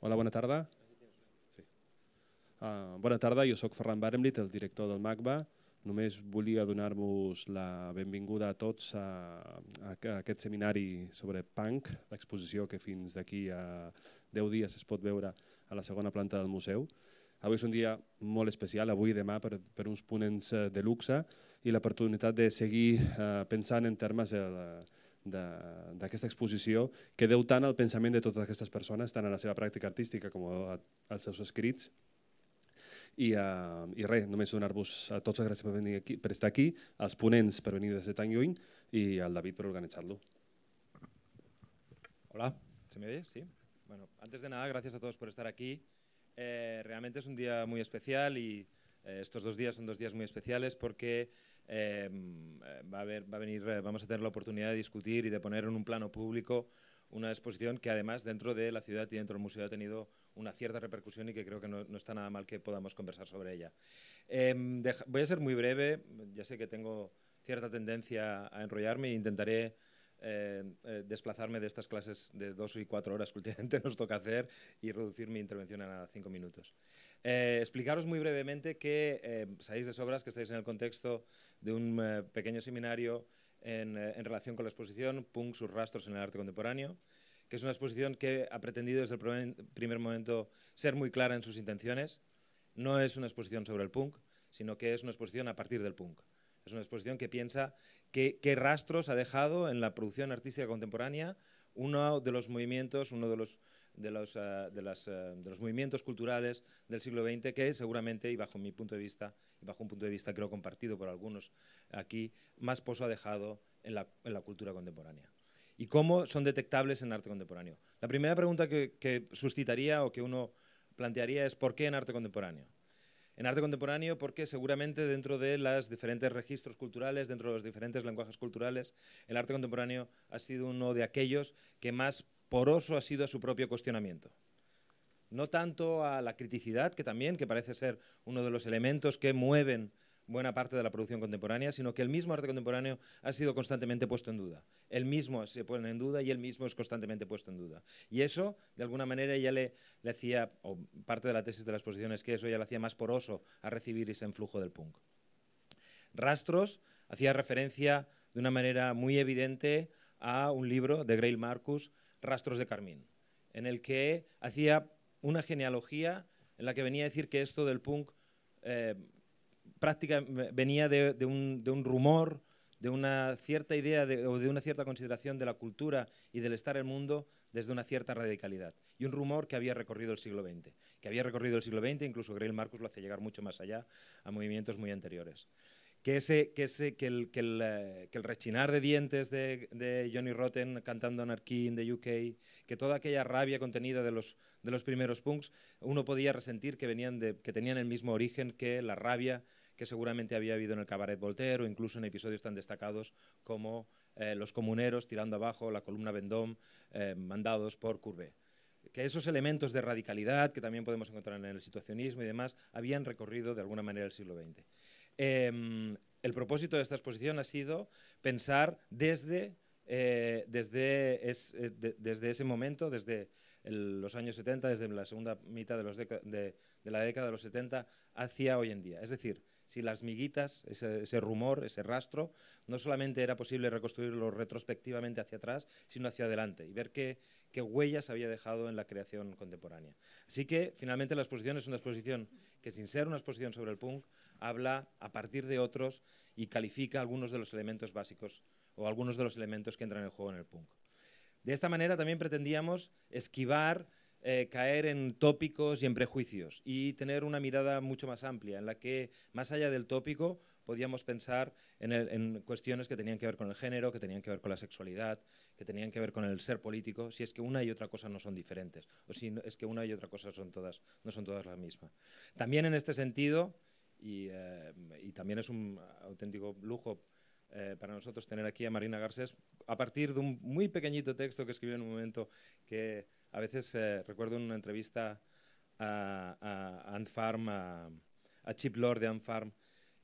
Hola, bona tarda. Sí. Uh, bona tarda, jo sóc Ferran Baremlit, el director del MACBA. Només volia donar-vos la benvinguda a tots a, a, a aquest seminari sobre punk, l'exposició que fins d'aquí a 10 dies es pot veure a la segona planta del museu. Avui és un dia molt especial, avui i demà, per, per uns ponents eh, de luxe i l'oportunitat de seguir eh, pensant en termes de, d'aquesta exposició que deu tant al pensament de totes aquestes persones, tant a la seva pràctica artística com als seus escrits. I, uh, i res, només donar-vos a tots les gràcies per, venir aquí, per estar aquí, als ponents per venir des de tan lluny i al David per organitzar-lo. Hola, ¿se me oye? Sí. Bueno, antes de nada, gracias a todos por estar aquí. Eh, realmente es un día muy especial y eh, estos dos días son dos días muy especiales porque Em, va, a haber, va a venir, eh, vamos a tener la oportunidad de discutir y de poner en un plano público una exposición que además dentro de la ciudad y dentro del museo ha tenido una cierta repercusión y que creo que no, está nada mal que podamos conversar sobre ella. Em, voy a ser muy breve, ya sé que tengo cierta tendencia a enrollarme e intentaré eh, eh, desplazarme de estas clases de dos y cuatro horas que últimamente nos toca hacer y reducir mi intervención a cinco minutos. Eh, explicaros muy brevemente que sabéis de sobras que estáis en el contexto de un pequeño seminario en, en, relación con la exposición Punk, sus rastros en el arte contemporáneo, que es una exposición que ha pretendido desde el primer momento ser muy clara en sus intenciones. No es una exposición sobre el punk, sino que es una exposición a partir del punk. Es una exposición que piensa qué, rastros ha dejado en la producción artística contemporánea uno de los movimientos, uno de los, de los, eh, de, las, eh, de los movimientos culturales del siglo XX que seguramente, y bajo mi punto de vista, y bajo un punto de vista creo compartido por algunos aquí, más pozo ha dejado en la, en la cultura contemporánea. ¿Y cómo son detectables en arte contemporáneo? La primera pregunta que, que suscitaría o que uno plantearía es ¿por qué en arte contemporáneo? en arte contemporáneo porque seguramente dentro de los diferentes registros culturales, dentro de los diferentes lenguajes culturales, el arte contemporáneo ha sido uno de aquellos que más poroso ha sido a su propio cuestionamiento. No tanto a la criticidad, que también, que parece ser uno de los elementos que mueven buena parte de la producción contemporánea, sino que el mismo arte contemporáneo ha sido constantemente puesto en duda. El mismo se pone en duda y el mismo es constantemente puesto en duda. Y eso, de alguna manera, ya le, hacía, o parte de la tesis de la exposición que eso ya le hacía más poroso a recibir ese influjo del punk. Rastros hacía referencia de una manera muy evidente a un libro de Grail Marcus, Rastros de Carmín, en el que hacía una genealogía en la que venía a decir que esto del punk eh, venía de, un, rumor, de una cierta idea o de una cierta consideración de la cultura y del estar el mundo desde una cierta radicalidad. Y un rumor que había recorrido el siglo XX, que había recorrido el siglo XX, incluso Grail Marcus lo hace llegar mucho más allá, a movimientos muy anteriores. Que, ese, que, ese, que, el, que, el, eh, que el rechinar de dientes de, Johnny Rotten cantando Anarchy in the UK, que toda aquella rabia contenida de los, de los primeros punks, uno podía resentir que, venían que tenían el mismo origen que la rabia que seguramente había habido en el Cabaret Voltaire o incluso en episodios tan destacados como eh, Los Comuneros tirando abajo la columna Vendôme eh, mandados por Courbet. Que esos elementos de radicalidad que también podemos encontrar en el situacionismo y demás habían recorrido de alguna manera el siglo XX. Em, el propósito de esta exposición ha sido pensar desde, eh, desde, desde ese momento, desde los años 70, desde la segunda mitad de, de, la década de los 70 hacia hoy en día. Es decir, si las miguitas, ese, rumor, ese rastro, no solamente era posible reconstruirlo retrospectivamente hacia atrás, sino hacia adelante y ver qué, qué huellas había dejado en la creación contemporánea. Así que finalmente la exposición es una exposición que sin ser una exposición sobre el punk, habla a partir de otros y califica algunos de los elementos básicos o algunos de los elementos que entran en juego en el punk. De esta manera también pretendíamos esquivar eh, caer en tópicos y en prejuicios y tener una mirada mucho más amplia en la que, más allá del tópico, podíamos pensar en, cuestiones que tenían que ver con el género, que tenían que ver con la sexualidad, que tenían que ver con el ser político, si es que una y otra cosa no son diferentes, o si es que una y otra cosa son todas, no son todas las mismas. También en este sentido, eh, y también es un auténtico lujo eh, para nosotros tener aquí a Marina Garcés a partir de un muy pequeñito texto que escribió en un momento que a veces eh, recuerdo una entrevista a, a, Ant Farm, a, Chip Lord de Ant Farm,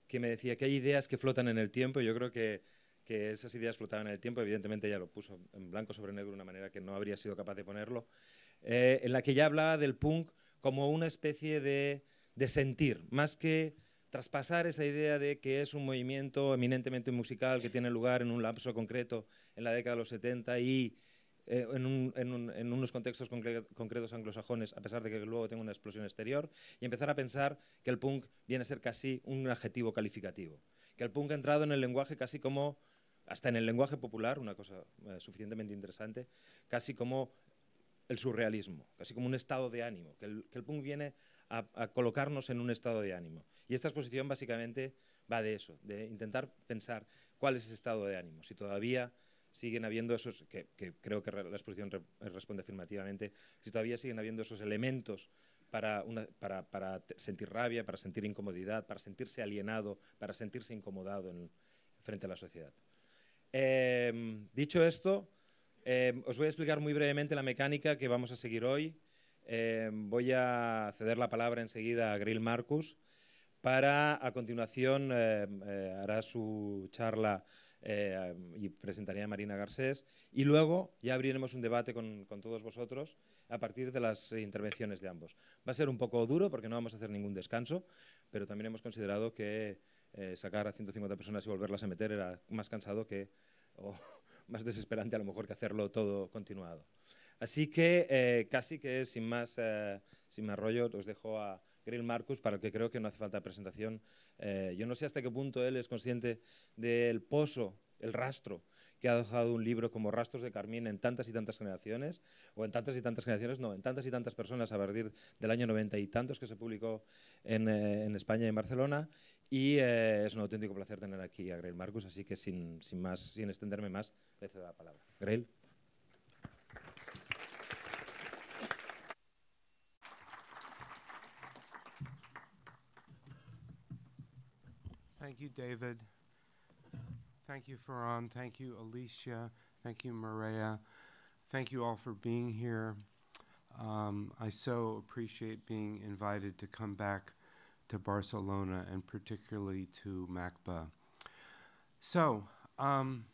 que me decía que hay ideas que flotan en el tiempo yo creo que, que esas ideas flotaban en el tiempo, evidentemente ella lo puso en blanco sobre negro de una manera que no habría sido capaz de ponerlo, eh, en la que ya hablaba del punk como una especie de, de sentir, más que traspasar esa idea de que es un movimiento eminentemente musical que tiene lugar en un lapso concreto en la década de los 70 y eh, en, unos contextos concretos anglosajones, a pesar de que luego tenga una explosión exterior, y empezar a pensar que el punk viene a ser casi un adjetivo calificativo, que el punk ha entrado en el lenguaje casi como, hasta en el lenguaje popular, una cosa eh, suficientemente interesante, casi como el surrealismo, casi como un estado de ánimo, que el, punk viene a, colocarnos en un estado de ánimo. Y esta exposición básicamente va de eso, de intentar pensar cuál es ese estado de ánimo, si todavía siguen habiendo esos, que, creo que la exposición responde afirmativamente, si todavía siguen habiendo esos elementos para, para, sentir rabia, para sentir incomodidad, para sentirse alienado, para sentirse incomodado en, frente a la sociedad. Em, dicho esto, em, os voy a explicar muy brevemente la mecánica que vamos a seguir hoy. Em, voy a ceder la palabra enseguida a Grill Marcus para, a continuación, eh, hará su charla eh, y presentaría a Marina Garcés. Y luego ya abriremos un debate con, con, todos vosotros a partir de las intervenciones de ambos. Va a ser un poco duro porque no vamos a hacer ningún descanso, pero también hemos considerado que eh, sacar a 150 personas y volverlas a meter era más cansado que, o más desesperante a lo mejor que hacerlo todo continuado. Así que eh, casi que sin más, sin más rollo os dejo a Grill Marcus, para el que creo que no hace falta presentación. Eh, yo no sé hasta qué punto él es consciente del pozo, el rastro que ha dejado un libro como Rastros de Carmín en tantas y tantas generaciones, o en tantas y tantas generaciones, no, en tantas y tantas personas a partir del año 90 y tantos que se publicó en, eh, España y en Barcelona. Y eh, es un auténtico placer tener aquí a Grail Marcus, así que sin, sin, más, sin extenderme más, le cedo la palabra. Grail. Thank you, David. Thank you, Ferran. Thank you, Alicia. Thank you, Maria. Thank you all for being here. Um, I so appreciate being invited to come back to Barcelona and particularly to MACBA. So, um,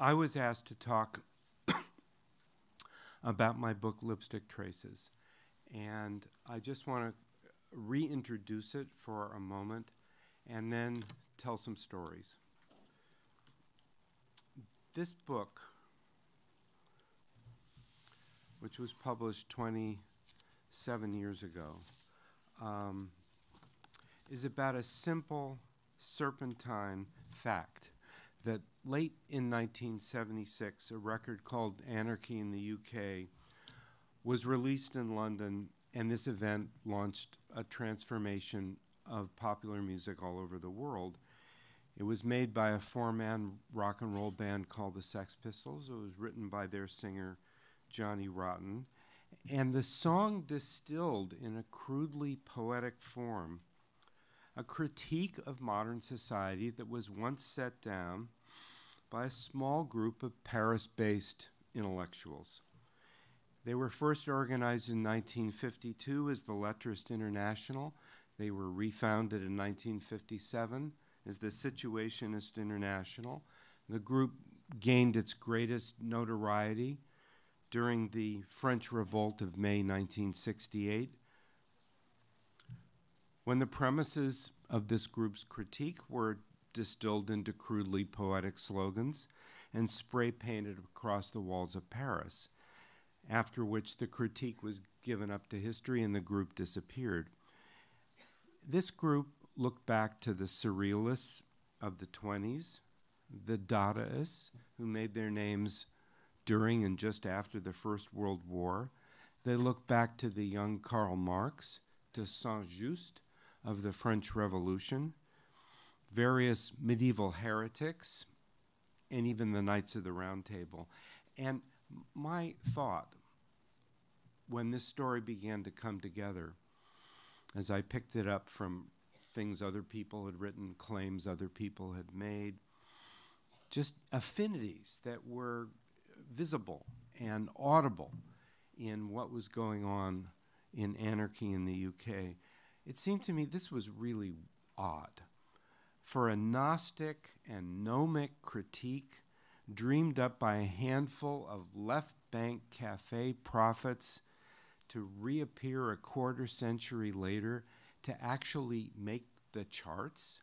I was asked to talk about my book, Lipstick Traces. And I just want to reintroduce it for a moment and then tell some stories. This book, which was published 27 years ago, um, is about a simple serpentine fact that late in 1976, a record called Anarchy in the UK was released in London, and this event launched a transformation of popular music all over the world. It was made by a four man rock and roll band called the Sex Pistols. It was written by their singer, Johnny Rotten. And the song distilled in a crudely poetic form a critique of modern society that was once set down by a small group of Paris based intellectuals. They were first organized in 1952 as the Lettrist International they were refounded in 1957 as the Situationist International. The group gained its greatest notoriety during the French Revolt of May 1968, when the premises of this group's critique were distilled into crudely poetic slogans and spray painted across the walls of Paris, after which the critique was given up to history and the group disappeared. This group looked back to the surrealists of the 20s, the Dadaists, who made their names during and just after the First World War. They looked back to the young Karl Marx, to Saint Just of the French Revolution, various medieval heretics, and even the Knights of the Round Table. And my thought when this story began to come together as I picked it up from things other people had written, claims other people had made, just affinities that were visible and audible in what was going on in anarchy in the UK. It seemed to me this was really odd. for a Gnostic and gnomic critique dreamed up by a handful of left bank cafe prophets to reappear a quarter century later to actually make the charts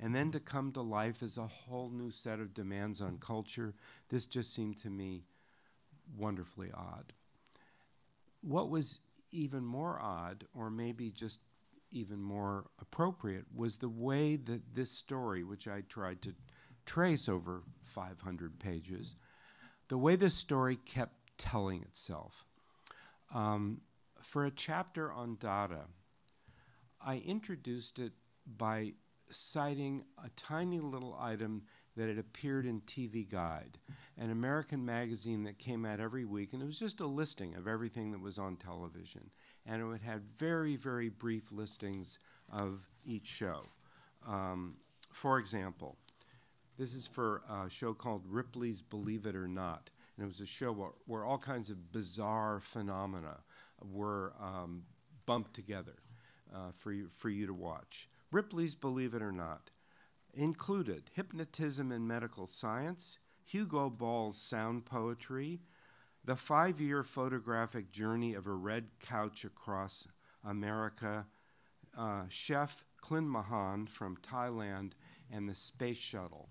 and then to come to life as a whole new set of demands on culture, this just seemed to me wonderfully odd. What was even more odd, or maybe just even more appropriate, was the way that this story, which I tried to trace over 500 pages, the way this story kept telling itself. Um, for a chapter on data, I introduced it by citing a tiny little item that had appeared in TV Guide, an American magazine that came out every week, and it was just a listing of everything that was on television. And it had very, very brief listings of each show. Um, for example, this is for a show called Ripley's Believe It or Not. And it was a show where, where all kinds of bizarre phenomena were um, bumped together uh, for, you, for you to watch. Ripley's Believe It or Not included hypnotism in medical science, Hugo Ball's sound poetry, the five year photographic journey of a red couch across America, uh, chef Klin Mahan from Thailand, and the space shuttle.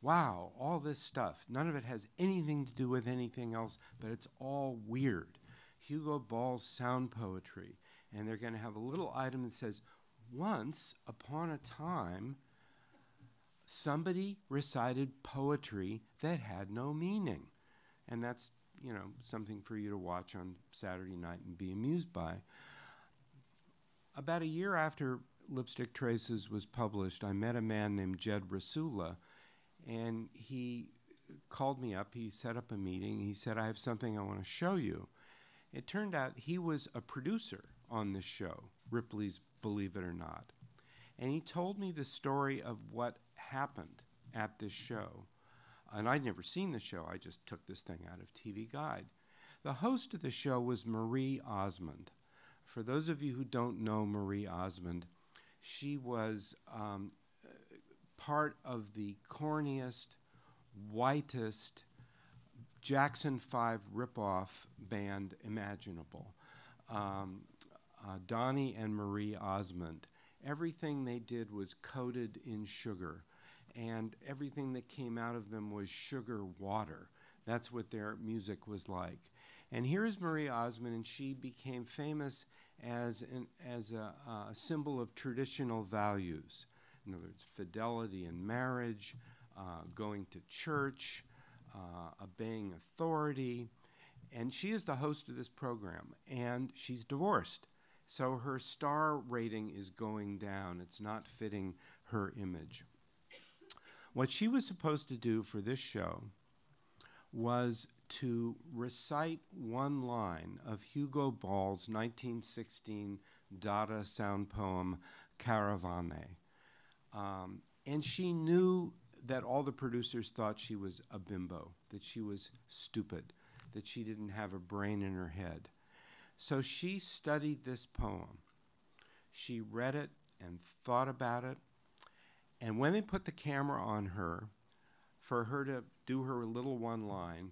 Wow, all this stuff. None of it has anything to do with anything else, but it's all weird. Hugo Ball's sound poetry. And they're going to have a little item that says, once upon a time, somebody recited poetry that had no meaning. And that's, you know, something for you to watch on Saturday night and be amused by. About a year after Lipstick Traces was published, I met a man named Jed Rasulla, and he called me up. He set up a meeting. He said, I have something I want to show you. It turned out he was a producer on this show, Ripley's believe it or not. And he told me the story of what happened at this show. And I'd never seen the show, I just took this thing out of TV Guide. The host of the show was Marie Osmond. For those of you who don't know Marie Osmond, she was um, part of the corniest, whitest Jackson 5 ripoff band imaginable. Um, uh, Donnie and Marie Osmond, everything they did was coated in sugar, and everything that came out of them was sugar water. That's what their music was like. And here's Marie Osmond, and she became famous as, an, as a, a symbol of traditional values. In other words, fidelity in marriage, uh, going to church, uh, obeying authority. And she is the host of this program, and she's divorced. So her star rating is going down. It's not fitting her image. What she was supposed to do for this show was to recite one line of Hugo Ball's 1916 Dada sound poem, Caravane. Um, and she knew that all the producers thought she was a bimbo, that she was stupid, that she didn't have a brain in her head. So she studied this poem. She read it and thought about it. And when they put the camera on her, for her to do her little one line,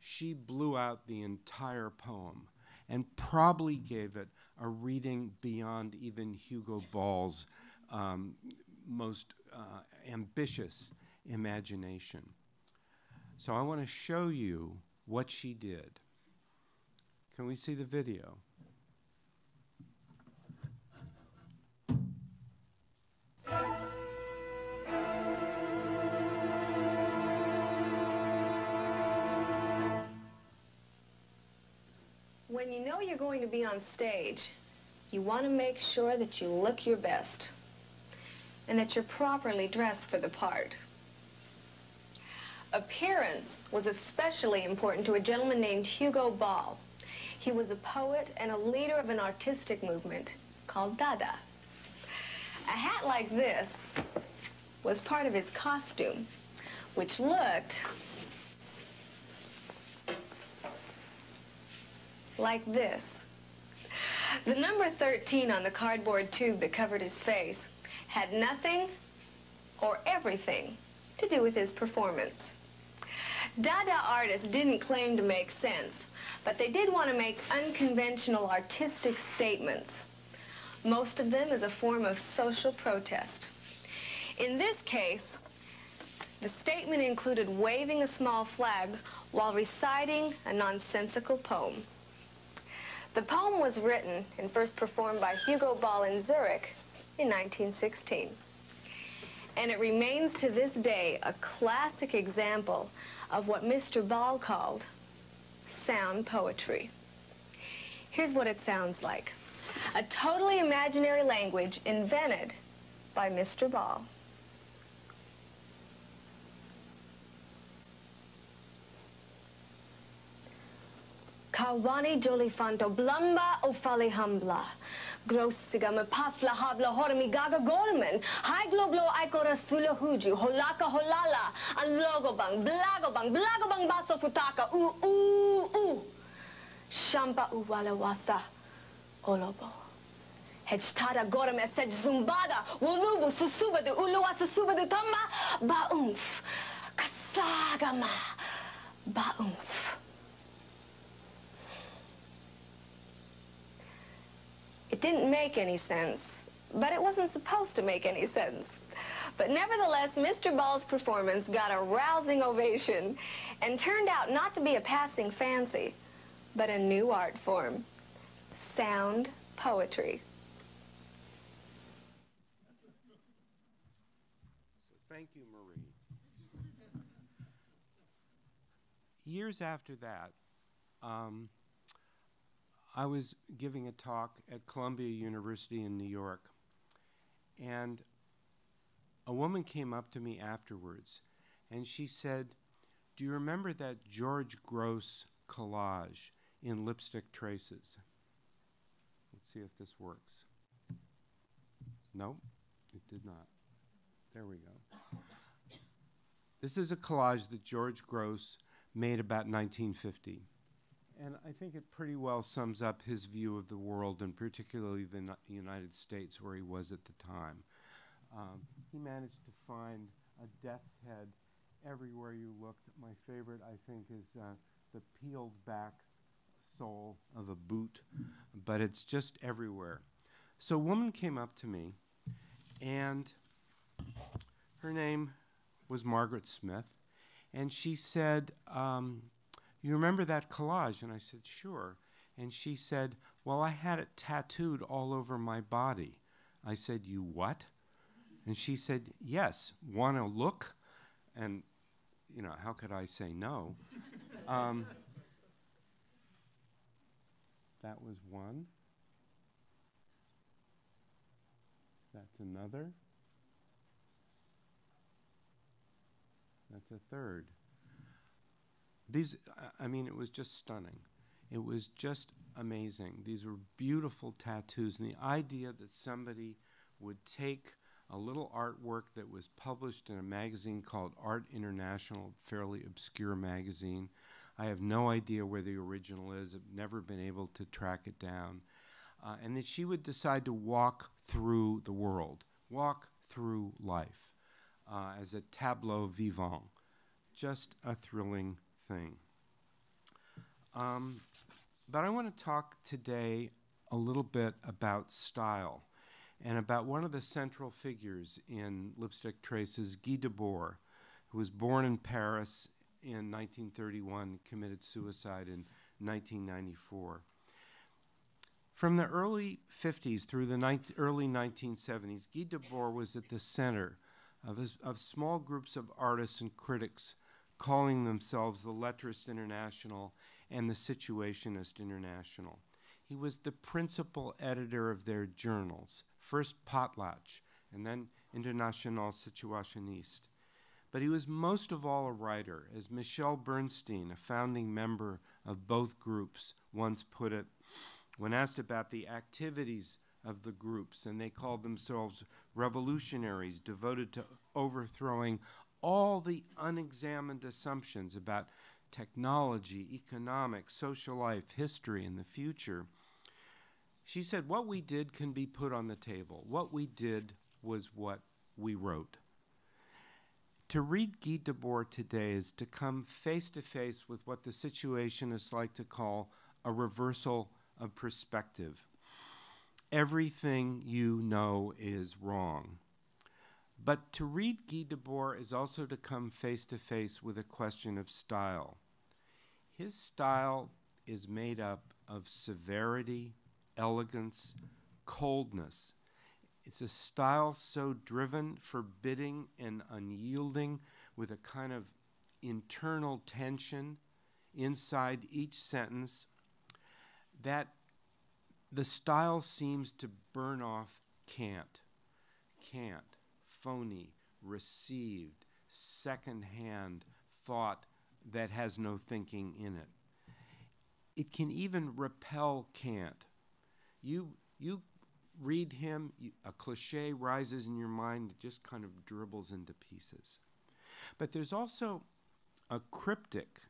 she blew out the entire poem and probably gave it a reading beyond even Hugo Ball's um, most uh, ambitious imagination. So I want to show you what she did. Can we see the video? When you know you're going to be on stage, you want to make sure that you look your best and that you're properly dressed for the part. Appearance was especially important to a gentleman named Hugo Ball. He was a poet and a leader of an artistic movement called Dada. A hat like this was part of his costume, which looked like this. The number 13 on the cardboard tube that covered his face had nothing or everything to do with his performance. Dada artists didn't claim to make sense, but they did want to make unconventional artistic statements, most of them as a form of social protest. In this case, the statement included waving a small flag while reciting a nonsensical poem. The poem was written and first performed by Hugo Ball in Zurich in 1916. And it remains to this day a classic example of what Mr. Ball called sound poetry. Here's what it sounds like. A totally imaginary language invented by Mr. Ball. Kawani jolifanto blamba fali hambla. Grossiga me pafla habla hormi gaga gorman. Hai globlo aikora sula huju. Holaka holala. An logobang, blagobang, blagobang baso futaka. U, u, u. Shampa u wala wasa. Olobo. Hechtada gorem esej zumbada. Wulubu susuba de uluwa susuba de tamba. Baumf. Kasagama. Baumf. It didn't make any sense, but it wasn't supposed to make any sense. But nevertheless, Mr. Ball's performance got a rousing ovation and turned out not to be a passing fancy, but a new art form, sound poetry. Thank you, Marie. Years after that, um, I was giving a talk at Columbia University in New York, and a woman came up to me afterwards, and she said, Do you remember that George Gross collage in Lipstick Traces? Let's see if this works. No, it did not. There we go. This is a collage that George Gross made about 1950. And I think it pretty well sums up his view of the world, and particularly the Ni- United States, where he was at the time. Um, he managed to find a death's head everywhere you looked. My favorite, I think, is uh, the peeled back sole of a boot, but it's just everywhere. So a woman came up to me, and her name was Margaret Smith, and she said, um, You remember that collage? And I said, Sure. And she said, Well, I had it tattooed all over my body. I said, You what? And she said, Yes. Want to look? And, you know, how could I say no? um, that was one. That's another. That's a third. These, I- mean, it was just stunning. It was just amazing. These were beautiful tattoos. And the idea that somebody would take a little artwork that was published in a magazine called Art International, fairly obscure magazine. I have no idea where the original is. I've never been able to track it down. Uh, and that she would decide to walk through the world, walk through life uh, as a tableau vivant. Just a thrilling thing. Um, but I want to talk today a little bit about style and about one of the central figures in Lipstick Traces, Guy Debord, who was born in Paris in 1931, committed suicide in 1994. From the early 50s through the early 1970s, Guy Debord was at the center of, of small groups of artists and critics calling themselves the Lettrist International and the Situationist International. He was the principal editor of their journals, first Potlatch and then International Situationiste. But he was most of all a writer, as Michel Bernstein, a founding member of both groups, once put it when asked about the activities of the groups, and they called themselves revolutionaries devoted to overthrowing all the unexamined assumptions about technology, economics, social life, history, and the future. She said, What we did can be put on the table. What we did was what we wrote. To read Guy Debord today is to come face to face with what the situationists like to call a reversal of perspective. Everything you know is wrong. But to read Guy Debord is also to come face to face with a question of style. His style is made up of severity, elegance, coldness. It's a style so driven, forbidding, and unyielding, with a kind of internal tension inside each sentence, that the style seems to burn off can't, can't, phony, received, secondhand thought that has no thinking in it. It can even repel Kant. You, you read him, you, a cliche rises in your mind, it just kind of dribbles into pieces. But there's also a cryptic,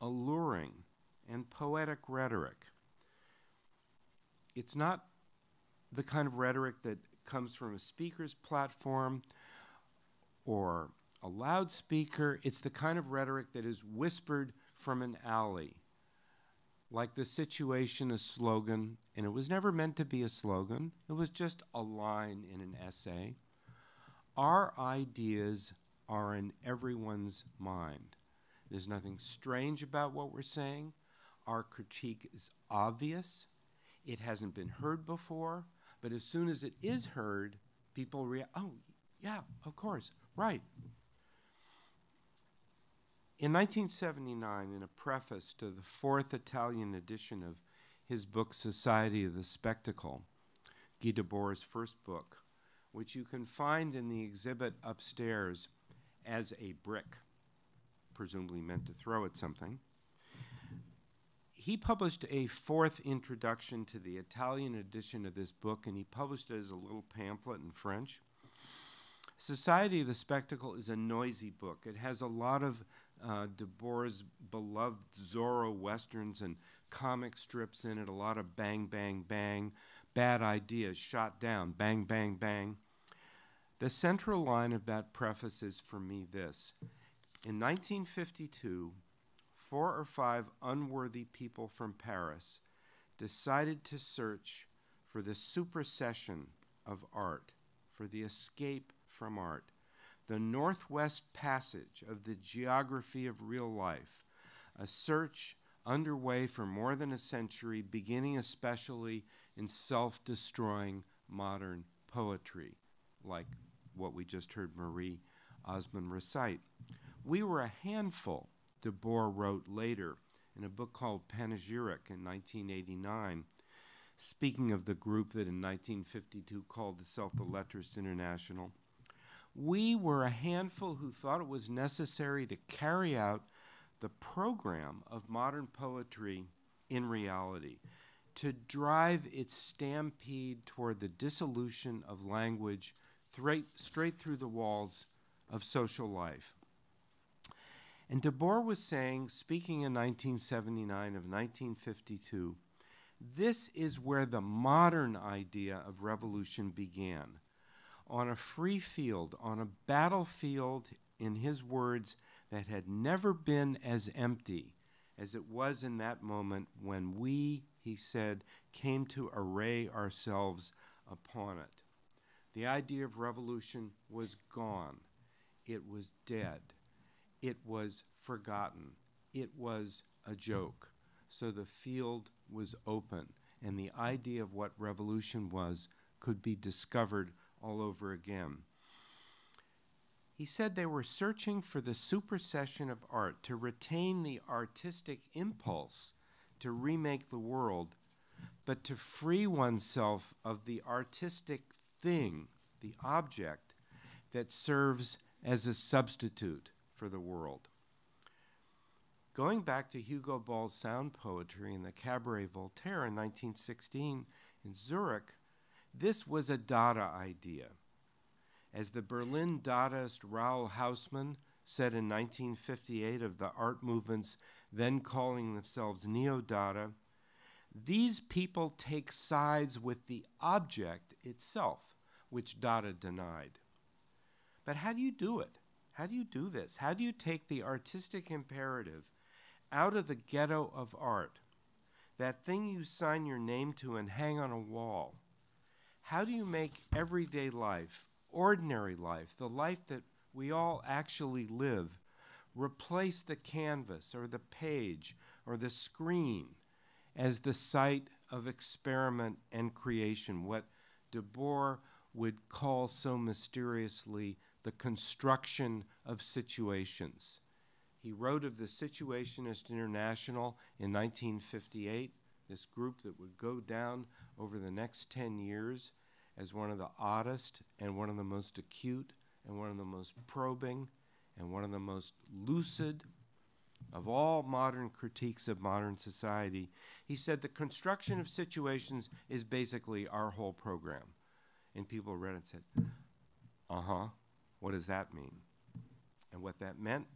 alluring, and poetic rhetoric. It's not the kind of rhetoric that comes from a speaker's platform or a loudspeaker. It's the kind of rhetoric that is whispered from an alley, like the situation a slogan, and it was never meant to be a slogan, it was just a line in an essay. Our ideas are in everyone's mind. There's nothing strange about what we're saying. Our critique is obvious. It hasn't been heard before, but as soon as it is heard, people react, oh, yeah, of course, right. In 1979, in a preface to the fourth Italian edition of his book Society of the Spectacle, Guy Debord's first book, which you can find in the exhibit upstairs as a brick, presumably meant to throw at something. He published a fourth introduction to the Italian edition of this book, and he published it as a little pamphlet in French. Society of the Spectacle is a noisy book. It has a lot of uh, Debord's beloved Zorro westerns and comic strips in it, a lot of bang, bang, bang, bad ideas shot down, bang, bang, bang. The central line of that preface is for me this. In 1952, four or five unworthy people from Paris decided to search for the supersession of art, for the escape from art the Northwest Passage of the Geography of Real Life, a search underway for more than a century, beginning especially in self destroying modern poetry, like what we just heard Marie Osmond recite. We were a handful, Debord wrote later in a book called Panegyric in 1989, speaking of the group that in 1952 called itself the Lettrist International we were a handful who thought it was necessary to carry out the program of modern poetry in reality, to drive its stampede toward the dissolution of language straight, through the walls of social life. And Debord was saying, speaking in 1979 of 1952, this is where the modern idea of revolution began on a free field, on a battlefield, in his words, that had never been as empty as it was in that moment when we, he said, came to array ourselves upon it. The idea of revolution was gone. It was dead. It was forgotten. It was a joke. So the field was open, and the idea of what revolution was could be discovered all over again. He said they were searching for the supersession of art to retain the artistic impulse to remake the world, but to free oneself of the artistic thing, the object, that serves as a substitute for the world. Going back to Hugo Ball's sound poetry in the Cabaret Voltaire in 1916 in Zurich, this was a Dada idea. As the Berlin Dadaist Raoul Hausmann said in 1958 of the art movements then calling themselves Neo Dada, these people take sides with the object itself, which Dada denied. But how do you do it? How do you do this? How do you take the artistic imperative out of the ghetto of art? That thing you sign your name to and hang on a wall. How do you make everyday life, ordinary life, the life that we all actually live, replace the canvas or the page or the screen as the site of experiment and creation, what Debord would call so mysteriously the construction of situations. He wrote of the Situationist International in 1958, this group that would go down over the next 10 years as one of the oddest and one of the most acute and one of the most probing and one of the most lucid of all modern critiques of modern society. He said the construction of situations is basically our whole program. And people read it and said, uh huh, what does that mean? And what that meant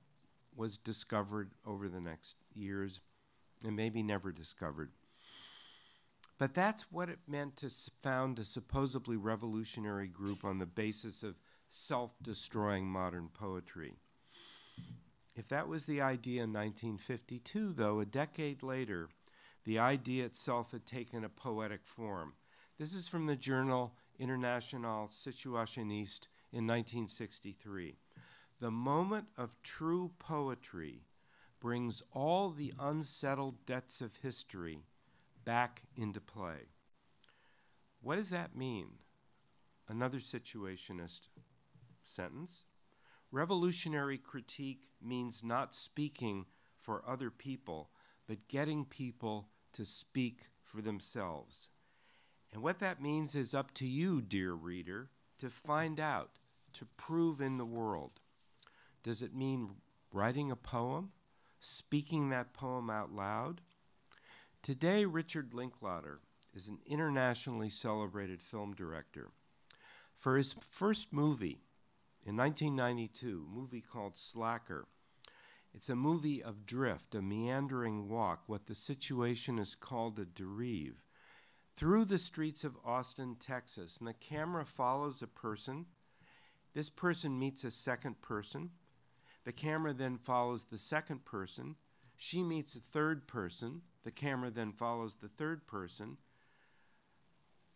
was discovered over the next years and maybe never discovered. But that's what it meant to found a supposedly revolutionary group on the basis of self destroying modern poetry. If that was the idea in 1952, though, a decade later, the idea itself had taken a poetic form. This is from the journal International Situationniste in 1963. The moment of true poetry brings all the unsettled debts of history back into play. What does that mean? Another situationist sentence. Revolutionary critique means not speaking for other people, but getting people to speak for themselves. And what that means is up to you, dear reader, to find out, to prove in the world. Does it mean writing a poem, speaking that poem out loud? Today, Richard Linklater is an internationally celebrated film director. For his first movie, in 1992, a movie called Slacker. It's a movie of drift, a meandering walk, what the situation is called a derive, through the streets of Austin, Texas. And the camera follows a person. This person meets a second person. The camera then follows the second person. She meets a third person. The camera then follows the third person.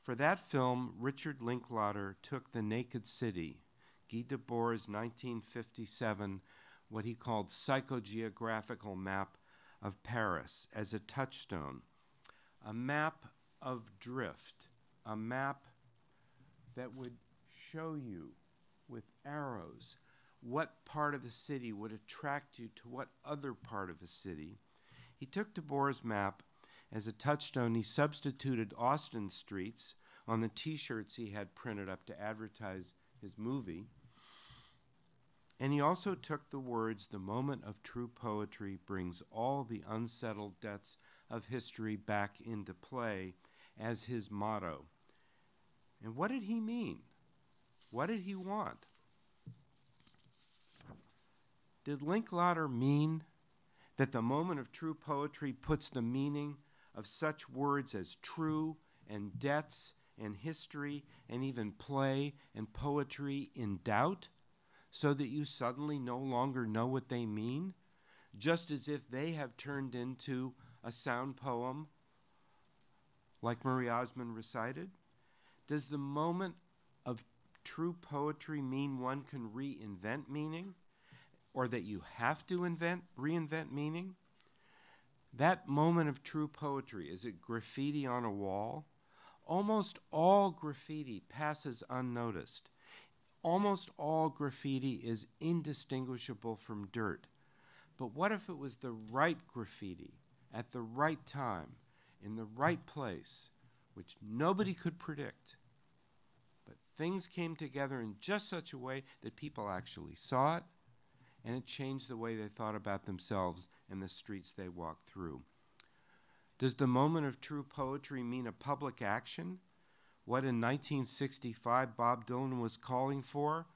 For that film, Richard Linklater took The Naked City, Guy Debord's 1957, what he called psychogeographical map of Paris as a touchstone, a map of drift, a map that would show you with arrows what part of the city would attract you to what other part of the city. He took Debord's map as a touchstone. He substituted Austin streets on the t shirts he had printed up to advertise his movie. And he also took the words, The moment of true poetry brings all the unsettled debts of history back into play as his motto. And what did he mean? What did he want? Did Linklater mean that the moment of true poetry puts the meaning of such words as true and debts and history and even play and poetry in doubt? so that you suddenly no longer know what they mean, just as if they have turned into a sound poem like Marie Osmond recited? Does the moment of true poetry mean one can reinvent meaning? Or that you have to invent, reinvent meaning? That moment of true poetry, is it graffiti on a wall? Almost all graffiti passes unnoticed almost all graffiti is indistinguishable from dirt. But what if it was the right graffiti at the right time, in the right place, which nobody could predict? But things came together in just such a way that people actually saw it, and it changed the way they thought about themselves and the streets they walked through. Does the moment of true poetry mean a public action? what in 1965 Bob Dylan was calling for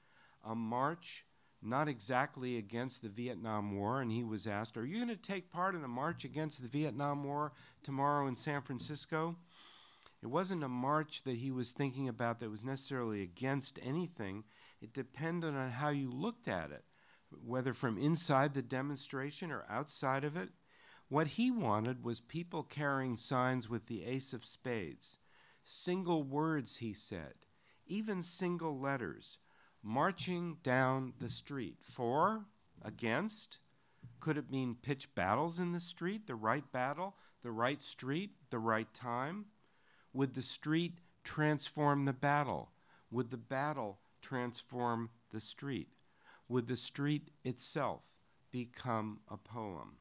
a march, not exactly against the Vietnam War. And he was asked, Are you going to take part in the march against the Vietnam War tomorrow in San Francisco? It wasn't a march that he was thinking about that was necessarily against anything. It depended on how you looked at it. Whether from inside the demonstration or outside of it. What he wanted was people carrying signs with the ace of spades, single words, he said, even single letters, marching down the street. For, against, could it mean pitch battles in the street, the right battle, the right street, the right time? Would the street transform the battle? Would the battle transform the street? Would the street itself become a poem?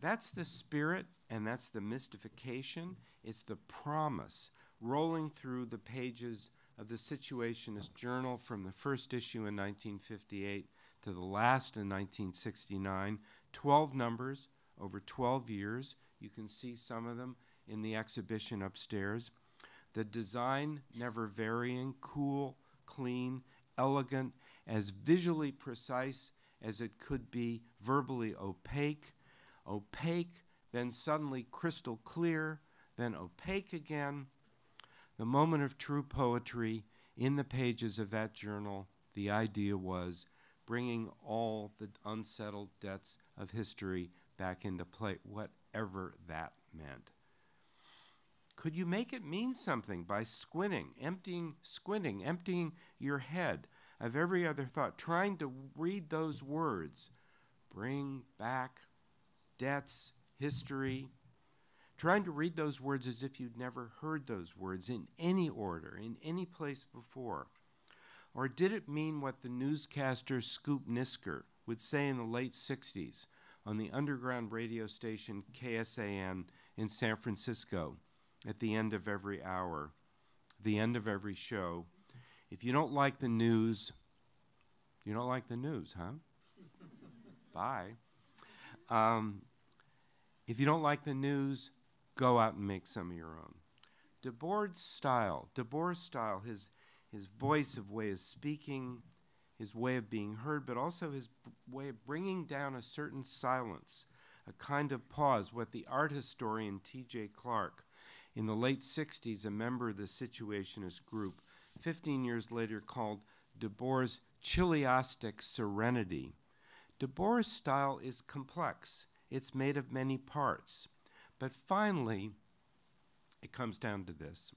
That's the spirit and that's the mystification. It's the promise rolling through the pages of the Situationist Journal from the first issue in 1958 to the last in 1969. 12 numbers over 12 years. You can see some of them in the exhibition upstairs. The design never varying, cool, clean, elegant, as visually precise as it could be, verbally opaque, opaque, then suddenly crystal clear, then opaque again. The moment of true poetry in the pages of that journal, the idea was bringing all the unsettled debts of history back into play, whatever that meant. Could you make it mean something by squinting, emptying, squinting, emptying your head of every other thought, trying to read those words? Bring back debts, history. Trying to read those words as if you'd never heard those words in any order, in any place before. Or did it mean what the newscaster Scoop Nisker would say in the late 60s on the underground radio station KSAN in San Francisco? at the end of every hour, the end of every show. If you don't like the news, you don't like the news, huh? Bye. Um, if you don't like the news, go out and make some of your own. Debord's style, Debord's style, his, his voice of way of speaking, his way of being heard, but also his way of bringing down a certain silence, a kind of pause, what the art historian T.J. Clark in the late 60s, a member of the Situationist group, 15 years later called Debord's Chiliastic Serenity. Debord's style is complex, it's made of many parts. But finally, it comes down to this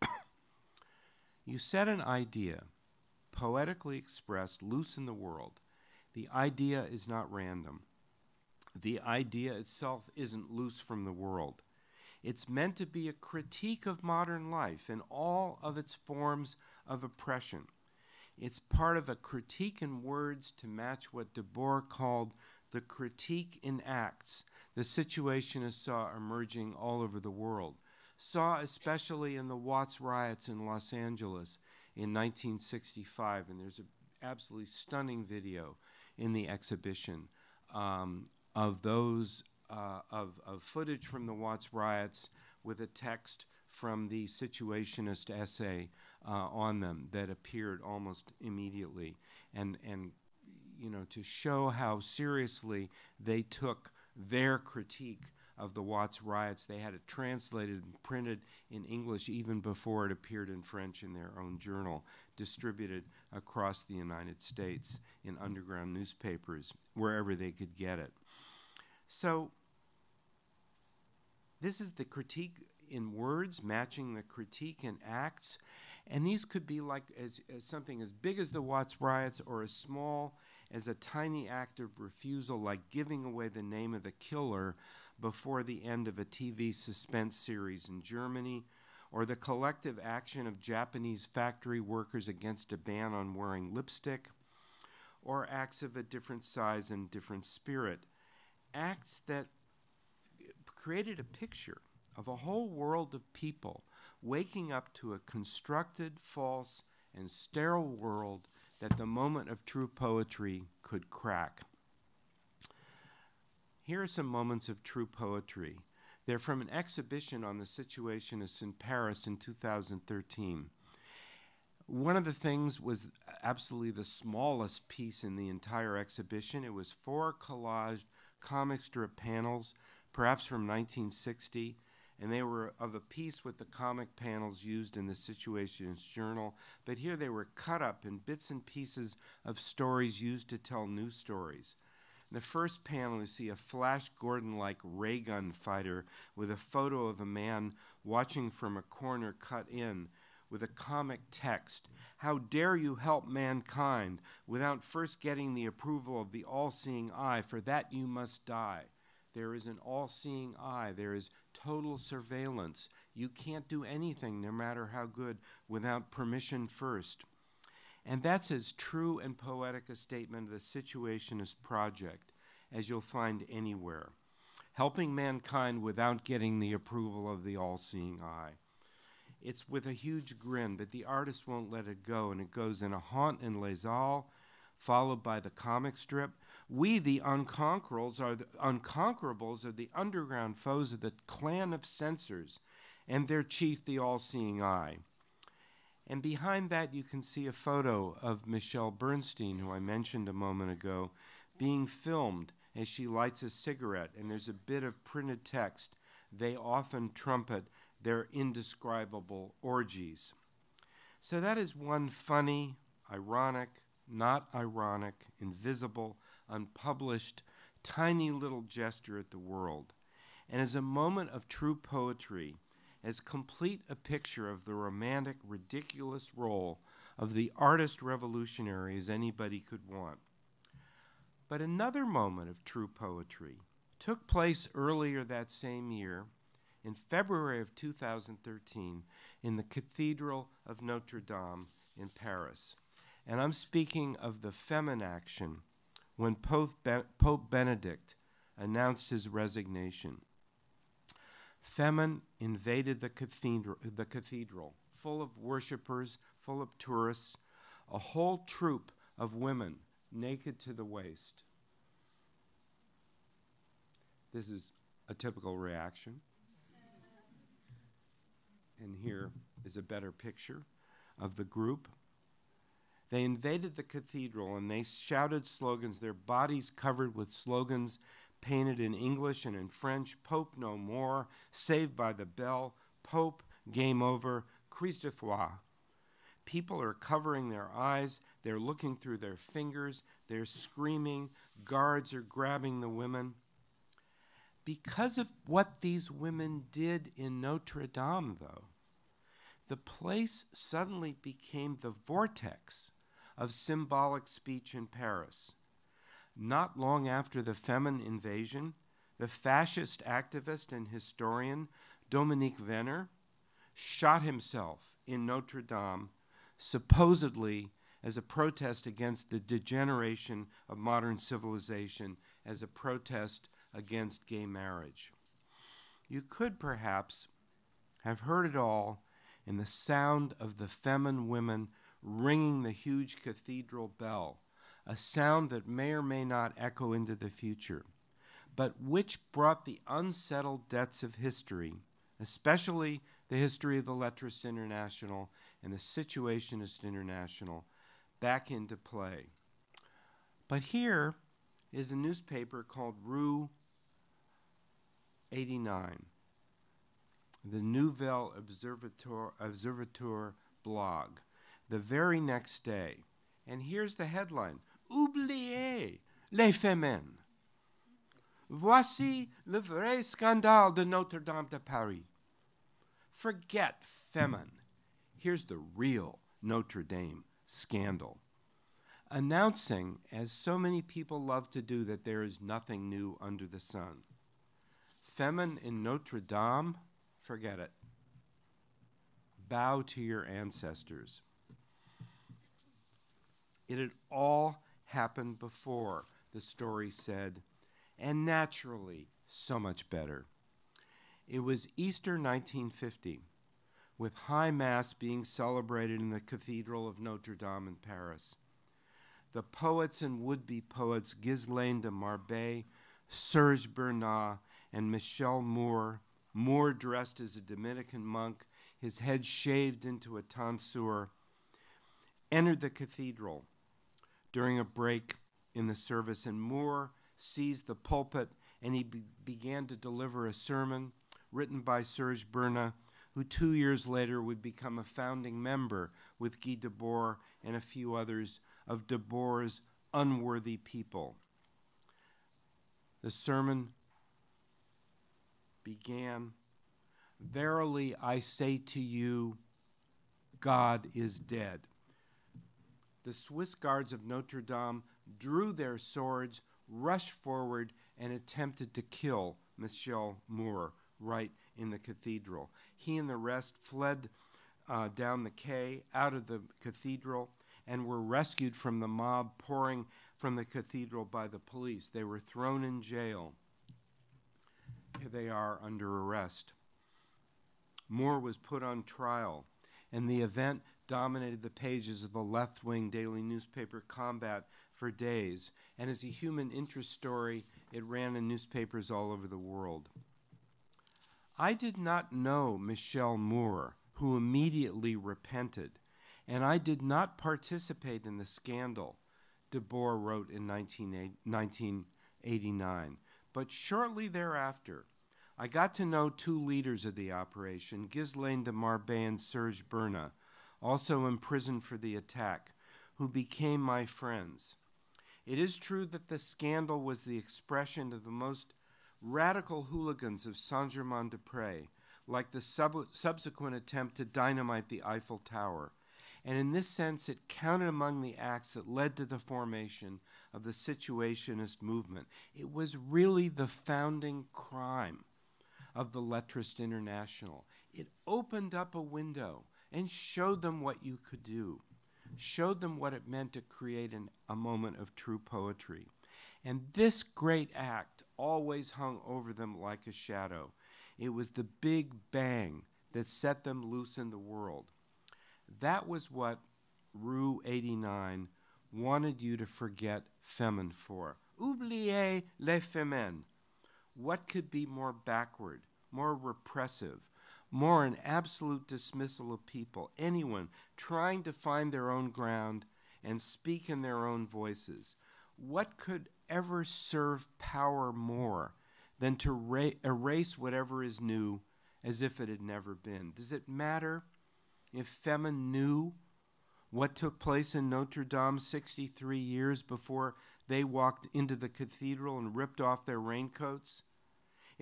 you set an idea, poetically expressed, loose in the world. The idea is not random. The idea itself isn't loose from the world. It's meant to be a critique of modern life and all of its forms of oppression. It's part of a critique in words to match what Debord called the critique in acts the situationists saw emerging all over the world, saw especially in the Watts riots in Los Angeles in 1965. And there's an absolutely stunning video in the exhibition um, of those uh, of, of footage from the Watts riots with a text from the Situationist essay uh, on them that appeared almost immediately, and and you know to show how seriously they took their critique of the Watts riots. They had it translated and printed in English even before it appeared in French in their own journal, distributed across the United States in underground newspapers wherever they could get it. So this is the critique in words matching the critique in acts. And these could be like as, as, something as big as the Watts riots or as small as a tiny act of refusal, like giving away the name of the killer before the end of a TV suspense series in Germany, or the collective action of Japanese factory workers against a ban on wearing lipstick, or acts of a different size and different spirit. Acts that created a picture of a whole world of people waking up to a constructed, false, and sterile world that the moment of true poetry could crack. Here are some moments of true poetry. They're from an exhibition on the Situationists in Paris in 2013. One of the things was absolutely the smallest piece in the entire exhibition. It was four collaged comic strip panels perhaps from 1960, and they were of a piece with the comic panels used in the Situationist Journal, but here they were cut up in bits and pieces of stories used to tell new stories. In the first panel, you see a Flash Gordon like ray gun fighter with a photo of a man watching from a corner cut in with a comic text. How dare you help mankind without first getting the approval of the all seeing eye? For that you must die. There is an all seeing eye. There is total surveillance. You can't do anything, no matter how good, without permission first. And that's as true and poetic a statement of the Situationist project as you'll find anywhere. Helping mankind without getting the approval of the all seeing eye. It's with a huge grin, but the artist won't let it go, and it goes in a haunt in Les Halles, followed by the comic strip, we, the unconquerables, are the unconquerables are the underground foes of the clan of censors, and their chief, the all-seeing eye. And behind that, you can see a photo of Michelle Bernstein, who I mentioned a moment ago, being filmed as she lights a cigarette, and there's a bit of printed text. They often trumpet their indescribable orgies. So that is one funny, ironic, not ironic, invisible, unpublished, tiny little gesture at the world, and as a moment of true poetry, as complete a picture of the romantic, ridiculous role of the artist revolutionary as anybody could want. But another moment of true poetry took place earlier that same year, in February of 2013, in the Cathedral of Notre Dame in Paris. And I'm speaking of the Femin action when Pope, Benedict announced his resignation. Femin invaded the cathedral, the cathedral, full of worshippers, full of tourists, a whole troop of women naked to the waist. This is a typical reaction. And here is a better picture of the group. They invaded the cathedral and they shouted slogans, their bodies covered with slogans painted in English and in French Pope no more, Saved by the Bell, Pope, Game over, Christ de foi. People are covering their eyes, they're looking through their fingers, they're screaming, guards are grabbing the women. Because of what these women did in Notre Dame, though, the place suddenly became the vortex of symbolic speech in Paris. Not long after the Femin invasion, the fascist activist and historian Dominique Venner shot himself in Notre Dame, supposedly as a protest against the degeneration of modern civilization, as a protest against gay marriage. You could perhaps have heard it all in the sound of the Femin women ringing the huge cathedral bell, a sound that may or may not echo into the future, but which brought the unsettled debts of history, especially the history of the Lettrist International and the Situationist International, back into play. But here is a newspaper called Rue 89, the Nouvelle Observateur, Observateur blog the very next day. And here's the headline Oubliez les femmes. Voici le vrai scandale de Notre Dame de Paris. Forget Femin. Here's the real Notre Dame scandal. Announcing, as so many people love to do, that there is nothing new under the sun. Femin in Notre Dame, forget it. Bow to your ancestors. It had all happened before, the story said, and naturally, so much better. It was Easter 1950, with High Mass being celebrated in the Cathedral of Notre Dame in Paris. The poets and would be poets Ghislaine de Marbet, Serge Bernat, and Michel Moore, Moore dressed as a Dominican monk, his head shaved into a tonsure, entered the cathedral during a break in the service, and Moore seized the pulpit and he be- began to deliver a sermon written by Serge Berna, who two years later would become a founding member with Guy Debord and a few others of Debord's Unworthy People. The sermon began Verily I say to you, God is dead. The Swiss guards of Notre Dame drew their swords, rushed forward, and attempted to kill Michel Moore right in the cathedral. He and the rest fled uh, down the quay out of the cathedral and were rescued from the mob pouring from the cathedral by the police. They were thrown in jail. Here they are under arrest. Moore was put on trial, and the event dominated the pages of the left wing daily newspaper Combat for days. And as a human interest story, it ran in newspapers all over the world. I did not know Michel Moore, who immediately repented, and I did not participate in the scandal, Debord wrote in 1989. But shortly thereafter, I got to know two leaders of the operation, Ghislaine de Marbet and Serge Berna, also imprisoned for the attack, who became my friends. It is true that the scandal was the expression of the most radical hooligans of Saint Germain des Prés, like the sub- subsequent attempt to dynamite the Eiffel Tower. And in this sense, it counted among the acts that led to the formation of the Situationist movement. It was really the founding crime of the Lettrist International. It opened up a window and showed them what you could do, showed them what it meant to create an, a moment of true poetry. And this great act always hung over them like a shadow. It was the big bang that set them loose in the world. That was what Rue 89 wanted you to forget Femin for. Oubliez les femmes. What could be more backward, more repressive, more an absolute dismissal of people, anyone trying to find their own ground and speak in their own voices? What could ever serve power more than to ra- erase whatever is new as if it had never been? Does it matter if Femin knew what took place in Notre Dame 63 years before they walked into the cathedral and ripped off their raincoats?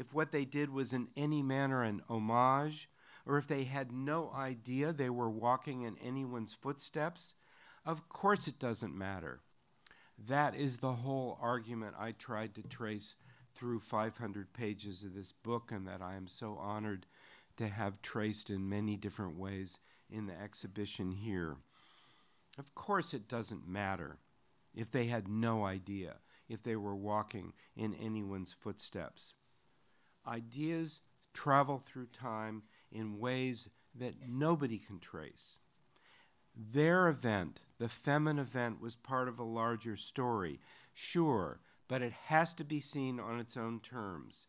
If what they did was in any manner an homage, or if they had no idea they were walking in anyone's footsteps? Of course it doesn't matter. That is the whole argument I tried to trace through 500 pages of this book, and that I am so honored to have traced in many different ways in the exhibition here. Of course, it doesn't matter if they had no idea if they were walking in anyone's footsteps. Ideas travel through time in ways that nobody can trace. Their event, the Femin event, was part of a larger story, sure, but it has to be seen on its own terms.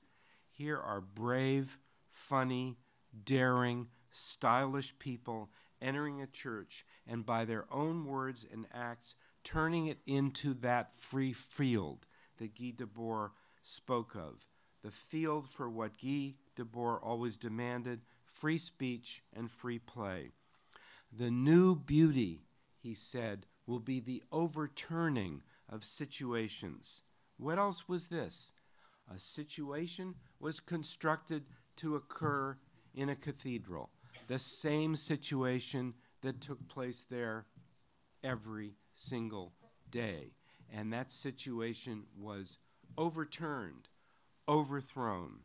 Here are brave, funny, daring, stylish people entering a church and by their own words and acts turning it into that free field that Guy Debord spoke of. The field for what Guy Debord always demanded free speech and free play. The new beauty, he said, will be the overturning of situations. What else was this? A situation was constructed to occur in a cathedral, the same situation that took place there every single day. And that situation was overturned, overthrown.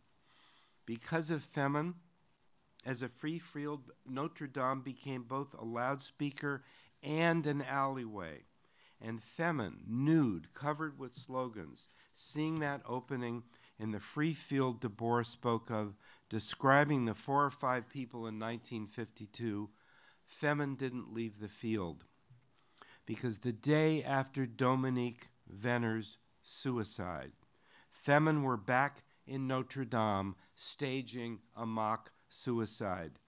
Because of Femin, as a free field, Notre Dame became both a loudspeaker and an alleyway. And Femin, nude, covered with slogans, seeing that opening in the free field Debord spoke of, describing the four or five people in 1952, Femin didn't leave the field. Because the day after Dominique Venner's suicide, Femin were back in Notre Dame staging a mock suicide.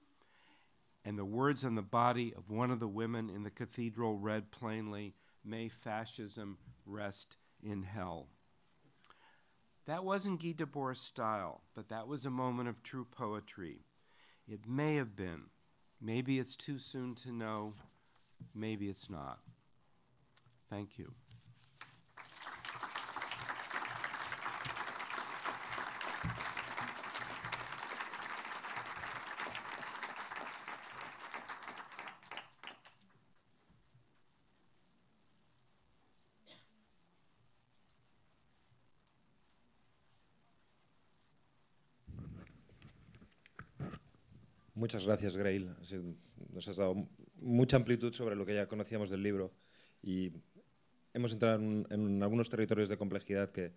And the words on the body of one of the women in the cathedral read plainly, May fascism rest in hell. That wasn't Guy Debord's style, but that was a moment of true poetry. It may have been. Maybe it's too soon to know. Maybe it's not. Thank you. Muchas gracias, Grail. Nos has dado mucha amplitud sobre lo que ya conocíamos del libro y hemos entrado en, algunos territorios de complejidad que,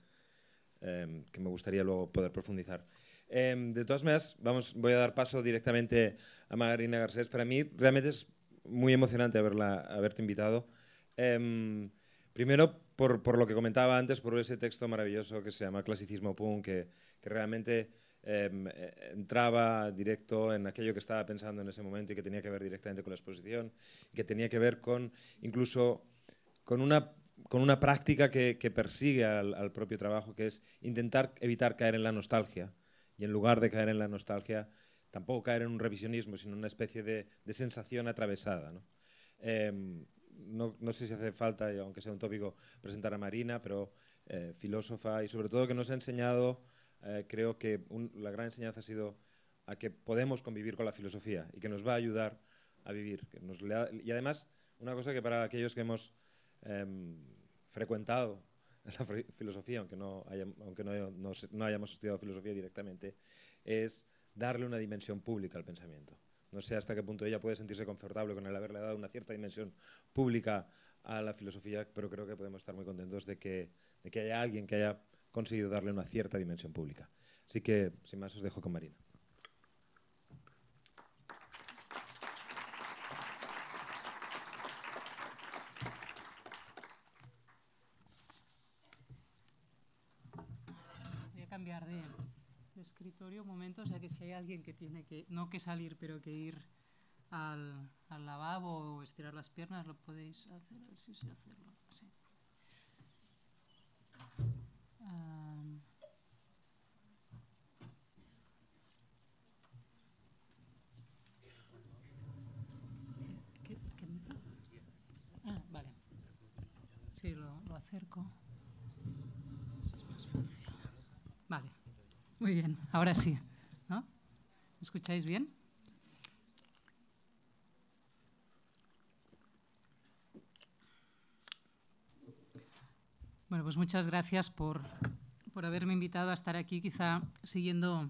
em, que, me gustaría luego poder profundizar. Em, de todas maneras, vamos, voy a dar paso directamente a Marina Garcés. Para mí realmente es muy emocionante haberla, haberte invitado. Em, primero, por, por, lo que comentaba antes, por ese texto maravilloso que se llama Clasicismo Punk, que, que realmente eh, entraba directo en aquello que estaba pensando en ese momento y que tenía que ver directamente con la exposición, que tenía que ver con incluso con una, con una práctica que, persigue al, propio trabajo, que es intentar evitar caer en la nostalgia. Y en lugar de caer en la nostalgia, tampoco caer en un revisionismo, sino una especie de, sensación atravesada. ¿no? Eh, no, no, sé si hace falta, aunque sea un tópico, presentar a Marina, pero eh, filósofa y sobre todo que nos ha enseñado eh, creo que un, la gran enseñanza ha sido a que podemos convivir con la filosofía y que nos va a ayudar a vivir. Que nos y además, una cosa que para aquellos que hemos eh, frecuentado la filosofía, aunque, no, haya, aunque no, no, no, hayamos estudiado filosofía directamente, es darle una dimensión pública al pensamiento. No sé hasta qué punto ella puede sentirse confortable con el haberle dado una cierta dimensión pública a la filosofía, pero creo que podemos estar muy contentos de que, de que haya alguien que haya conseguido darle una cierta dimensión pública. Así que, sin más, os dejo con Marina. Voy a cambiar de, escritorio un momento, o sea que si hay alguien que tiene que, no que salir, pero que ir al, lavabo o estirar las piernas, lo podéis hacer, a ver hacerlo. Sí. Um, ¿qué, qué ah, vale. Sí, lo, lo acerco. Vale. Muy bien, ahora sí. ¿no? ¿Escucháis bien? Bueno, pues muchas gracias por, por, haberme invitado a estar aquí, quizá siguiendo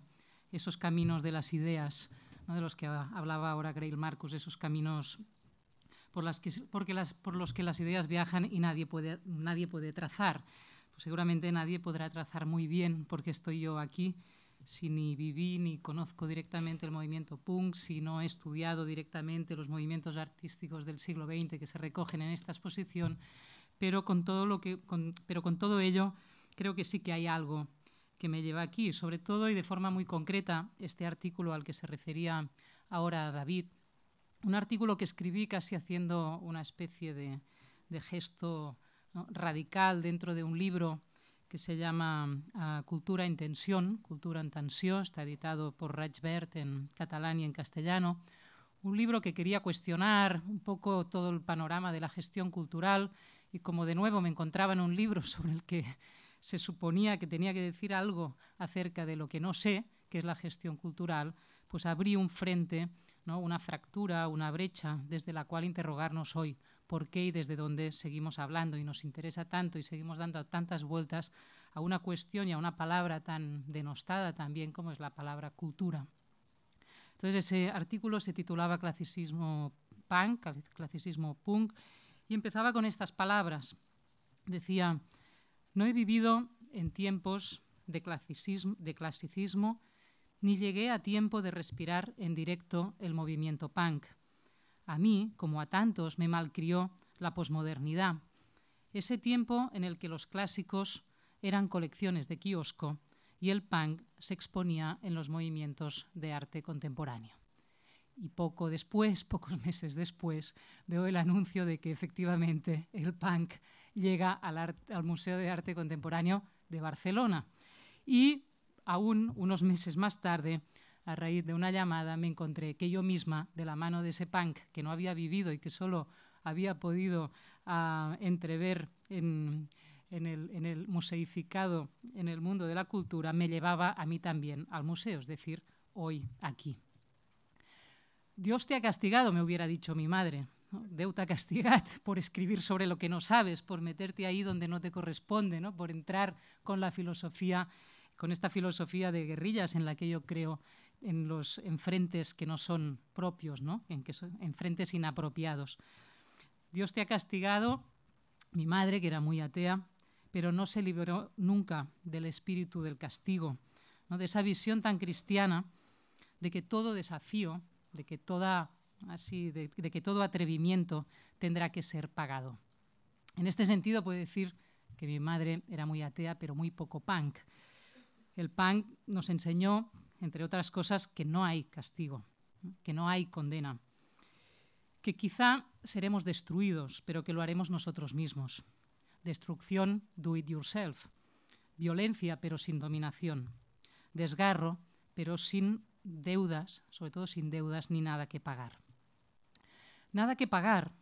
esos caminos de las ideas, ¿no? de los que hablaba ahora Grail Marcus, esos caminos por, las que, porque las, por los que las ideas viajan y nadie puede, nadie puede trazar. Pues seguramente nadie podrá trazar muy bien porque estoy yo aquí, si ni viví ni conozco directamente el movimiento punk, si no he estudiado directamente los movimientos artísticos del siglo XX que se recogen en esta exposición, pero con todo, lo que, con, pero con todo ello creo que sí que hay algo que me lleva aquí, sobre todo y de forma muy concreta, este artículo al que se refería ahora David, un artículo que escribí casi haciendo una especie de, de gesto ¿no? radical dentro de un libro que se llama uh, Cultura en tensión, Cultura en tensió, está editado por Rajbert en catalán y en castellano, un libro que quería cuestionar un poco todo el panorama de la gestión cultural y como de nuevo me encontraba en un libro sobre el que se suponía que tenía que decir algo acerca de lo que no sé, que es la gestión cultural, pues abrí un frente, ¿no? una fractura, una brecha desde la cual interrogarnos hoy por qué y desde dónde seguimos hablando y nos interesa tanto y seguimos dando tantas vueltas a una cuestión y a una palabra tan denostada también como es la palabra cultura. Entonces ese artículo se titulaba Clasicismo punk, clasicismo punk, y empezaba con estas palabras. Decía, no he vivido en tiempos de clasicismo, ni llegué a tiempo de respirar en directo el movimiento punk. A mí, como a tantos, me malcrió la posmodernidad, ese tiempo en el que los clásicos eran colecciones de kiosco y el punk se exponía en los movimientos de arte contemporáneo y poco después, pocos meses después, veo el anuncio de que efectivamente el punk llega al, Museo de Arte Contemporáneo de Barcelona. Y aún unos meses más tarde, a raíz de una llamada, me encontré que yo misma, de la mano de ese punk que no había vivido y que solo había podido uh, entrever en, en, el, en el museificado en el mundo de la cultura, me llevaba a mí también al museo, es decir, hoy aquí. Dios te ha castigado, me hubiera dicho mi madre. ¿no? Déu t'ha castigat por escribir sobre lo que no sabes, por meterte ahí donde no te corresponde, ¿no? por entrar con la filosofía, con esta filosofía de guerrillas en la que yo creo en los enfrentes que no son propios, ¿no? en que son enfrentes inapropiados. Dios te ha castigado, mi madre, que era muy atea, pero no se liberó nunca del espíritu del castigo, ¿no? de esa visión tan cristiana de que todo desafío, de que, toda, así, de, que todo atrevimiento tendrá que ser pagado. En este sentido, puedo decir que mi madre era muy atea, pero muy poco punk. El punk nos enseñó, entre otras cosas, que no hay castigo, que no hay condena, que quizá seremos destruidos, pero que lo haremos nosotros mismos. Destrucción, do it yourself. Violencia, pero sin dominación. Desgarro, pero sin deudas, sobre todo sin deudas ni nada que pagar. Nada que pagar,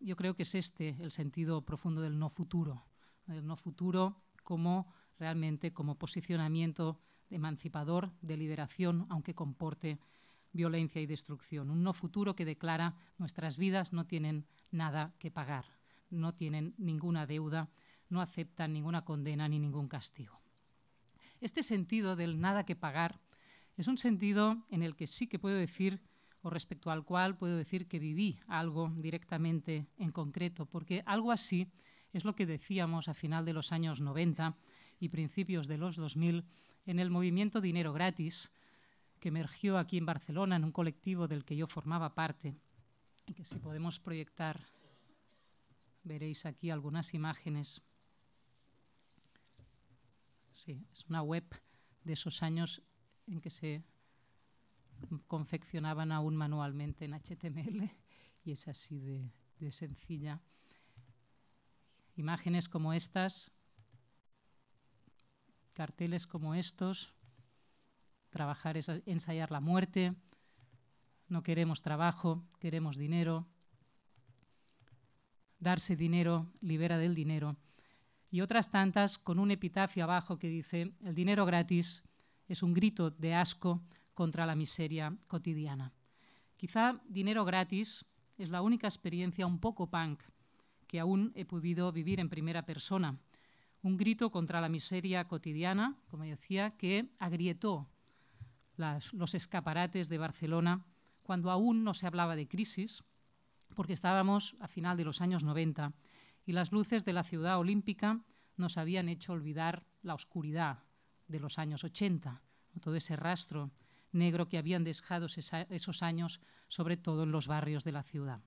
yo creo que es este el sentido profundo del no futuro, el no futuro como realmente como posicionamiento emancipador de liberación, aunque comporte violencia y destrucción. Un no futuro que declara nuestras vidas no tienen nada que pagar, no tienen ninguna deuda, no aceptan ninguna condena ni ningún castigo. Este sentido del nada que pagar es un sentido en el que sí que puedo decir, o respecto al cual puedo decir que viví algo directamente en concreto, porque algo así es lo que decíamos a final de los años 90 y principios de los 2000 en el movimiento Dinero Gratis, que emergió aquí en Barcelona en un colectivo del que yo formaba parte, y que si podemos proyectar, veréis aquí algunas imágenes. Sí, es una web de esos años en que se confeccionaban aún manualmente en HTML y es así de, sencilla. Imágenes como estas, carteles como estos, trabajar es ensayar la muerte, no queremos trabajo, queremos dinero, darse dinero libera del dinero, y otras tantas con un epitafio abajo que dice, el dinero gratis es un grito de asco contra la miseria cotidiana. Quizá dinero gratis es la única experiencia un poco punk que aún he podido vivir en primera persona. Un grito contra la miseria cotidiana, como decía, que agrietó los escaparates de Barcelona cuando aún no se hablaba de crisis, porque estábamos a final de los años 90 y las luces de la ciudad olímpica nos habían hecho olvidar la oscuridad de los años 80, todo ese rastro negro que habían dejado esos años, sobre todo en los barrios de la ciudad.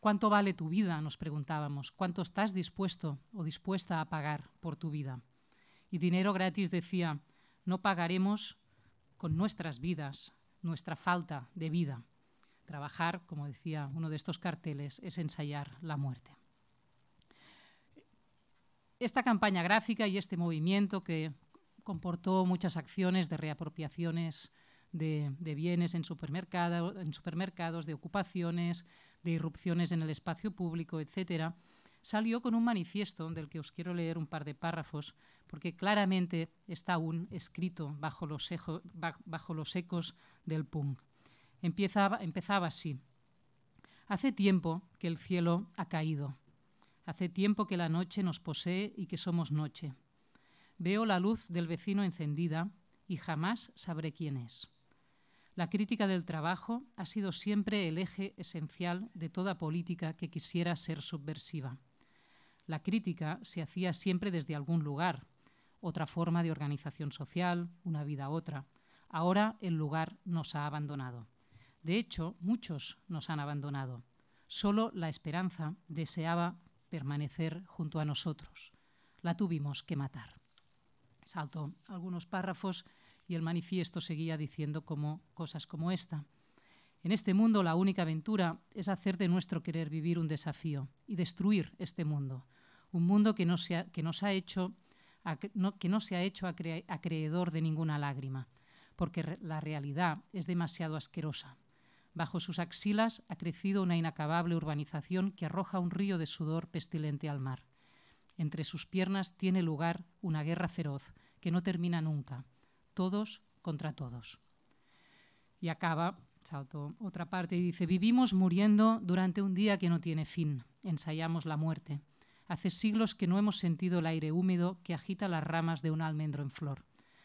¿Cuánto vale tu vida? Nos preguntábamos. ¿Cuánto estás dispuesto o dispuesta a pagar por tu vida? Y Dinero Gratis decía, no pagaremos con nuestras vidas nuestra falta de vida. Trabajar, como decía uno de estos carteles, es ensayar la muerte. Esta campaña gráfica y este movimiento que comportó muchas acciones de reapropiaciones de, bienes en, supermercado, en supermercados, de ocupaciones, de irrupciones en el espacio público, etcétera, salió con un manifiesto del que os quiero leer un par de párrafos, porque claramente está aún escrito bajo los, ecos del punk. Empezaba así. Hace tiempo que el cielo ha caído. Hace tiempo que la noche nos posee y que somos noche. Veo la luz del vecino encendida y jamás sabré quién es. La crítica del trabajo ha sido siempre el eje esencial de toda política que quisiera ser subversiva. La crítica se hacía siempre desde algún lugar, otra forma de organización social, una vida otra. Ahora el lugar nos ha abandonado. De hecho, muchos nos han abandonado. Solo la esperanza deseaba permanecer junto a nosotros. La tuvimos que matar. Salto algunos párrafos y el manifiesto seguía diciendo como, cosas como esta. En este mundo la única aventura es hacer de nuestro querer vivir un desafío y destruir este mundo. Un mundo que nos, ha, que nos ha hecho que no se ha hecho acreedor de ninguna lágrima, porque la realidad es demasiado asquerosa. Bajo sus axilas ha crecido una inacabable urbanización que arroja un río de sudor pestilente al mar. Entre sus piernas tiene lugar una guerra feroz que no termina nunca, todos contra todos. Y acaba, salto otra parte, y dice, vivimos muriendo durante un día que no tiene fin, ensayamos la muerte. Hace siglos que no hemos sentido el aire húmedo que agita las ramas de un almendro en flor.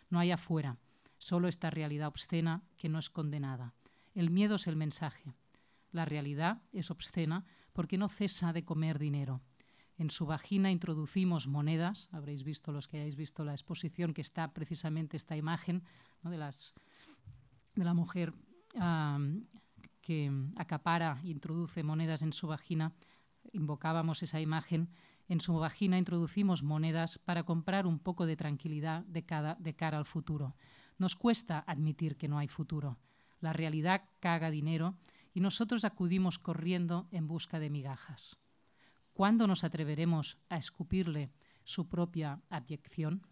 No hay afuera, solo esta realidad obscena que no es condenada. El miedo es el mensaje. La realidad es obscena porque no cesa de comer dinero. En su vagina introducimos monedas, habréis visto los que hayáis visto la exposición que está precisamente esta imagen de, la mujer que acapara e introduce monedas en su vagina. Invocábamos esa imagen. En su vagina introducimos monedas para comprar un poco de tranquilidad de cara al futuro. Nos cuesta admitir que no hay futuro. La realidad caga dinero y nosotros acudimos corriendo en busca de migajas. ¿Cuándo nos atreveremos a escupirle su propia abyección?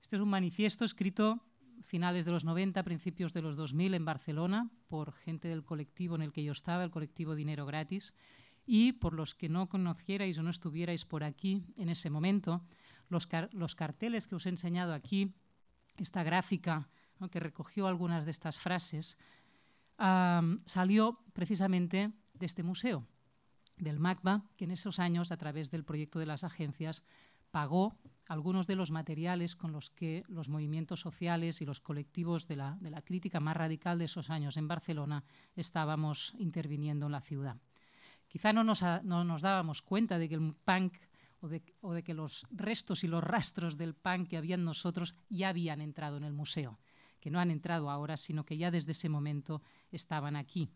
Este es un manifiesto escrito finales de los 90, principios de los 2000 en Barcelona por gente del colectivo en el que yo estaba, el colectivo Dinero Gratis, y por los que no conocierais o no estuvierais por aquí en ese momento, los, los carteles que os he enseñado aquí, esta gráfica que recogió algunas de estas frases, salió precisamente de este museo, del MACBA, que en esos años, a través del proyecto de las agencias, pagó algunos de los materiales con los que los movimientos sociales y los colectivos de la, de la crítica más radical de esos años en Barcelona estábamos interviniendo en la ciudad. Quizá no nos, no nos dábamos cuenta de que el punk o de, o de, que los restos y los rastros del punk que había en nosotros ya habían entrado en el museo, que no han entrado ahora, sino que ya desde ese momento estaban aquí.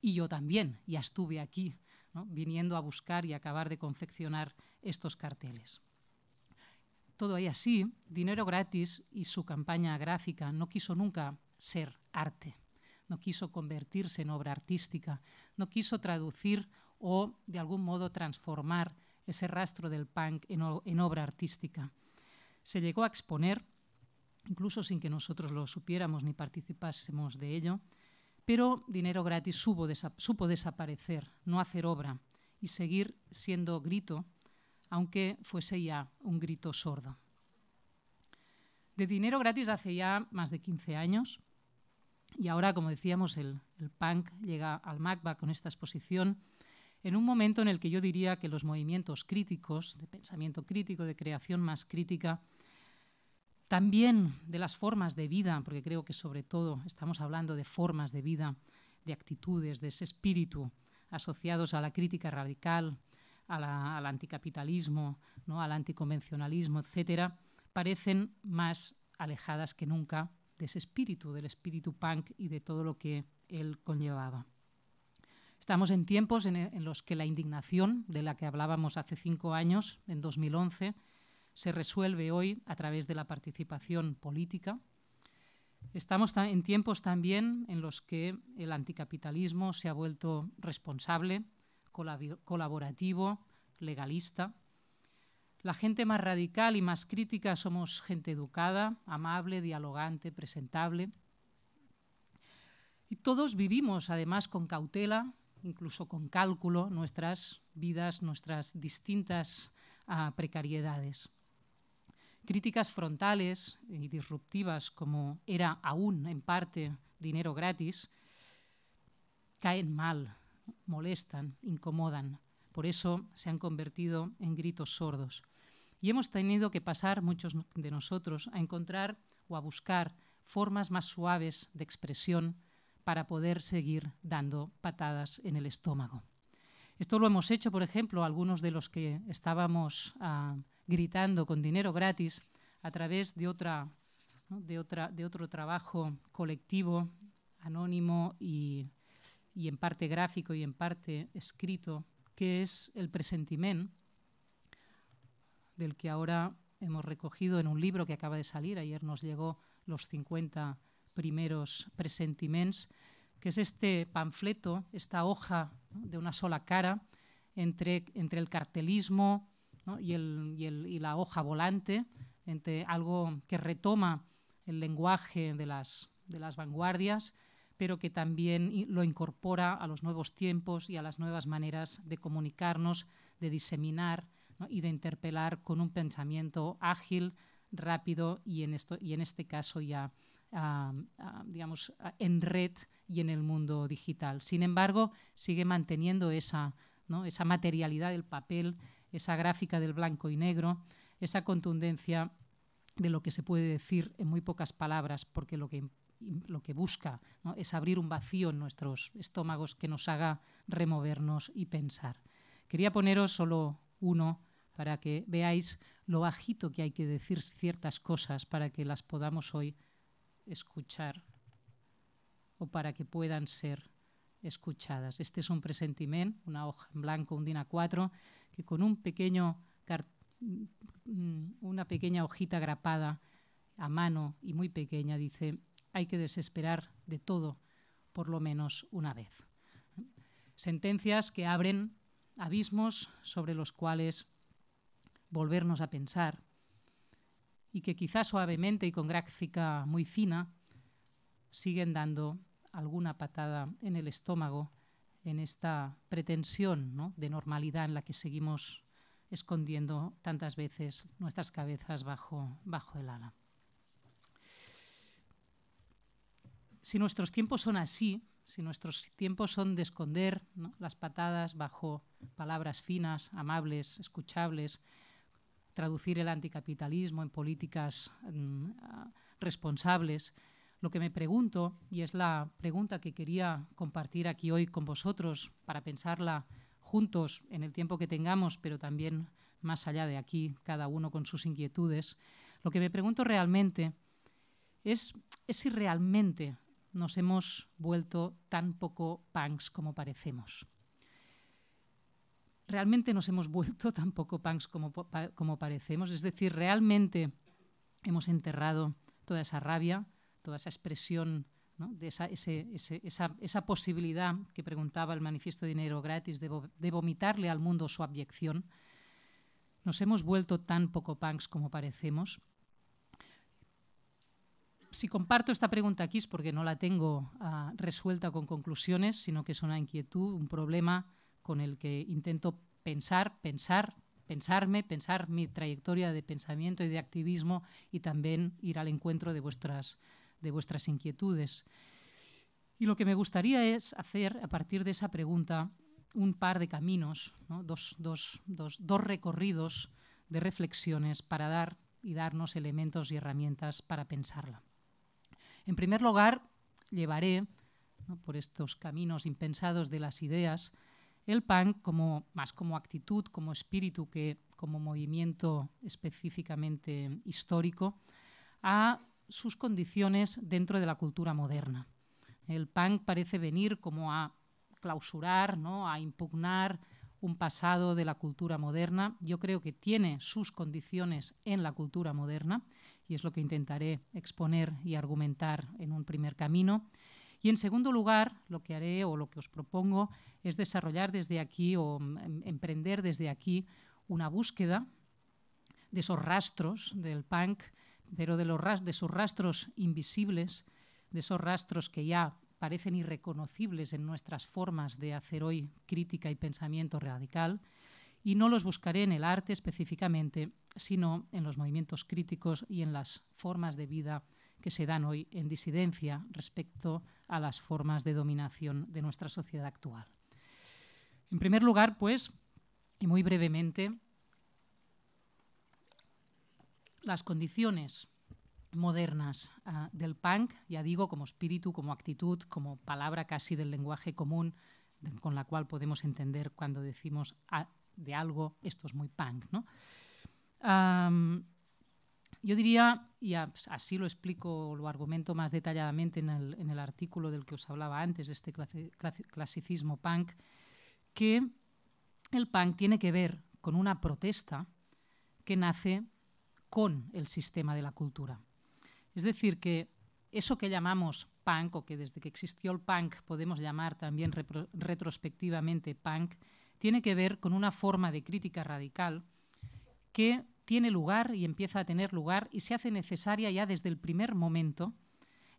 Y yo también ya estuve aquí ¿no? viniendo a buscar y acabar de confeccionar estos carteles. Todo ahí así, Dinero Gratis y su campaña gráfica no quiso nunca ser arte, no quiso convertirse en obra artística, no quiso traducir o de algún modo transformar ese rastro del punk en, en obra artística. Se llegó a exponer, incluso sin que nosotros lo supiéramos ni participásemos de ello, pero Dinero Gratis supo, desa supo desaparecer, no hacer obra y seguir siendo grito, aunque fuese ya un grito sordo. De Dinero Gratis hace ya más de 15 años y ahora, como decíamos, el, el punk llega al MACBA con esta exposición en un momento en el que yo diría que los movimientos críticos, de pensamiento crítico, de creación más crítica, también de las formas de vida, porque creo que sobre todo estamos hablando de formas de vida, de actitudes, de ese espíritu asociados a la crítica radical, a la, al anticapitalismo, ¿no? al anticonvencionalismo, etcétera, parecen más alejadas que nunca de ese espíritu, del espíritu punk y de todo lo que él conllevaba. Estamos en tiempos en, en los que la indignación de la que hablábamos hace cinco años, en 2011, se resuelve hoy a través de la participación política. Estamos en tiempos también en los que el anticapitalismo se ha vuelto responsable, colaborativo, legalista. La gente más radical y más crítica somos gente educada, amable, dialogante, presentable. Y todos vivimos además con cautela, incluso con cálculo, nuestras vidas, nuestras distintas uh, precariedades. Críticas frontales y disruptivas, como era aún en parte dinero gratis, caen mal, molestan, incomodan. Por eso se han convertido en gritos sordos. Y hemos tenido que pasar, muchos de nosotros, a encontrar o a buscar formas más suaves de expresión para poder seguir dando patadas en el estómago. Esto lo hemos hecho, por ejemplo, algunos de los que estábamos uh, gritando con dinero gratis a través de, otra, otro trabajo colectivo, anónimo y, y, en parte gráfico y en parte escrito, que es el presentiment, del que ahora hemos recogido en un libro que acaba de salir, ayer nos llegó los 50 primeros presentiments, que es este panfleto, esta hoja de una sola cara entre, entre el cartelismo, y, el, y, el, y, la hoja volante entre algo que retoma el lenguaje de las, de las vanguardias, pero que también lo incorpora a los nuevos tiempos y a las nuevas maneras de comunicarnos, de diseminar y de interpelar con un pensamiento ágil, rápido y en, esto, y en este caso ya uh, uh, digamos, en red y en el mundo digital. Sin embargo, sigue manteniendo esa, esa materialidad del papel, esa gráfica del blanco y negro, esa contundencia de lo que se puede decir en muy pocas palabras, porque lo que, lo que busca es abrir un vacío en nuestros estómagos que nos haga removernos y pensar. Quería poneros solo uno para que veáis lo bajito que hay que decir ciertas cosas para que las podamos hoy escuchar o para que puedan ser escuchadas. Este es un presentiment, una hoja en blanco, un DIN A4, que con un pequeño mm, una pequeña hojita grapada a mano y muy pequeña dice, hay que desesperar de todo por lo menos una vez. Sentencias que abren abismos sobre los cuales volvernos a pensar y que quizás suavemente y con gráfica muy fina siguen dando alguna patada en el estómago en esta pretensión de normalidad en la que seguimos escondiendo tantas veces nuestras cabezas bajo, bajo el ala. Si nuestros tiempos son así, si nuestros tiempos son de esconder las patadas bajo palabras finas, amables, escuchables, traducir el anticapitalismo en políticas mm, responsables, lo que me pregunto, y es la pregunta que quería compartir aquí hoy con vosotros para pensarla juntos en el tiempo que tengamos, pero también más allá de aquí, cada uno con sus inquietudes, lo que me pregunto realmente es, es si realmente nos hemos vuelto tan poco punks como parecemos. Realmente nos hemos vuelto tan poco punks como, como parecemos, es decir, realmente hemos enterrado toda esa rabia, toda esa expresión de esa, posibilidad que preguntaba el manifiesto de dinero gratis de, vo de, vomitarle al mundo su abyección. Nos hemos vuelto tan poco punks como parecemos. Si comparto esta pregunta aquí es porque no la tengo uh, resuelta con conclusiones, sino que es una inquietud, un problema con el que intento pensar, pensar, pensarme, pensar mi trayectoria de pensamiento y de activismo y también ir al encuentro de vuestras de vuestras inquietudes. Y lo que me gustaría es hacer, a partir de esa pregunta, un par de caminos, ¿no? dos, dos, dos, dos recorridos de reflexiones para dar y darnos elementos y herramientas para pensarla. En primer lugar, llevaré por estos caminos impensados de las ideas el punk como, más como actitud, como espíritu que como movimiento específicamente histórico, a sus condiciones dentro de la cultura moderna. El punk parece venir como a clausurar, ¿no? a impugnar un pasado de la cultura moderna. Yo creo que tiene sus condiciones en la cultura moderna y es lo que intentaré exponer y argumentar en un primer camino. Y en segundo lugar, lo que haré o lo que os propongo es desarrollar desde aquí o em, emprender desde aquí una búsqueda de esos rastros del punk pero de, sus rastros invisibles, de esos rastros que ya parecen irreconocibles en nuestras formas de hacer hoy crítica y pensamiento radical, y no los buscaré en el arte específicamente, sino en los movimientos críticos y en las formas de vida que se dan hoy en disidencia respecto a las formas de dominación de nuestra sociedad actual. En primer lugar, pues, y muy brevemente, las condiciones modernas uh, del punk, ya digo, como espíritu, como actitud, como palabra casi del lenguaje común de, con la cual podemos entender cuando decimos a, de algo, esto es muy punk. ¿no? Yo diría, y así lo explico, lo argumento más detalladamente en el, en el artículo del que os hablaba antes, este clasicismo punk, que el punk tiene que ver con una protesta que nace con el sistema de la cultura. Es decir, que eso que llamamos punk, o que desde que existió el punk podemos llamar también retrospectivamente punk, tiene que ver con una forma de crítica radical que tiene lugar y empieza a tener lugar y se hace necesaria ya desde el primer momento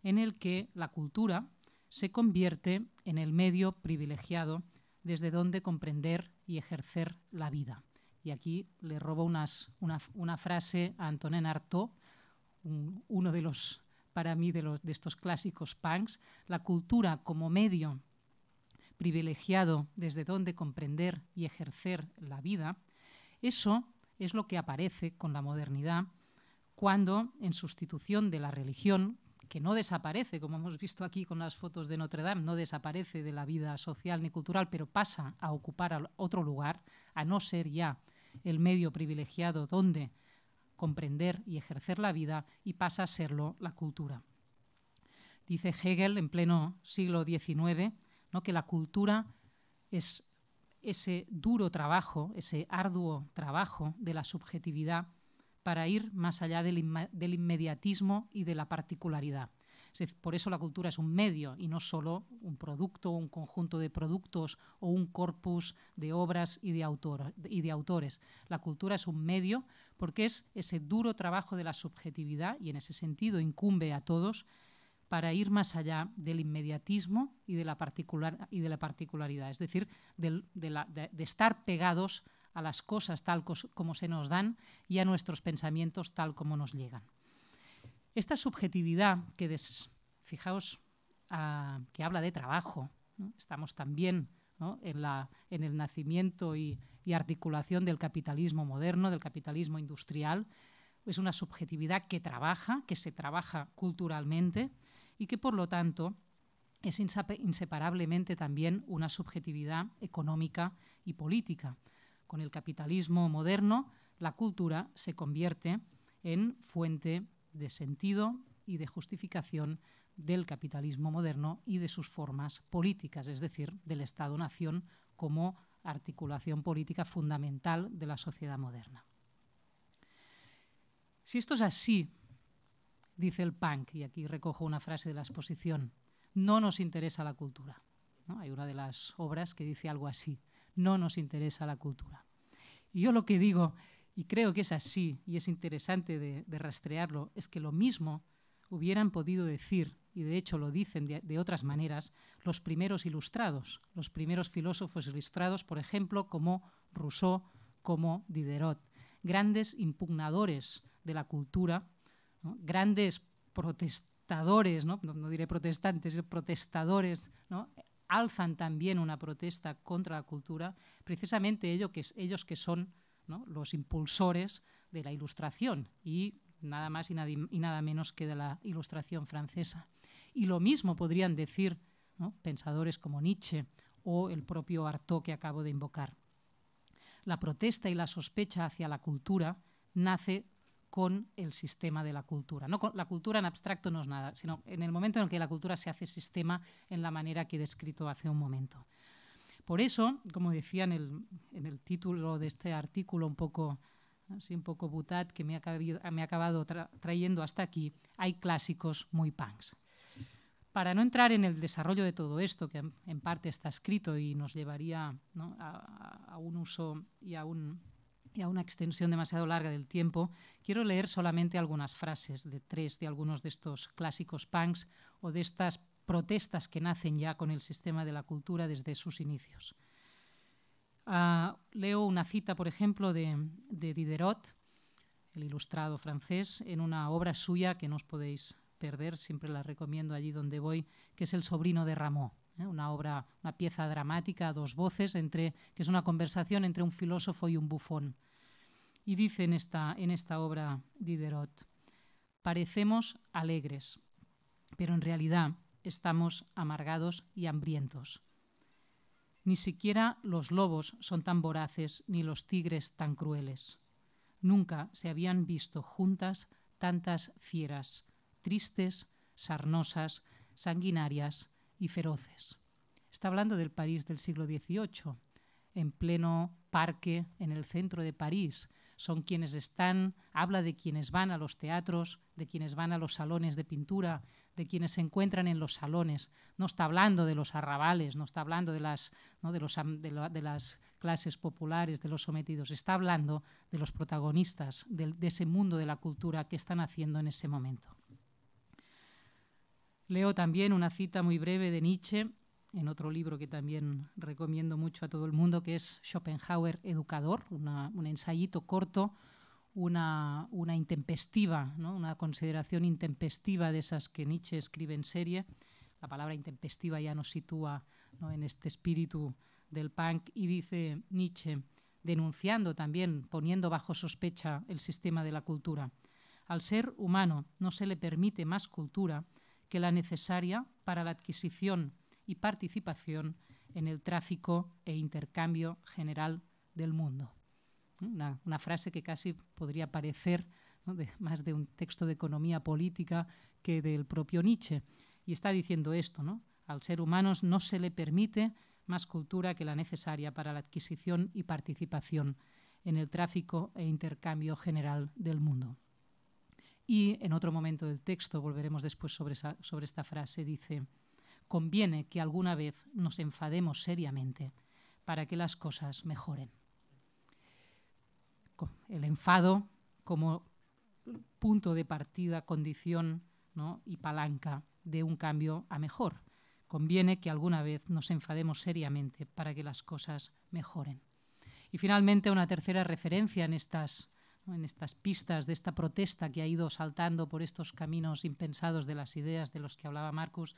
en el que la cultura se convierte en el medio privilegiado desde donde comprender y ejercer la vida. Y aquí le robo una, una, frase a Antonin Artaud, un, uno de los, para mí, de, los, de estos clásicos punks, la cultura como medio privilegiado desde donde comprender y ejercer la vida, eso es lo que aparece con la modernidad cuando, en sustitución de la religión, que no desaparece, como hemos visto aquí con las fotos de Notre Dame, no desaparece de la vida social ni cultural, pero pasa a ocupar otro lugar, a no ser ya el medio privilegiado donde comprender y ejercer la vida y pasa a serlo la cultura. Dice Hegel en pleno siglo XIX ¿no? que la cultura es ese duro trabajo, ese arduo trabajo de la subjetividad para ir más allá del, inmediatismo y de la particularidad. Por eso la cultura es un medio y no solo un producto, un conjunto de productos o un corpus de obras y de, y de autores. La cultura es un medio porque es ese duro trabajo de la subjetividad y en ese sentido incumbe a todos para ir más allá del inmediatismo y de la, particular, y de la particularidad, es decir, de, la, de estar pegados a las cosas tal como se nos dan y a nuestros pensamientos tal como nos llegan. Esta subjetividad que, des, fijaos, uh, que habla de trabajo, estamos también en, el nacimiento y, y articulación del capitalismo moderno, del capitalismo industrial, es una subjetividad que trabaja, que se trabaja culturalmente, y que por lo tanto es inseparablemente también una subjetividad económica y política. Con el capitalismo moderno, la cultura se convierte en fuente de sentido y de justificación del capitalismo moderno y de sus formas políticas, es decir, del Estado-nación como articulación política fundamental de la sociedad moderna. Si esto es así dice el punk, y aquí recojo una frase de la exposición, no nos interesa la cultura. Hay una de las obras que dice algo así, no nos interesa la cultura. Y yo lo que digo, y creo que es así, y es interesante de, rastrearlo, es que lo mismo hubieran podido decir, y de hecho lo dicen de, otras maneras, los primeros ilustrados, los primeros filósofos ilustrados, por ejemplo, como Rousseau, como Diderot, grandes impugnadores de la cultura grandes protestadores, ¿no? No, diré protestantes, protestadores, alzan también una protesta contra la cultura, precisamente ellos que, ellos que son los impulsores de la ilustración y nada más y nada, menos que de la ilustración francesa. Y lo mismo podrían decir pensadores como Nietzsche o el propio Artaud que acabo de invocar. La protesta y la sospecha hacia la cultura nace con el sistema de la cultura. No, la cultura en abstracto no es nada, sino en el momento en el que la cultura se hace sistema en la manera que he descrito hace un momento. Por eso, como decía en el, en el título de este artículo un poco así un poco butat que me ha, cabido, me ha acabado tra trayendo hasta aquí, hay clásicos muy punks. Para no entrar en el desarrollo de todo esto, que en parte está escrito y nos llevaría ¿no? a, a, un uso y a un, y a una extensión demasiado larga del tiempo, quiero leer solamente algunas frases de tres de algunos de estos clásicos punks o de estas protestas que nacen ya con el sistema de la cultura desde sus inicios. Uh, leo una cita, por ejemplo, de, de Diderot, el ilustrado francés, en una obra suya que no os podéis perder, siempre la recomiendo allí donde voy, que es El sobrino de Rameau. ¿eh? una obra, una pieza dramática dos voces, entre, que es una conversación entre un filósofo y un bufón. Y dice en esta, en esta obra Diderot, parecemos alegres, pero en realidad estamos amargados y hambrientos. Ni siquiera los lobos son tan voraces ni los tigres tan crueles. Nunca se habían visto juntas tantas fieras, tristes, sarnosas, sanguinarias, y feroces. Está hablando del París del siglo XVIII, en pleno parque en el centro de París, son quienes están, habla de quienes van a los teatros, de quienes van a los salones de pintura, de quienes se encuentran en los salones. No está hablando de los arrabales, no está hablando de las, ¿no? de, los, de, las clases populares, de los sometidos, está hablando de los protagonistas de, ese mundo de la cultura que están haciendo en ese momento. Leo también una cita muy breve de Nietzsche en otro libro que también recomiendo mucho a todo el mundo, que es Schopenhauer Educador, un ensayito corto, una, una intempestiva, ¿no? una consideración intempestiva de esas que Nietzsche escribe en serie. La palabra intempestiva ya nos sitúa ¿no? en este espíritu del punk y dice Nietzsche, denunciando también, poniendo bajo sospecha el sistema de la cultura. Al ser humano no se le permite más cultura que la necesaria para la adquisición y participación en el tráfico e intercambio general del mundo. Una, frase que casi podría parecer más de un texto de economía política que del propio Nietzsche. Y está diciendo esto, ¿no? Al ser humano no se le permite más cultura que la necesaria para la adquisición y participación en el tráfico e intercambio general del mundo. Y en otro momento del texto, volveremos después sobre, sobre esta frase, dice, conviene que alguna vez nos enfademos seriamente para que las cosas mejoren. El enfado como punto de partida, condición y palanca de un cambio a mejor. Conviene que alguna vez nos enfademos seriamente para que las cosas mejoren. Y finalmente una tercera referencia en estas, en estas pistas de esta protesta que ha ido saltando por estos caminos impensados de las ideas de los que hablaba Marcus,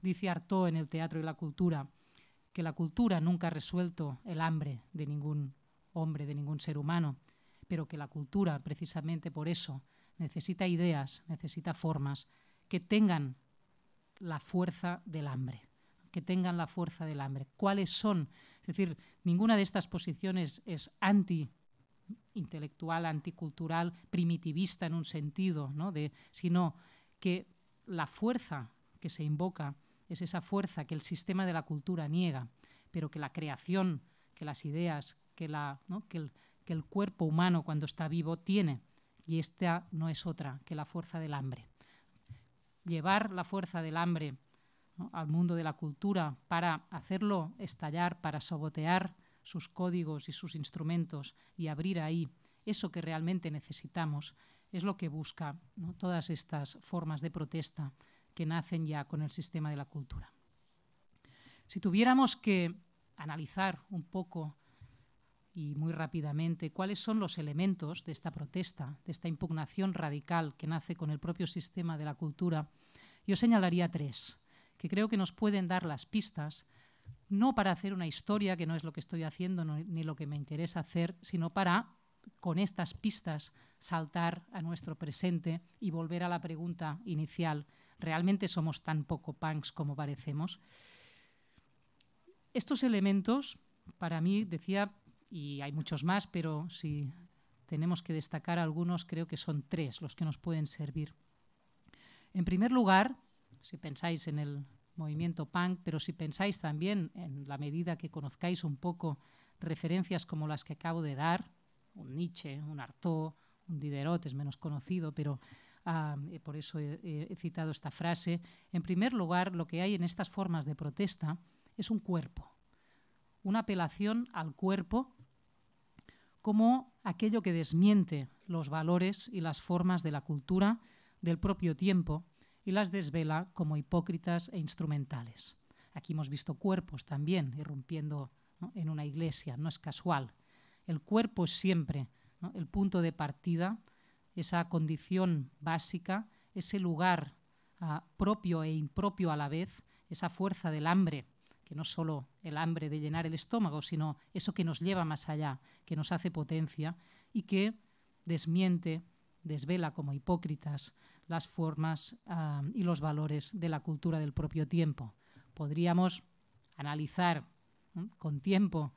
dice Artaud en el teatro y la cultura, que la cultura nunca ha resuelto el hambre de ningún hombre, de ningún ser humano, pero que la cultura, precisamente por eso, necesita ideas, necesita formas que tengan la fuerza del hambre, que tengan la fuerza del hambre. ¿Cuáles son? Es decir, ninguna de estas posiciones es anti intelectual, anticultural, primitivista en un sentido, ¿no? de, sino que la fuerza que se invoca es esa fuerza que el sistema de la cultura niega, pero que la creación, que las ideas, que, la, que, el, que el cuerpo humano cuando está vivo tiene. Y esta no es otra que la fuerza del hambre. Llevar la fuerza del hambre al mundo de la cultura para hacerlo estallar, para sabotear sus códigos y sus instrumentos y abrir ahí eso que realmente necesitamos, es lo que busca todas estas formas de protesta que nacen ya con el sistema de la cultura. Si tuviéramos que analizar un poco y muy rápidamente cuáles son los elementos de esta protesta, de esta impugnación radical que nace con el propio sistema de la cultura, yo señalaría tres, que creo que nos pueden dar las pistas, no para hacer una historia, que no es lo que estoy haciendo ni lo que me interesa hacer, sino para, con estas pistas, saltar a nuestro presente y volver a la pregunta inicial ¿Realmente somos tan poco punks como parecemos? Estos elementos, para mí, decía, y hay muchos más, pero si tenemos que destacar algunos, creo que son tres los que nos pueden servir. En primer lugar, si pensáis en el movimiento punk, pero si pensáis también en la medida que conozcáis un poco referencias como las que acabo de dar, un Nietzsche, un Artaud, un Diderot es menos conocido, pero Uh, por eso he, he, citado esta frase. En primer lugar, lo que hay en estas formas de protesta es un cuerpo, una apelación al cuerpo como aquello que desmiente los valores y las formas de la cultura del propio tiempo y las desvela como hipócritas e instrumentales. Aquí hemos visto cuerpos también irrumpiendo en una iglesia, no es casual. El cuerpo es siempre el punto de partida esa condición básica, ese lugar uh, propio e impropio a la vez, esa fuerza del hambre, que no solo el hambre de llenar el estómago, sino eso que nos lleva más allá, que nos hace potencia y que desmiente, desvela como hipócritas las formas uh, y los valores de la cultura del propio tiempo. Podríamos analizar con tiempo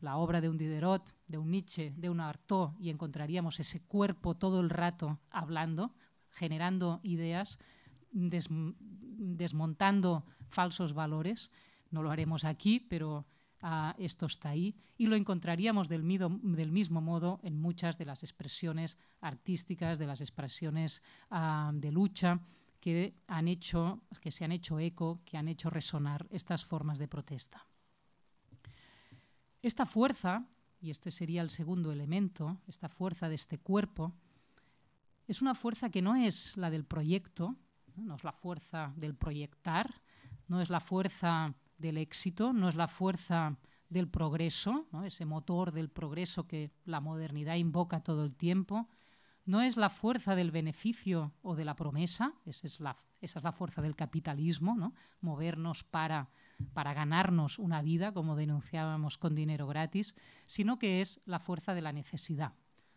la obra de un Diderot, de un Nietzsche, de un Artaud, y encontraríamos ese cuerpo todo el rato hablando, generando ideas, des desmontando falsos valores. No lo haremos aquí, pero uh, esto está ahí y lo encontraríamos del, mismo modo en muchas de las expresiones artísticas, de las expresiones uh, de lucha que, han hecho, que se han hecho eco, que han hecho resonar estas formas de protesta. Esta fuerza, y este sería el segundo elemento, esta fuerza de este cuerpo, es una fuerza que no es la del proyecto, no es la fuerza del proyectar, no es la fuerza del éxito, no es la fuerza del progreso, ¿no? ese motor del progreso que la modernidad invoca todo el tiempo, no es la fuerza del beneficio o de la promesa, esa es la, esa es la fuerza del capitalismo, ¿no? movernos para, para ganarnos una vida, como denunciábamos con dinero gratis, sino que es la fuerza de la necesidad.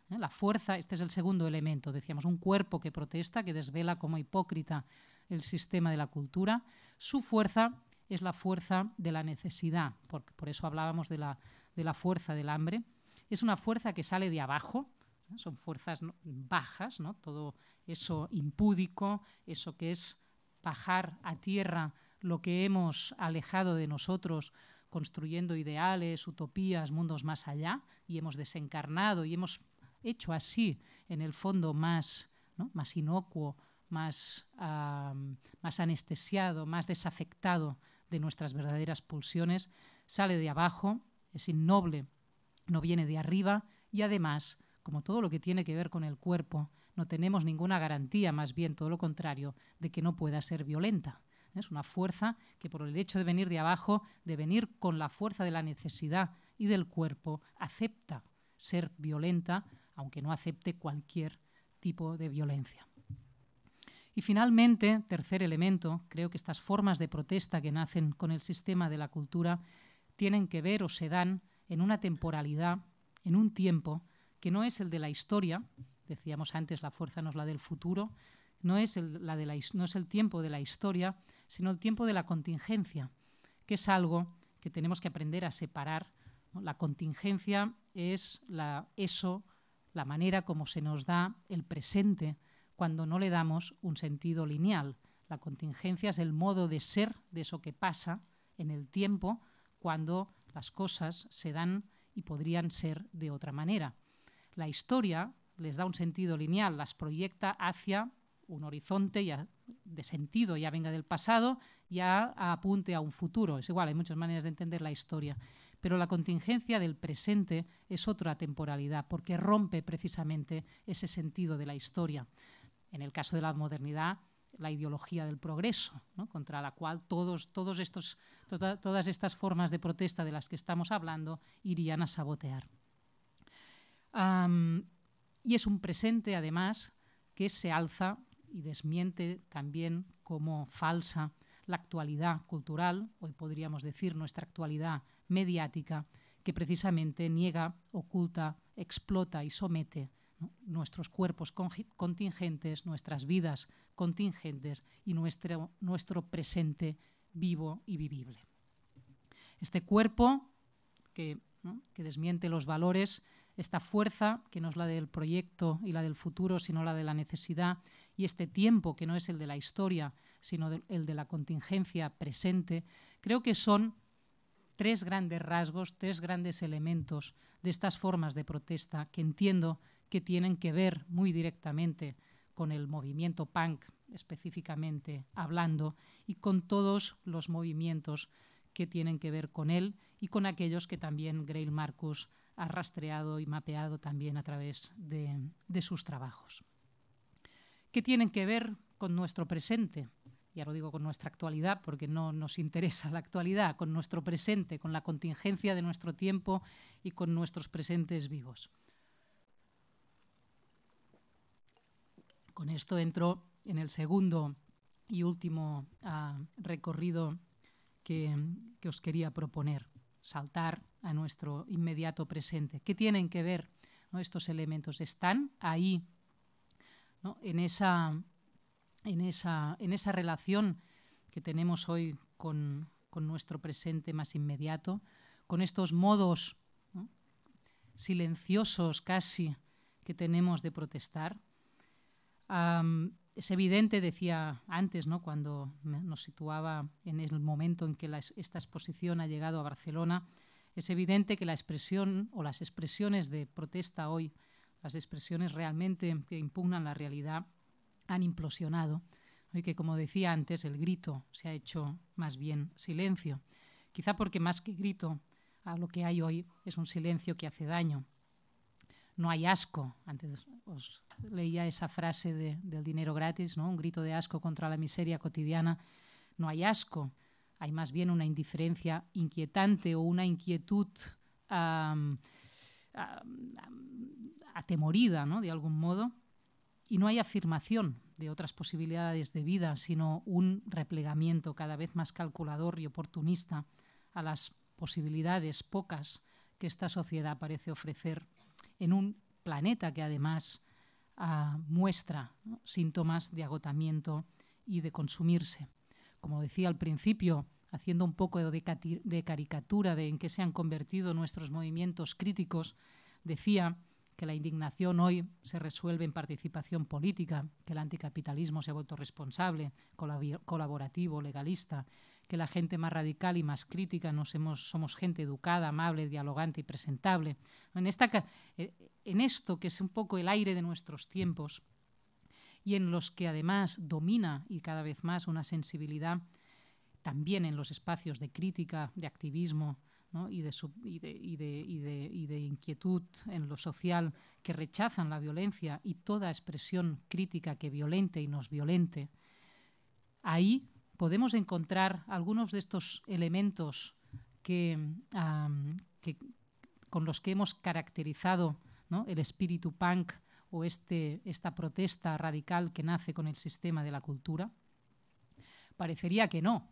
¿eh? La fuerza, este es el segundo elemento, decíamos, un cuerpo que protesta, que desvela como hipócrita el sistema de la cultura, su fuerza es la fuerza de la necesidad, por, por eso hablábamos de la, de la fuerza del hambre, es una fuerza que sale de abajo, son fuerzas bajas, ¿no? todo eso impúdico, eso que es bajar a tierra lo que hemos alejado de nosotros construyendo ideales, utopías, mundos más allá, y hemos desencarnado y hemos hecho así, en el fondo, más, más inocuo, más, uh, más anestesiado, más desafectado de nuestras verdaderas pulsiones, sale de abajo, es innoble, no viene de arriba y además, como todo lo que tiene que ver con el cuerpo, no tenemos ninguna garantía, más bien todo lo contrario, de que no pueda ser violenta. Es una fuerza que por el hecho de venir de abajo, de venir con la fuerza de la necesidad y del cuerpo, acepta ser violenta, aunque no acepte cualquier tipo de violencia. Y finalmente, tercer elemento, creo que estas formas de protesta que nacen con el sistema de la cultura tienen que ver o se dan en una temporalidad, en un tiempo que no es el de la historia, decíamos antes, la fuerza no es la del futuro, no es el, la de la, no es el tiempo de la historia, sino el tiempo de la contingencia, que es algo que tenemos que aprender a separar. La contingencia es la, eso, la manera como se nos da el presente cuando no le damos un sentido lineal. La contingencia es el modo de ser de eso que pasa en el tiempo cuando las cosas se dan y podrían ser de otra manera. La historia les da un sentido lineal, las proyecta hacia un horizonte ya de sentido, ya venga del pasado, ya apunte a un futuro. Es igual, hay muchas maneras de entender la historia. Pero la contingencia del presente es otra temporalidad, porque rompe precisamente ese sentido de la historia en el caso de la modernidad, la ideología del progreso, contra la cual todos, todos estos, toda, todas estas formas de protesta de las que estamos hablando irían a sabotear. Y es un presente, además, que se alza y desmiente también como falsa la actualidad cultural, hoy podríamos decir nuestra actualidad mediática, que precisamente niega, oculta, explota y somete nuestros cuerpos contingentes, nuestras vidas contingentes y nuestro, nuestro presente vivo y vivible. Este cuerpo que, que desmiente los valores, esta fuerza que no es la del proyecto y la del futuro, sino la de la necesidad, y este tiempo que no es el de la historia, sino el de la contingencia presente, creo que son tres grandes rasgos, tres grandes elementos de estas formas de protesta que entiendo que tienen que ver muy directamente con el movimiento punk específicamente hablando y con todos los movimientos que tienen que ver con él y con aquellos que también Grail Marcus ha rastreado y mapeado también a través de, de sus trabajos. ¿Qué tienen que ver con nuestro presente? Ya lo digo con nuestra actualidad porque no nos interesa la actualidad, con nuestro presente, con la contingencia de nuestro tiempo y con nuestros presentes vivos. Con esto entro en el segundo y último uh, recorrido que, que, os quería proponer, saltar a nuestro inmediato presente. ¿Qué tienen que ver estos elementos? Están ahí, ¿no? en, esa, en, esa, en esa relación que tenemos hoy con, con nuestro presente más inmediato, con estos modos silenciosos casi que tenemos de protestar, Es evidente, decía antes, cuando nos situaba en el momento en que esta exposición ha llegado a Barcelona, Es evidente que la expresión o las expresiones de protesta hoy, las expresiones realmente que impugnan la realidad, han implosionado y que, como decía antes, el grito se ha hecho más bien silencio. Quizá porque más que grito, a lo que hay hoy es un silencio que hace daño. No hay asco. Antes os leía esa frase de, del dinero gratis, ¿no? un grito de asco contra la miseria cotidiana. No hay asco hay más bien una indiferencia inquietante o una inquietud atemorida, ¿no? de algún modo, y no hay afirmación de otras posibilidades de vida, sino un replegamiento cada vez más calculador y oportunista a las posibilidades pocas que esta sociedad parece ofrecer en un planeta que además uh, muestra síntomas de agotamiento y de consumirse. Como decía al principio, haciendo un poco de, de caricatura de en qué se han convertido nuestros movimientos críticos, decía que la indignación hoy se resuelve en participación política, que el anticapitalismo se ha vuelto responsable, colaborativo, legalista, que la gente más radical y más crítica nos hemos, somos gente educada, amable, dialogante y presentable. En, esta, eh, en esto, que es un poco el aire de nuestros tiempos, y en los que además domina y cada vez más una sensibilidad también en los espacios de crítica, de activismo ¿no? y, de y, de, y, de, y, de, inquietud en lo social que rechazan la violencia y toda expresión crítica que violente y nos violente, ahí podemos encontrar algunos de estos elementos que, um, que con los que hemos caracterizado ¿no? el espíritu punk o este, esta protesta radical que nace con el sistema de la cultura? Parecería que no.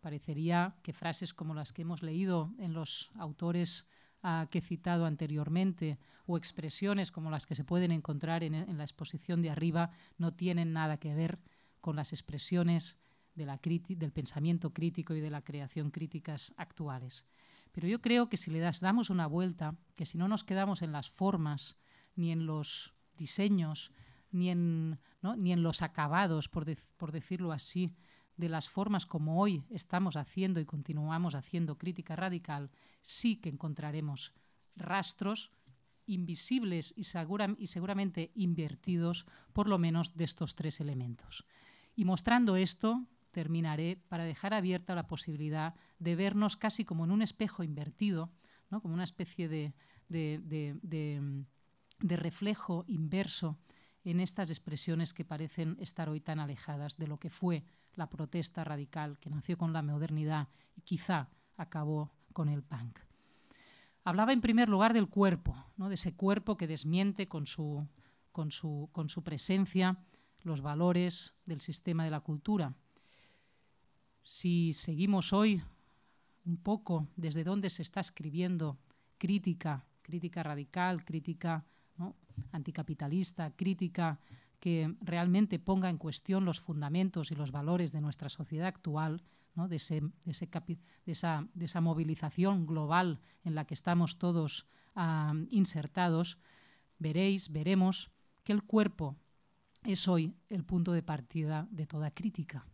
Parecería que frases como las que hemos leído en los autores uh, que he citado anteriormente o expresiones como las que se pueden encontrar en, en la exposición de arriba no tienen nada que ver con las expresiones de la del pensamiento crítico y de la creación críticas actuales. Pero yo creo que si le das, damos una vuelta, que si no nos quedamos en las formas ni en los diseños, ni en, los acabados, por, de, por decirlo así, de las formas como hoy estamos haciendo y continuamos haciendo crítica radical, sí que encontraremos rastros invisibles y seguramente invertidos, por lo menos, de estos tres elementos. Y mostrando esto, terminaré para dejar abierta la posibilidad de vernos casi como en un espejo invertido, ¿no? como una especie de, de, de, de de reflejo inverso en estas expresiones que parecen estar hoy tan alejadas de lo que fue la protesta radical que nació con la modernidad y quizá acabó con el punk. Hablaba en primer lugar del cuerpo, ¿no? de ese cuerpo que desmiente con su, con, su, con su presencia los valores del sistema de la cultura. Si seguimos hoy un poco desde dónde se está escribiendo crítica, crítica radical, crítica anticapitalista, crítica, que realmente ponga en cuestión los fundamentos y los valores de nuestra sociedad actual, ¿no? de, esa, movilización global en la que estamos todos uh, insertados, veréis, veremos que el cuerpo es hoy el punto de partida de toda crítica.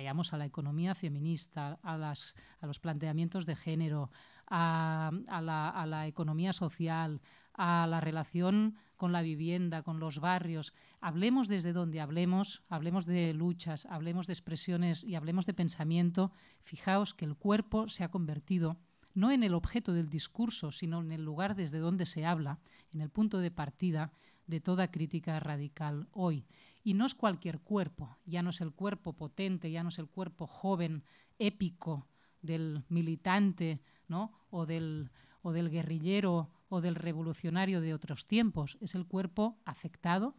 Vayamos a la economía feminista, a, los planteamientos de género, a, la, a la economía social, a la relación con la vivienda, con los barrios. Hablemos desde donde hablemos, hablemos de luchas, hablemos de expresiones y hablemos de pensamiento. Fijaos que el cuerpo se ha convertido no en el objeto del discurso, sino en el lugar desde donde se habla, en el punto de partida de toda crítica radical hoy. Y no es cualquier cuerpo, ya no es el cuerpo potente, ya no es el cuerpo joven, épico del militante ¿no? o, del, o del guerrillero o del revolucionario de otros tiempos, es el cuerpo afectado.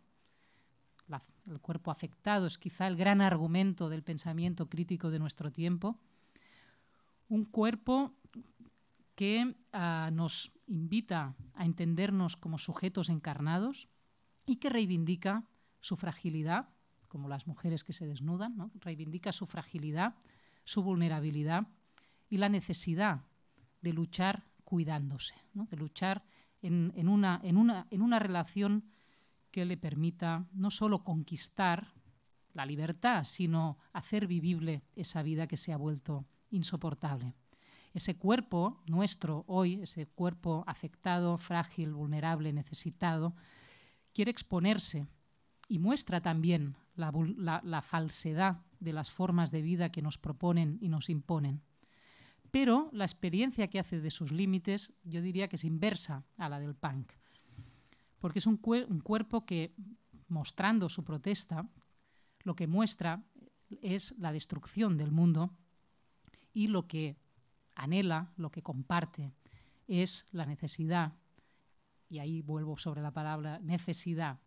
El cuerpo afectado es quizá el gran argumento del pensamiento crítico de nuestro tiempo. Un cuerpo que uh, nos invita a entendernos como sujetos encarnados y que reivindica su fragilidad, como las mujeres que se desnudan, ¿no? reivindica su fragilidad, su vulnerabilidad y la necesidad de luchar cuidándose, de luchar en, en, una, en, una, en una relación que le permita no solo conquistar la libertad, sino hacer vivible esa vida que se ha vuelto insoportable. Ese cuerpo nuestro hoy, ese cuerpo afectado, frágil, vulnerable, necesitado, quiere exponerse y muestra también la, falsedad de las formas de vida que nos proponen y nos imponen. Pero la experiencia que hace de sus límites yo diría que es inversa a la del punk, porque es un cuerpo que, mostrando su protesta, lo que muestra es la destrucción del mundo y lo que anhela, lo que comparte, es la necesidad, y ahí vuelvo sobre la palabra necesidad,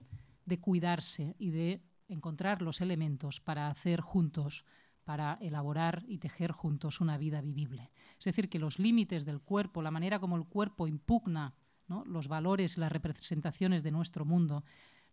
de cuidarse y de encontrar los elementos para hacer juntos, para elaborar y tejer juntos una vida vivible. Es decir, que los límites del cuerpo, la manera como el cuerpo impugna los valores y las representaciones de nuestro mundo,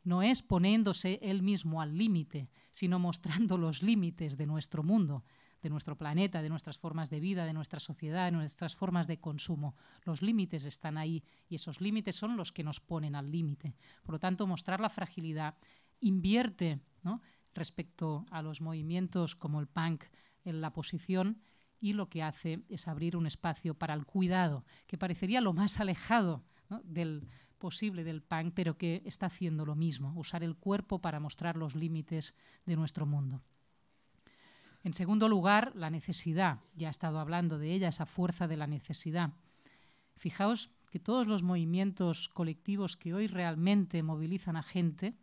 no es poniéndose él mismo al límite, sino mostrando los límites de nuestro mundo, de nuestro planeta, de nuestras formas de vida, de nuestra sociedad, de nuestras formas de consumo. Los límites están ahí y esos límites son los que nos ponen al límite. Por lo tanto, mostrar la fragilidad invierte ¿no? respecto a los movimientos como el punk en la posición y lo que hace es abrir un espacio para el cuidado, que parecería lo más alejado del posible del punk, pero que está haciendo lo mismo, usar el cuerpo para mostrar los límites de nuestro mundo. En segundo lugar, la necesidad. Ya he estado hablando de ella, esa fuerza de la necesidad. Fijaos que todos los movimientos colectivos que hoy realmente movilizan a gente,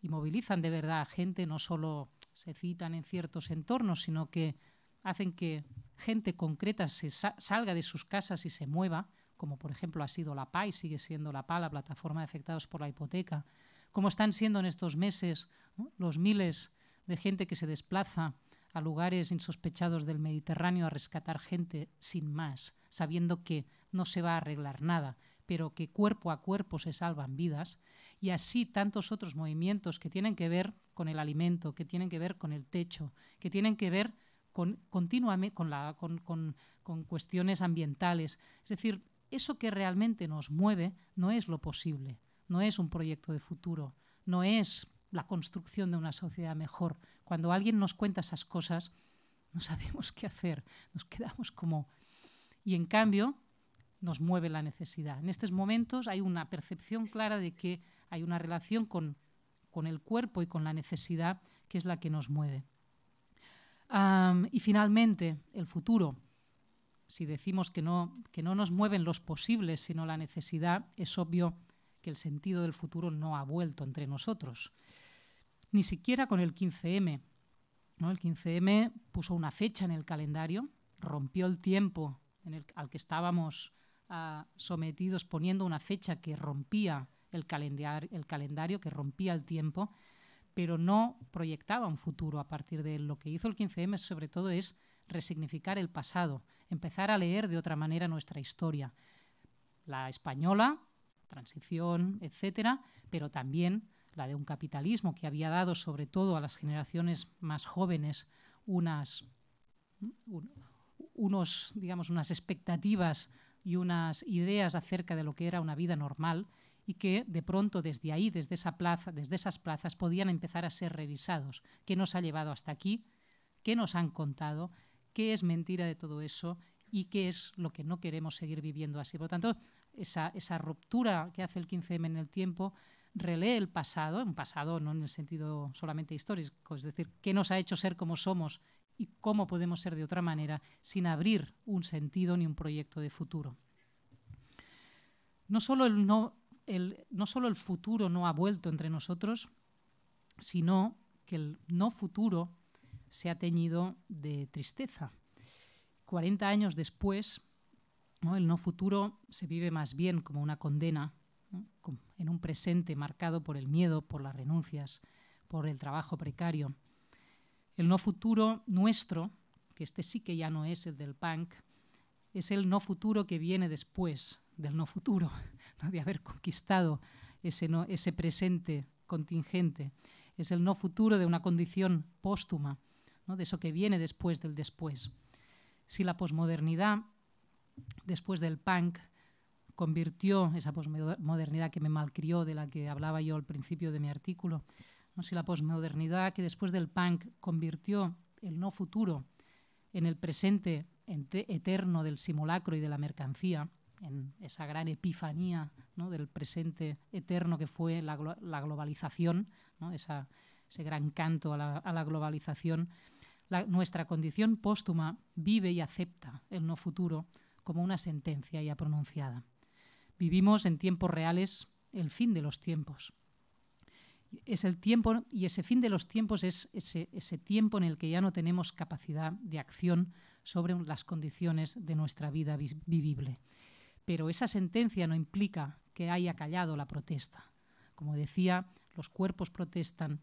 y movilizan de verdad a gente, no solo se citan en ciertos entornos, sino que hacen que gente concreta se sa salga de sus casas y se mueva, como por ejemplo ha sido la PA y sigue siendo la PA, la plataforma de afectados por la hipoteca, como están siendo en estos meses los miles de gente que se desplaza a lugares insospechados del Mediterráneo a rescatar gente sin más, sabiendo que no se va a arreglar nada, pero que cuerpo a cuerpo se salvan vidas, y así tantos otros movimientos que tienen que ver con el alimento, que tienen que ver con el techo, que tienen que ver con, continuamente con, la, con, con, con cuestiones ambientales. Es decir, eso que realmente nos mueve no es lo posible, no es un proyecto de futuro, no es la construcción de una sociedad mejor. Cuando alguien nos cuenta esas cosas, no sabemos qué hacer, nos quedamos como... Y en cambio, nos mueve la necesidad. En estos momentos hay una percepción clara de que hay una relación con, con el cuerpo y con la necesidad que es la que nos mueve. Y finalmente, el futuro. Si decimos que no, que no nos mueven los posibles, sino la necesidad, es obvio que el sentido del futuro no ha vuelto entre nosotros. Ni siquiera con el 15M. ¿no? El 15M puso una fecha en el calendario, rompió el tiempo al que estábamos uh, sometidos poniendo una fecha que rompía el, calendar, el calendario, que rompía el tiempo, pero no proyectaba un futuro a partir de él. Lo que hizo el 15M sobre todo es resignificar el pasado, empezar a leer de otra manera nuestra historia. La española, transición, etcétera, pero también la de un capitalismo que había dado sobre todo a las generaciones más jóvenes unas un, unos digamos unas expectativas y unas ideas acerca de lo que era una vida normal y que de pronto desde ahí, desde esa plaza, desde esas plazas podían empezar a ser revisados. ¿Qué nos ha llevado hasta aquí? ¿Qué nos han contado? ¿Qué es mentira de todo eso? ¿Y qué es lo que no queremos seguir viviendo así? Por lo tanto, esa, esa ruptura que hace el 15M en el tiempo relee el pasado, un pasado no en el sentido solamente histórico, es decir, qué nos ha hecho ser como somos y cómo podemos ser de otra manera sin abrir un sentido ni un proyecto de futuro. No solo el, no, el, no solo el futuro no ha vuelto entre nosotros, sino que el no futuro se ha teñido de tristeza. 40 años después, el no futuro se vive más bien como una condena. En un presente marcado por el miedo, por las renuncias, por el trabajo precario. El no futuro nuestro, que este sí que ya no es el del punk, es el no futuro que viene después del no futuro, de haber conquistado ese, no, ese presente contingente. Es el no futuro de una condición póstuma, ¿no? de eso que viene después del después. Si la posmodernidad, después del punk, convirtió esa posmodernidad que me malcrió, de la que hablaba yo al principio de mi artículo, ¿no? si la posmodernidad que después del punk convirtió el no futuro en el presente eterno del simulacro y de la mercancía, en esa gran epifanía del presente eterno que fue la, globalización, ese gran canto a la, globalización, nuestra condición póstuma vive y acepta el no futuro como una sentencia ya pronunciada. Vivimos en tiempos reales el fin de los tiempos. Es el tiempo, y ese fin de los tiempos es ese, ese tiempo en el que ya no tenemos capacidad de acción sobre las condiciones de nuestra vida vivible. Pero esa sentencia no implica que haya callado la protesta. Como decía, los cuerpos protestan,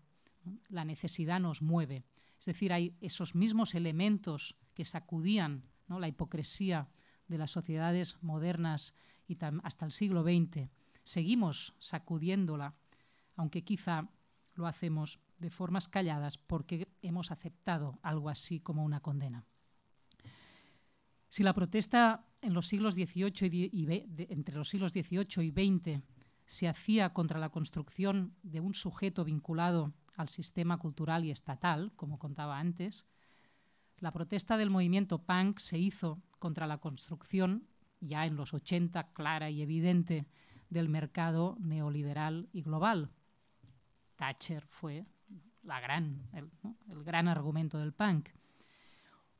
la necesidad nos mueve. Es decir, hay esos mismos elementos que sacudían la hipocresía de las sociedades modernas y hasta el siglo XX. Seguimos sacudiéndola, aunque quizá lo hacemos de formas calladas porque hemos aceptado algo así como una condena. Si la protesta entre los siglos XVIII y XX se hacía contra la construcción de un sujeto vinculado al sistema cultural y estatal, como contaba antes, la protesta del movimiento punk se hizo contra la construcción, ya en los 80, clara y evidente, del mercado neoliberal y global. Thatcher fue la gran, el gran argumento del punk.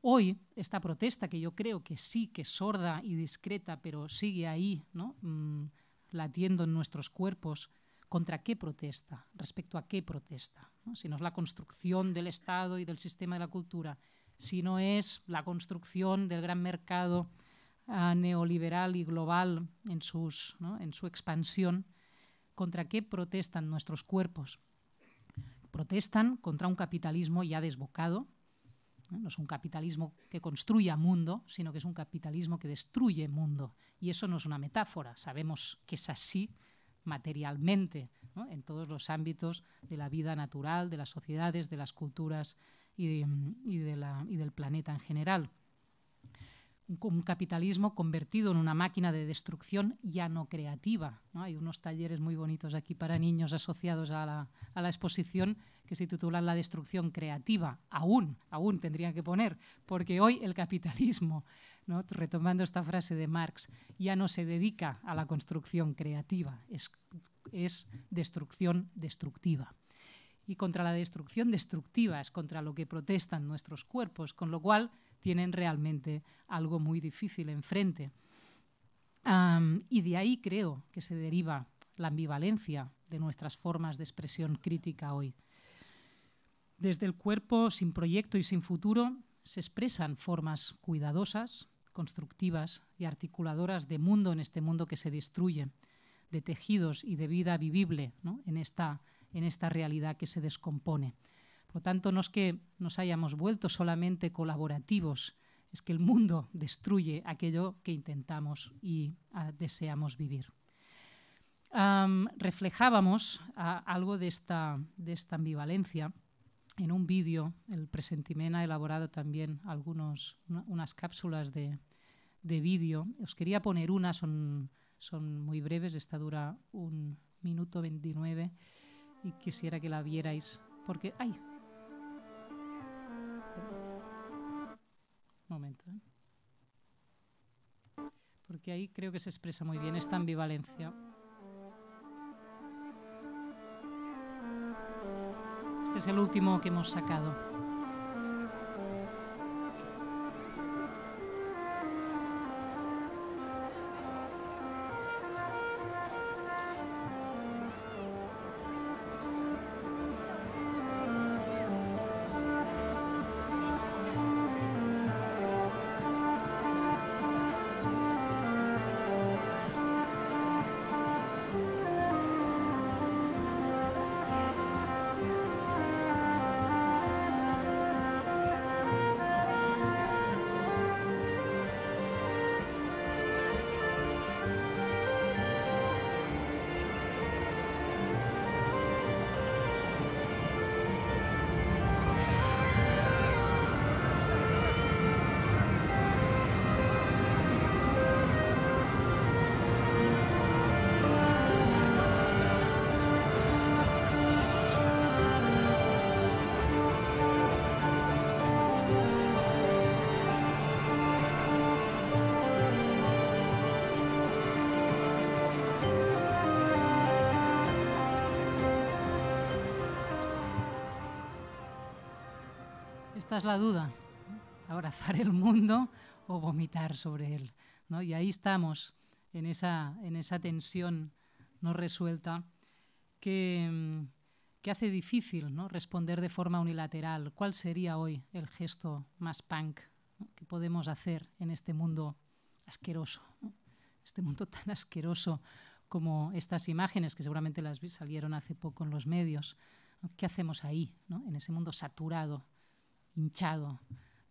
Hoy, esta protesta, que yo creo que sí, que es sorda y discreta, pero sigue ahí. Mm, latiendo en nuestros cuerpos, ¿contra qué protesta? ¿Respecto a qué protesta? Si no es la construcción del Estado y del sistema de la cultura, si no es la construcción del gran mercado neoliberal y global en, ¿no? su expansión, ¿contra qué protestan nuestros cuerpos? Protestan contra un capitalismo ya desbocado, no es un capitalismo que construya mundo, sino que es un capitalismo que destruye mundo. Y eso no es una metáfora, sabemos que es así materialmente, en todos los ámbitos de la vida natural, de las sociedades, de las culturas y, y del planeta en general un, capitalismo convertido en una máquina de destrucción ya no creativa. Hay unos talleres muy bonitos aquí para niños asociados a la, a la, exposición que se titulan La destrucción creativa. Aún, aún tendrían que poner, porque hoy el capitalismo, ¿no? retomando esta frase de Marx, ya no se dedica a la construcción creativa, es, es destrucción destructiva y contra la destrucción destructiva es contra lo que protestan nuestros cuerpos, con lo cual tienen realmente algo muy difícil enfrente. y de ahí creo que se deriva la ambivalencia de nuestras formas de expresión crítica hoy. Desde el cuerpo sin proyecto y sin futuro se expresan formas cuidadosas, constructivas y articuladoras de mundo en este mundo que se destruye, de tejidos y de vida vivible en, esta, en esta realidad que se descompone. Por lo tanto, no es que nos hayamos vuelto solamente colaborativos, es que el mundo destruye aquello que intentamos y uh, deseamos vivir. Reflejábamos uh, algo de esta, ambivalencia en un vídeo. El Presentiment ha elaborado también algunos, una, unas cápsulas de, de vídeo. Os quería poner una, son, son muy breves, esta dura un minuto 29 y quisiera que la vierais porque... ¡Ay! Porque ahí creo que se expresa muy bien esta ambivalencia. Este es el último que hemos sacado. Es la duda, abrazar el mundo o vomitar sobre él. ¿no? Y ahí estamos, en esa, en esa tensión no resuelta que, que hace difícil ¿no? responder de forma unilateral. ¿Cuál sería hoy el gesto más punk que podemos hacer en este mundo asqueroso? Este mundo tan asqueroso como estas imágenes que seguramente las salieron hace poco en los medios. ¿Qué hacemos ahí, en ese mundo saturado, hinchado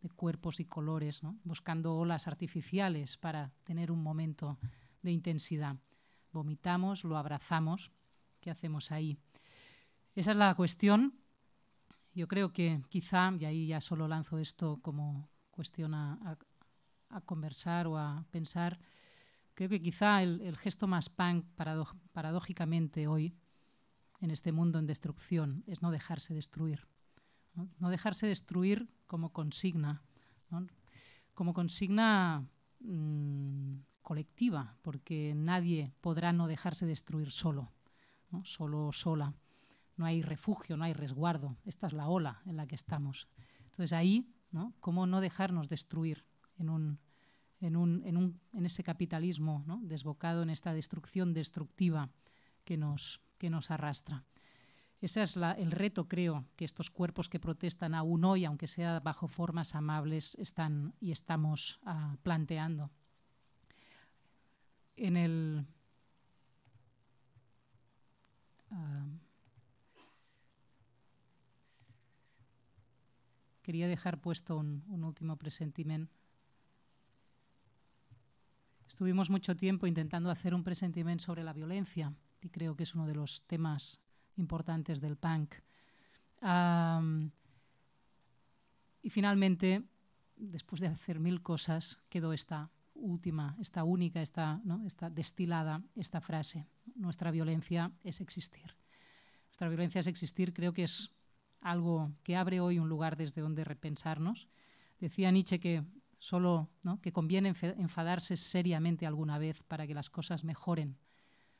de cuerpos y colores, buscando olas artificiales para tener un momento de intensidad? Vomitamos, lo abrazamos, ¿qué hacemos ahí? Esa es la cuestión. Yo creo que quizá, y ahí ya solo lanzo esto como cuestión a, conversar o a pensar, creo que quizá el gesto más punk paradójicamente hoy en este mundo en destrucción es no dejarse destruir. No, dejarse destruir como consigna, como consigna mmm, colectiva, porque nadie podrá no dejarse destruir solo, ¿no? solo sola no hay refugio, no hay resguardo. Esta es la ola en la que estamos. Entonces ahí, ¿no? ¿cómo no dejarnos destruir en, un, en, un, en, un, en ese capitalismo desbocado en esta destrucción destructiva que nos, que nos arrastra? Ese es el reto, creo, que estos cuerpos que protestan aún hoy, aunque sea bajo formas amables, están y estamos uh, planteando. En el... Uh, quería dejar puesto un, un último presentiment. Estuvimos mucho tiempo intentando hacer un presentiment sobre la violencia y creo que es uno de los temas importantes del punk. Y finalmente, después de hacer mil cosas, quedó esta última, esta única, esta, destilada, esta frase. Nuestra violencia es existir. Nuestra violencia es existir, creo que es algo que abre hoy un lugar desde donde repensarnos. Decía Nietzsche que solo que conviene enfadarse seriamente alguna vez para que las cosas mejoren.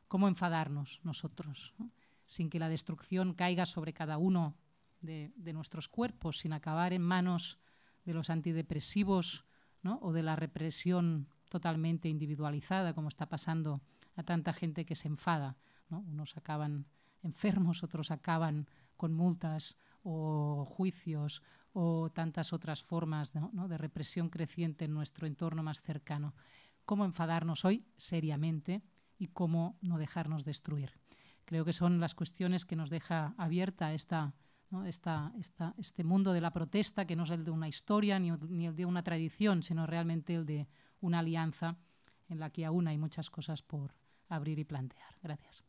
¿Cómo enfadarnos nosotros? ¿no? Sin que la destrucción caiga sobre cada uno de, nuestros cuerpos, sin acabar en manos de los antidepresivos o de la represión totalmente individualizada, como está pasando a tanta gente que se enfada. ¿no? Unos acaban enfermos, otros acaban con multas, o juicios o tantas otras formas de represión creciente en nuestro entorno más cercano. ¿Cómo enfadarnos hoy seriamente y cómo no dejarnos destruir? Creo que son las cuestiones que nos deja abierta esta, esta, esta, este mundo de la protesta, que no es el de una historia ni el de una tradición, sino realmente el de una alianza en la que aún hay muchas cosas por abrir y plantear. Gracias.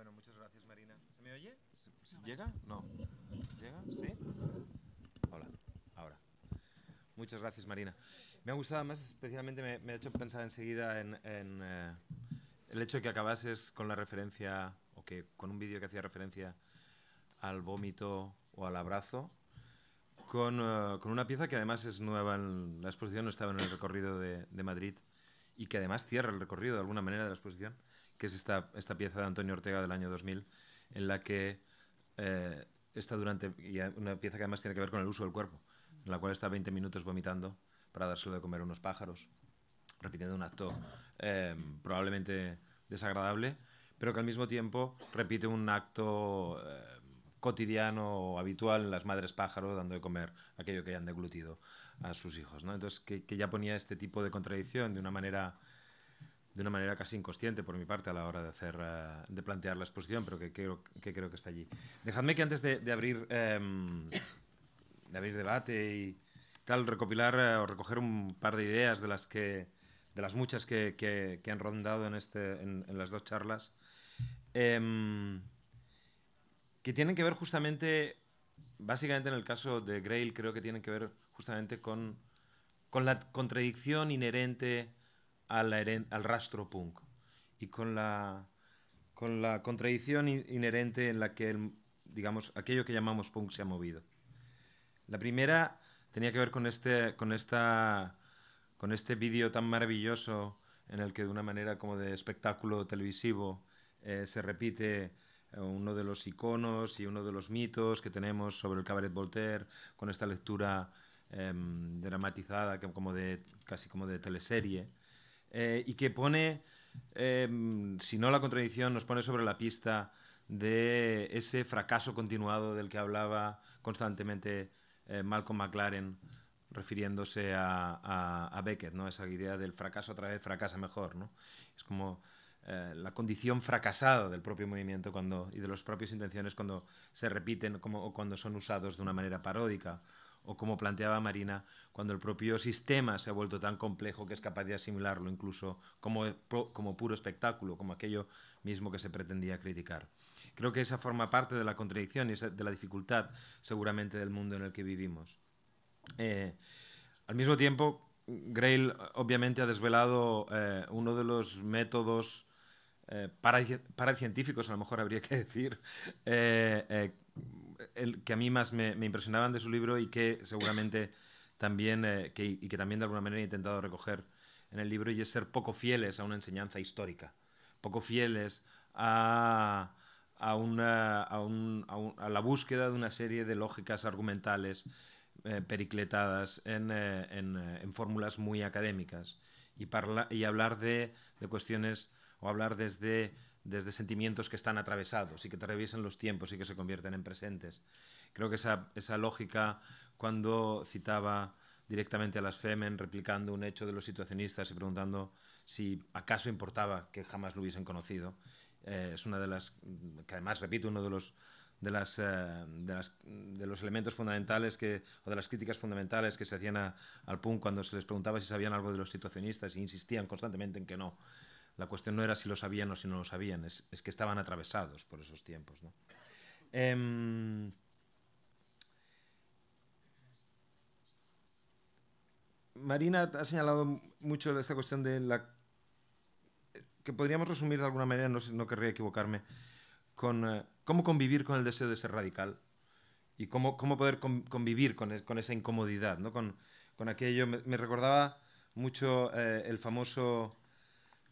Bueno, muchas gracias, Marina. ¿Se me oye? ¿Llega? No. ¿Llega? ¿Sí? Hola. Ahora. Muchas gracias, Marina. Me ha gustado, además, especialmente me, me ha hecho pensar enseguida en, en eh, el hecho de que acabases con la referencia, o que con un vídeo que hacía referencia al vómito o al abrazo, con, uh, con, una pieza que además es nueva en la exposición, no estaba en el recorrido de, de Madrid, y que además cierra el recorrido de alguna manera de la exposición que es esta, esta pieza de Antonio Ortega del año 2000, en la que eh, está durante, y una pieza que además tiene que ver con el uso del cuerpo, en la cual está 20 minutos vomitando para dárselo de comer a unos pájaros, repitiendo un acto eh, probablemente desagradable, pero que al mismo tiempo repite un acto eh, cotidiano o habitual las madres pájaros dando de comer aquello que hayan deglutido a sus hijos. ¿no? Entonces, que, que ya ponía este tipo de contradicción de una manera de una manera casi inconsciente por mi parte a la hora de hacer uh, de plantear la exposición, pero que creo que, creo que está allí. Dejadme que antes de, abrir eh, de abrir debate y, tal recopilar o recoger un par de ideas de las que de las muchas que, que, han rondado en, este, en, las dos charlas, em, que tienen que ver justamente, básicamente en el caso de Grail, creo que tienen que ver justamente con, con la contradicción inherente al, rastro punk y con la, con la contradicción inherente en la que, digamos, aquello que llamamos punk se ha movido. La primera tenía que ver con, este, con con este vídeo tan maravilloso en el que de una manera como de espectáculo televisivo eh, se repite eh, uno de los iconos y uno de los mitos que tenemos sobre el cabaret Voltaire con esta lectura em, dramatizada como de casi como de teleserie eh, y que pone em, si no la contradicción nos pone sobre la pista de ese fracaso continuado del que hablaba constantemente Malcolm McLaren refiriéndose a, a, Beckett, ¿no? esa idea del fracaso otra vez fracasa mejor. ¿no? Es como eh, la condición fracasada del propio movimiento cuando, y de las propias intenciones cuando se repiten como, o cuando son usados de una manera paródica. O como planteaba Marina, cuando el propio sistema se ha vuelto tan complejo que es capaz de asimilarlo incluso como, como puro espectáculo, como aquello mismo que se pretendía criticar. Creo que esa forma parte de la contradicción y de la dificultad seguramente del mundo en el que vivimos. Eh, al mismo tiempo, Grail obviamente ha desvelado eh, uno de los métodos eh, paracientíficos, a lo mejor habría que decir, eh, el, que a mí más me, impresionaban de su libro y que seguramente también, que, y que también de alguna manera he intentado recoger en el libro, y es ser poco fieles a una enseñanza histórica, poco fieles a, a, una, a, un, a la búsqueda de una serie de lógicas argumentales eh, pericletadas en, eh, eh, en, fórmulas muy académicas. Y, y hablar de, de, cuestiones o hablar desde, desde sentimientos que están atravesados y que atraviesan los tiempos y que se convierten en presentes. Creo que esa, esa lógica, cuando citaba directamente a las Femen, replicando un hecho de los situacionistas y preguntando si acaso importaba que jamás lo hubiesen conocido, es una de las, que además, repito, uno de los de, las, eh, de, las, de, los elementos fundamentales que, o de las críticas fundamentales que se hacían al punk cuando se les preguntaba si sabían algo de los situacionistas y insistían constantemente en que no. La cuestión no era si lo sabían o si no lo sabían, es, es que estaban atravesados por esos tiempos. ¿no? Em, Marina ha señalado mucho esta cuestión de la que podríamos resumir de alguna manera, no, no querría equivocarme, con eh, cómo convivir con el deseo de ser radical y cómo, cómo poder convivir con, con, esa incomodidad, ¿no? con, con aquello. Me, recordaba mucho eh, el famoso,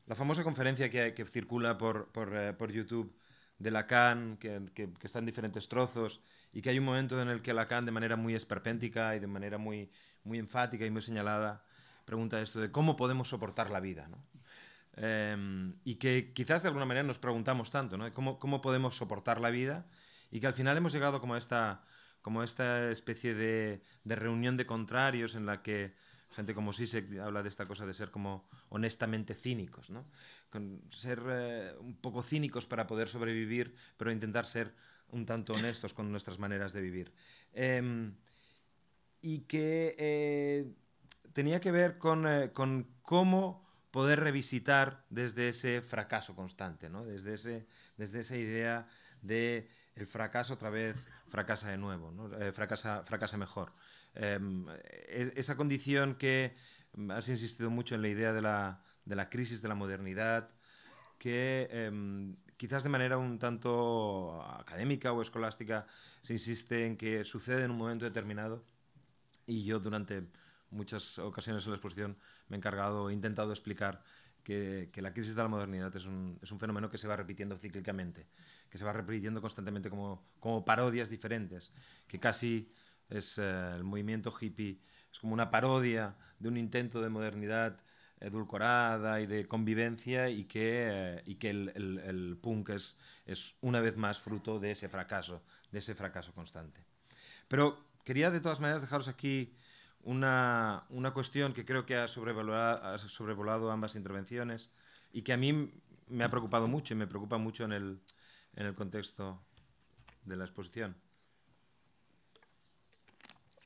la famosa conferencia que, circula por, por, eh, por, YouTube de Lacan, que, que, que, está en diferentes trozos, y que hay un momento en el que Lacan, de manera muy esperpéntica y de manera muy, muy enfática y muy señalada, pregunta esto de cómo podemos soportar la vida. ¿no? Em, y que quizás de alguna manera nos preguntamos tanto, ¿no? ¿Cómo, ¿Cómo, podemos soportar la vida? Y que al final hemos llegado como a esta, como esta especie de, de reunión de contrarios en la que gente como Sisek habla de esta cosa de ser como honestamente cínicos, ¿no? Con ser eh, un poco cínicos para poder sobrevivir, pero intentar ser un tanto honestos con nuestras maneras de vivir. Eh, y que eh, tenía que ver con, eh, con cómo poder revisitar desde ese fracaso constante, ¿no? desde, ese, desde esa idea de el fracaso otra vez fracasa de nuevo, ¿no? Eh, fracasa, fracasa mejor. Eh, esa condición que has insistido mucho en la idea de la, de la crisis de la modernidad, que eh, quizás de manera un tanto académica o escolástica se insiste en que sucede en un momento determinado. Y yo durante muchas ocasiones en la exposición me he encargado, he intentado explicar que, que la crisis de la modernidad es un, es un, fenómeno que se va repitiendo cíclicamente, que se va repitiendo constantemente como, como parodias diferentes, que casi es eh, el movimiento hippie, es como una parodia de un intento de modernidad edulcorada y de convivencia y que, eh, y que el, punk es, es una vez más fruto de ese fracaso, de ese fracaso constante. Pero quería de todas maneras dejaros aquí una, una cuestión que creo que ha sobrevolado, ha sobrevolado ambas intervenciones y que a mí me ha preocupado mucho y me preocupa mucho en el, en el contexto de la exposición.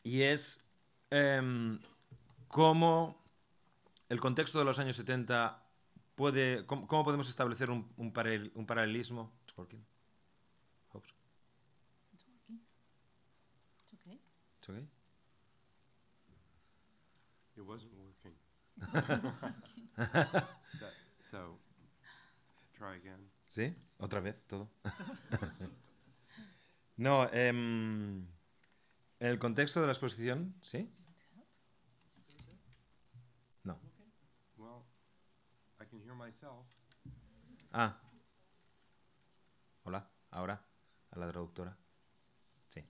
Y es em, cómo el contexto de los años 70 puede, cómo, cómo podemos establecer un, un, paralel, un paralelismo. It's working. Hope so. It's working. It's okay. It's okay. It wasn't working. That- so, try again. ¿Sí? Otra vez, todo. no, em, en el contexto de la exposición, ¿sí? No. Ah. Hola, ahora, a la traductora. Sí.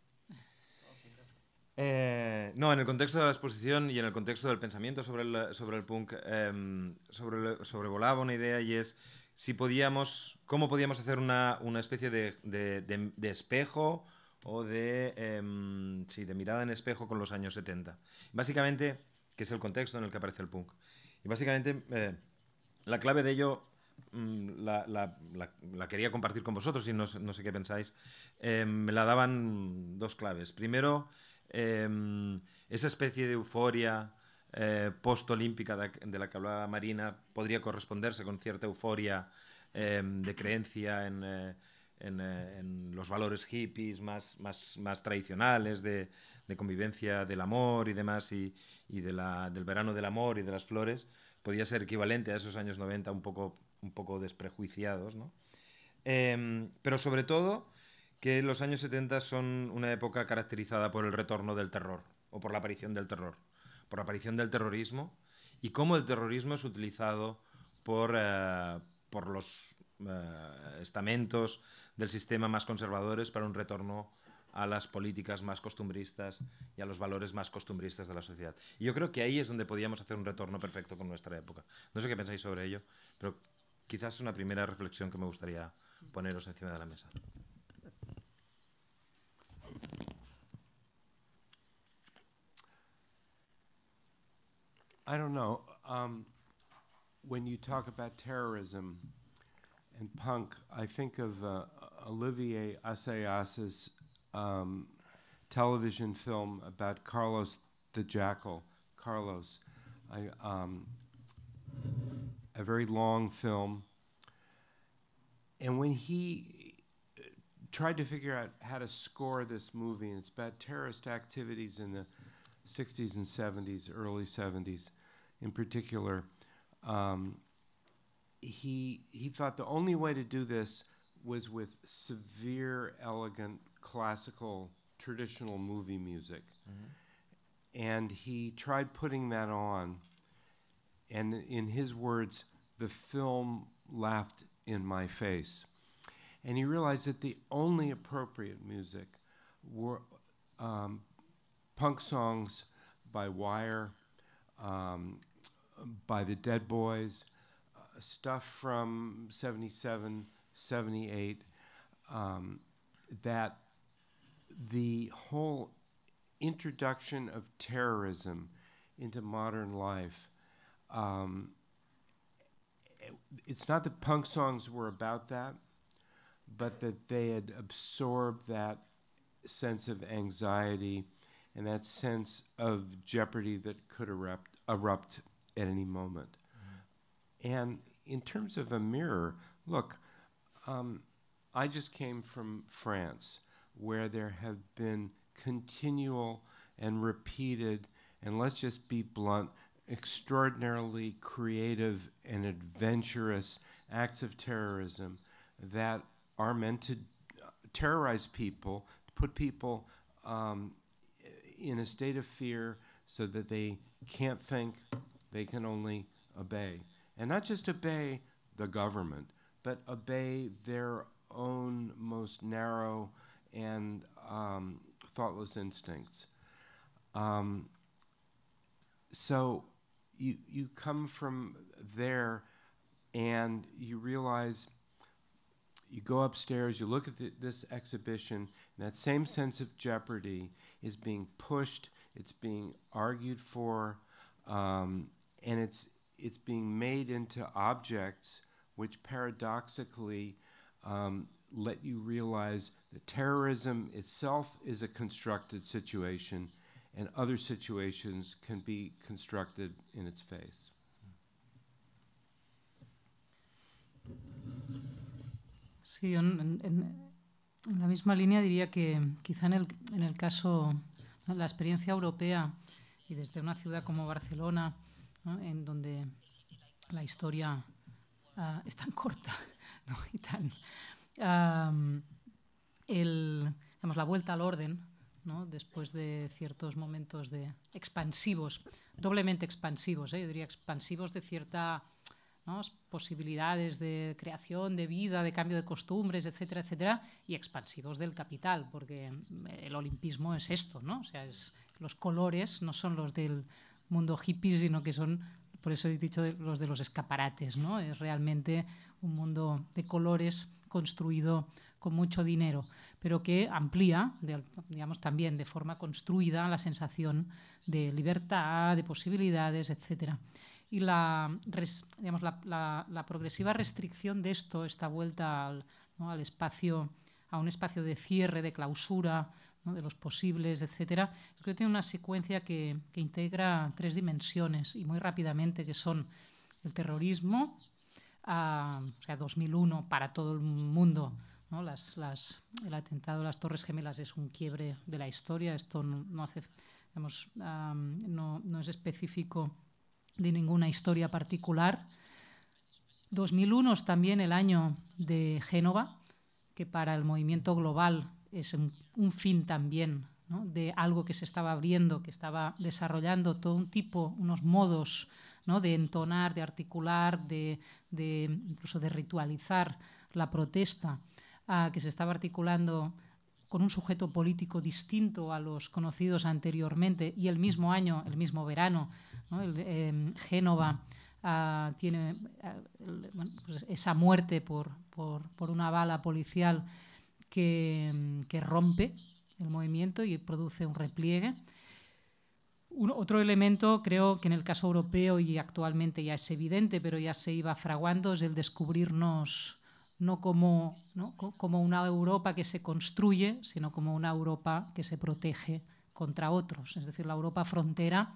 Eh, no, en el contexto de la exposición y en el contexto del pensamiento sobre el, sobre el punk, em, sobre, sobrevolaba una idea y es si podíamos, cómo podíamos hacer una, una especie de, de- de- de espejo o de, em, sí, de mirada en espejo con los años 70. Básicamente, que es el contexto en el que aparece el punk. Y básicamente, eh, la clave de ello mm, la, la- quería compartir con vosotros y no, no sé qué pensáis. Eh, me la daban dos claves. Primero, eh, esa especie de euforia eh, post-olímpica de, de la que hablaba Marina podría corresponderse con cierta euforia de creencia en, eh, en, eh, en los valores hippies más, más, más tradicionales de, de convivencia del amor y demás, y, y de la, del verano del amor y de las flores, podía ser equivalente a esos años 90 un poco, un poco desprejuiciados, ¿no? Em, pero sobre todo que los años 70 son una época caracterizada por el retorno del terror, o por la aparición del terror, por la aparición del terrorismo, y cómo el terrorismo es utilizado por, eh, por los eh, estamentos del sistema más conservadores para un retorno a las políticas más costumbristas y a los valores más costumbristas de la sociedad. Y yo creo que ahí es donde podíamos hacer un retorno perfecto con nuestra época. No sé qué pensáis sobre ello, pero quizás es una primera reflexión que me gustaría poneros encima de la mesa. I don't know. Um, when you talk about terrorism and punk, I think of uh, Olivier Assayas's um, television film about Carlos the Jackal. Carlos, I, um, a very long film. And when he uh, tried to figure out how to score this movie, and it's about terrorist activities in the 60s and 70s, early 70s in particular, um, he, he thought the only way to do this was with severe, elegant, classical, traditional movie music. And he tried putting that on, and in his words, the film laughed in my face. And he realized that the only appropriate music were um, punk songs by Wire, um, by the Dead Boys, stuff from 77, 78, um, that the whole introduction of terrorism into modern life. Um, it's not that punk songs were about that, but that they had absorbed that sense of anxiety and that sense of jeopardy that could erupt, erupt at any moment. And in terms of a mirror, look, um, I just came from France, where there have been continual and repeated, and let's just be blunt, extraordinarily creative and adventurous acts of terrorism that are meant to terrorize people, put people um, in a state of fear so that they can't think, they can only obey. And not just obey the government, but obey their own most narrow and um, thoughtless instincts. Um, so you, you come from there and you realize you go upstairs, you look at the, this exhibition, and that same sense of jeopardy is being pushed, it's being argued for, um, and it's, it's being made into objects which paradoxically um, let you realize that terrorism itself is a constructed situation and other situations can be constructed in its face. Sí, en, en, en, la misma línea diría que quizá en el, en el caso, la experiencia europea y desde una ciudad como Barcelona, en donde la historia uh, es tan corta y tan... El, digamos, la vuelta al orden, ¿no? después de ciertos momentos de expansivos, doblemente expansivos, ¿eh? yo diría expansivos de cierta ¿no? posibilidades de creación, de vida, de cambio de costumbres, etcétera, etcétera, y expansivos del capital, porque el olimpismo es esto, ¿no? O sea, es, los colores no son los del mundo hippie, sino que son, por eso he dicho, los de los escaparates, ¿no? Es realmente un mundo de colores construido con mucho dinero, pero que amplía, digamos, también de forma construida la sensación de libertad, de posibilidades, etcétera y la, digamos, la, progresiva restricción de esto, esta vuelta al, al, espacio, a un espacio de cierre, de clausura, ¿no? de los posibles, etcétera, creo que tiene una secuencia que, que, integra tres dimensiones y muy rápidamente, que son el terrorismo, uh, o sea, 2001 para todo el mundo, ¿no? Las, las, el atentado de las Torres Gemelas es un quiebre de la historia, esto no, no hace, digamos, um, no es específico de ninguna historia particular. 2001 es también el año de Génova, que para el movimiento global es un, un fin también de algo que se estaba abriendo, que estaba desarrollando todo un tipo, unos modos ¿no? de entonar, de articular, de, incluso de ritualizar la protesta, uh, que se estaba articulando con un sujeto político distinto a los conocidos anteriormente. Y el mismo año, el mismo verano, eh, Génova uh, tiene bueno, pues esa muerte por, por, una bala policial que, que, rompe el movimiento y produce un repliegue. Un, otro elemento, creo que en el caso europeo y actualmente ya es evidente, pero ya se iba fraguando, es el descubrirnos no como, ¿no? como una Europa que se construye, sino como una Europa que se protege contra otros. Es decir, la Europa frontera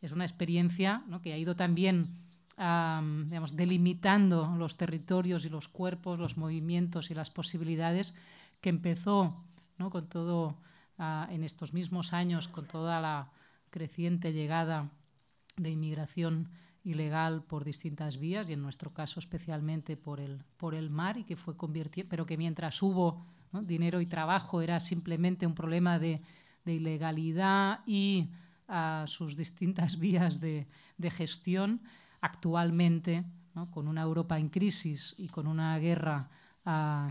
es una experiencia que ha ido también digamos, delimitando los territorios y los cuerpos, los movimientos y las posibilidades, que empezó ¿no? con todo, uh, en estos mismos años, con toda la creciente llegada de inmigración ilegal por distintas vías y en nuestro caso especialmente por el, por el mar y que fue convirtiendo, pero que mientras hubo dinero y trabajo era simplemente un problema de, de ilegalidad y uh, sus distintas vías de, de gestión. Actualmente, ¿no? con una Europa en crisis y con una guerra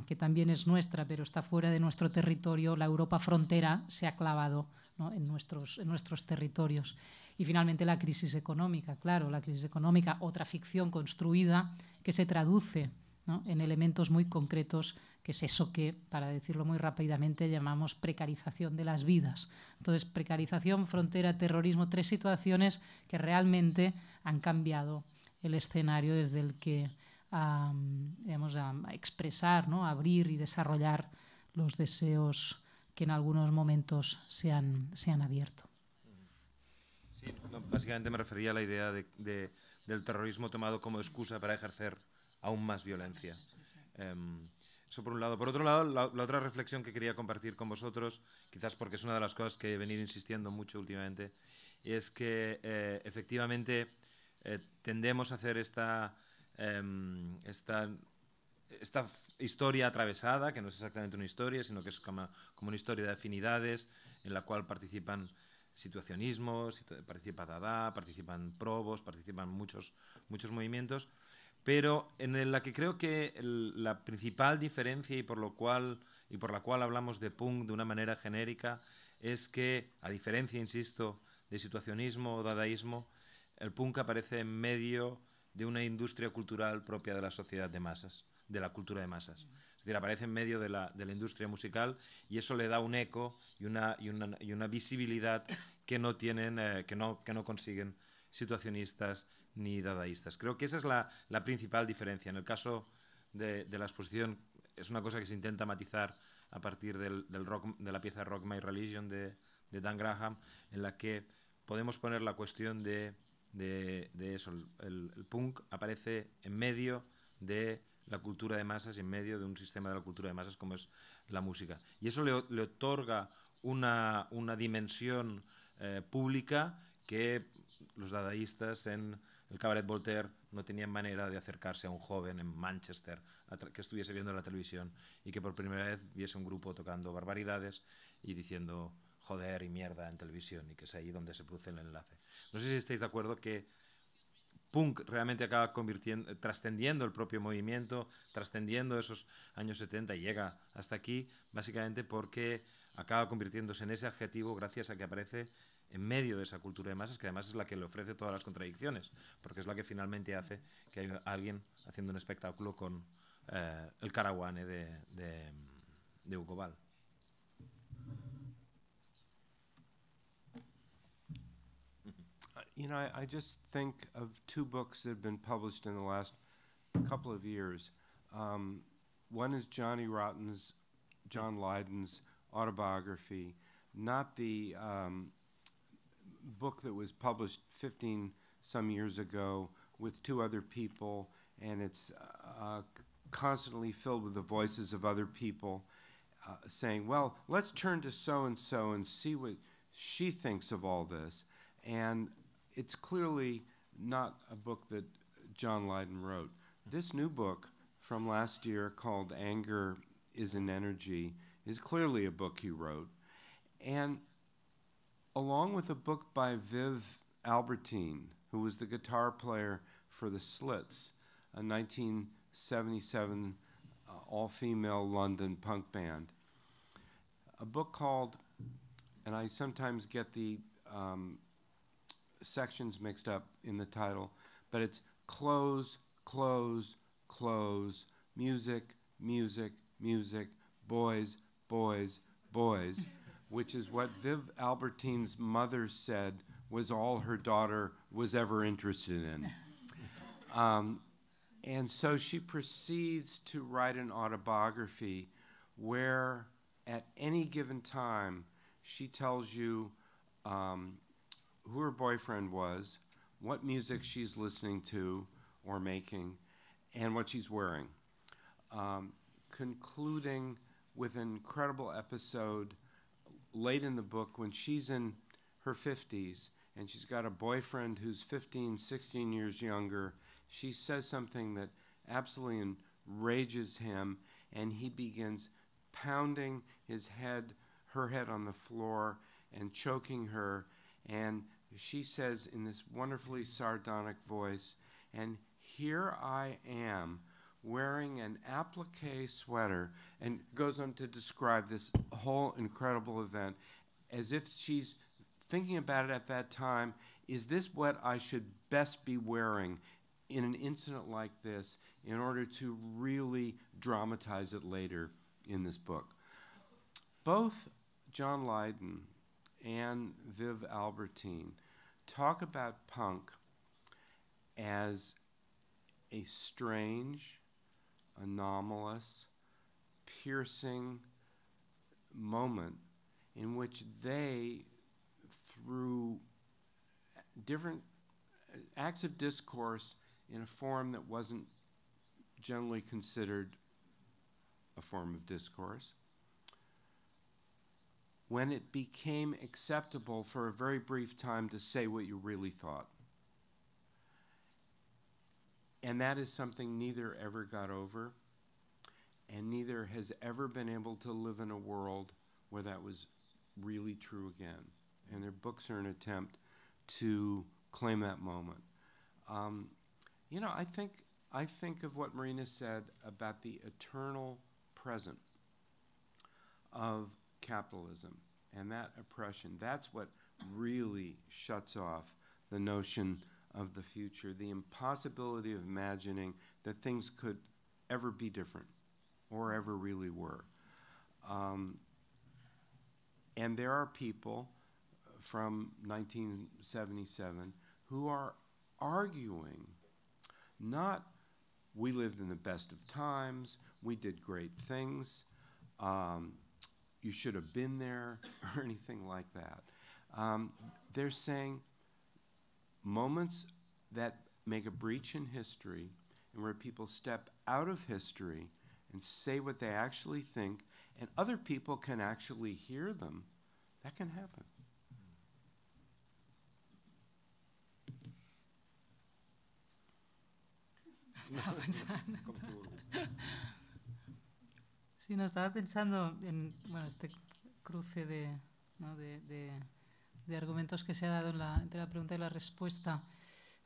que también es nuestra, pero está fuera de nuestro territorio, la Europa frontera se ha clavado en, nuestros, territorios. Y finalmente la crisis económica, claro, la crisis económica, otra ficción construida que se traduce en elementos muy concretos, que es eso que, para decirlo muy rápidamente, llamamos precarización de las vidas. Entonces, precarización, frontera, terrorismo, tres situaciones que realmente han cambiado el escenario desde el que um, digamos, a expresar, ¿no? a abrir y desarrollar los deseos que en algunos momentos se han, se han abierto. Sí, no, básicamente me refería a la idea de, de, del terrorismo tomado como excusa para ejercer aún más violencia. Eh, eso por un lado. Por otro lado, la, la, otra reflexión que quería compartir con vosotros, quizás porque es una de las cosas que he venido insistiendo mucho últimamente, es que eh, efectivamente eh, tendemos a hacer esta, em, esta, esta historia atravesada, que no es exactamente una historia, sino que es como, como una historia de afinidades en la cual participan situacionismo, participa Dada, participan Probos, participan muchos, muchos movimientos, pero en la que creo que el, la principal diferencia y por, lo cual, y por la cual hablamos de punk de una manera genérica es que, a diferencia, insisto, de situacionismo o dadaísmo, el punk aparece en medio de una industria cultural propia de la sociedad de masas, de la cultura de masas. Es decir, aparece en medio de la, de la industria musical y eso le da un eco y una, y una, y una visibilidad que no, tienen, eh, que, no, que no consiguen situacionistas ni dadaístas. Creo que esa es la, la principal diferencia. En el caso de, de, la exposición es una cosa que se intenta matizar a partir del, del rock, de la pieza Rock My Religion de, de Dan Graham, en la que podemos poner la cuestión de, de, eso. El, punk aparece en medio de la cultura de masas y en medio de un sistema de la cultura de masas como es la música. Y eso le, otorga una, una dimensión eh, pública que los dadaístas en el Cabaret Voltaire no tenían manera de acercarse a un joven en Manchester que estuviese viendo la televisión y que por primera vez viese un grupo tocando barbaridades y diciendo joder y mierda en televisión y que es ahí donde se produce el enlace. No sé si estáis de acuerdo que punk realmente acaba convirtiendo, trascendiendo el propio movimiento, trascendiendo esos años 70 y llega hasta aquí, básicamente porque acaba convirtiéndose en ese adjetivo gracias a que aparece en medio de esa cultura de masas, que además es la que le ofrece todas las contradicciones, porque es la que finalmente hace que haya alguien haciendo un espectáculo con eh, el caraguane de, de, de Hugo You know, I, I, just think of two books that have been published in the last couple of years. Um, one is Johnny Rotten's, John Lydon's autobiography, not the um, book that was published 15 some years ago with two other people, and it's uh, constantly filled with the voices of other people uh, saying, Well, let's turn to so and so and see what she thinks of all this. And it's clearly not a book that John Lydon wrote. This new book from last year called Anger is an Energy is clearly a book he wrote. And along with a book by Viv Albertine, who was the guitar player for the Slits, a 1977 uh, all female London punk band. A book called, and I sometimes get the um, sections mixed up in the title, but it's Close, Close, Close, Music, Music, Music, Boys, Boys, Boys which is what Viv Albertine's mother said was all her daughter was ever interested in. Um, and so she proceeds to write an autobiography where, at any given time, she tells you um, who her boyfriend was, what music she's listening to or making, and what she's wearing. Um, concluding with an incredible episode late in the book when she's in her 50s and she's got a boyfriend who's 15, 16 years younger. She says something that absolutely enrages him, and he begins pounding his head, her head on the floor, and choking her. And she says in this wonderfully sardonic voice, and here I am wearing an applique sweater and goes on to describe this whole incredible event as if she's thinking about it at that time is this what I should best be wearing in an incident like this in order to really dramatize it later in this book? Both John Lydon and Viv Albertine talk about punk as a strange, anomalous, piercing moment in which they, through different acts of discourse in a form that wasn't generally considered a form of discourse, when it became acceptable for a very brief time to say what you really thought. And that is something neither ever got over, and neither has ever been able to live in a world where that was really true again. And their books are an attempt to claim that moment. Um, you know, I think I think of what Marina said about the eternal present of capitalism and that oppression. That's what really shuts off the notion of the future, the impossibility of imagining that things could ever be different or ever really were. Um, and there are people from 1977 who are arguing not we lived in the best of times, we did great things, um, you should have been there or anything like that. Um, they're saying moments that make a breach in history and where people step out of history and say what they actually think, and other people can actually hear them, that can happen. Sí, no, estaba pensando en bueno, este cruce de, ¿no? de, de, de, argumentos que se ha dado entre la pregunta y la respuesta.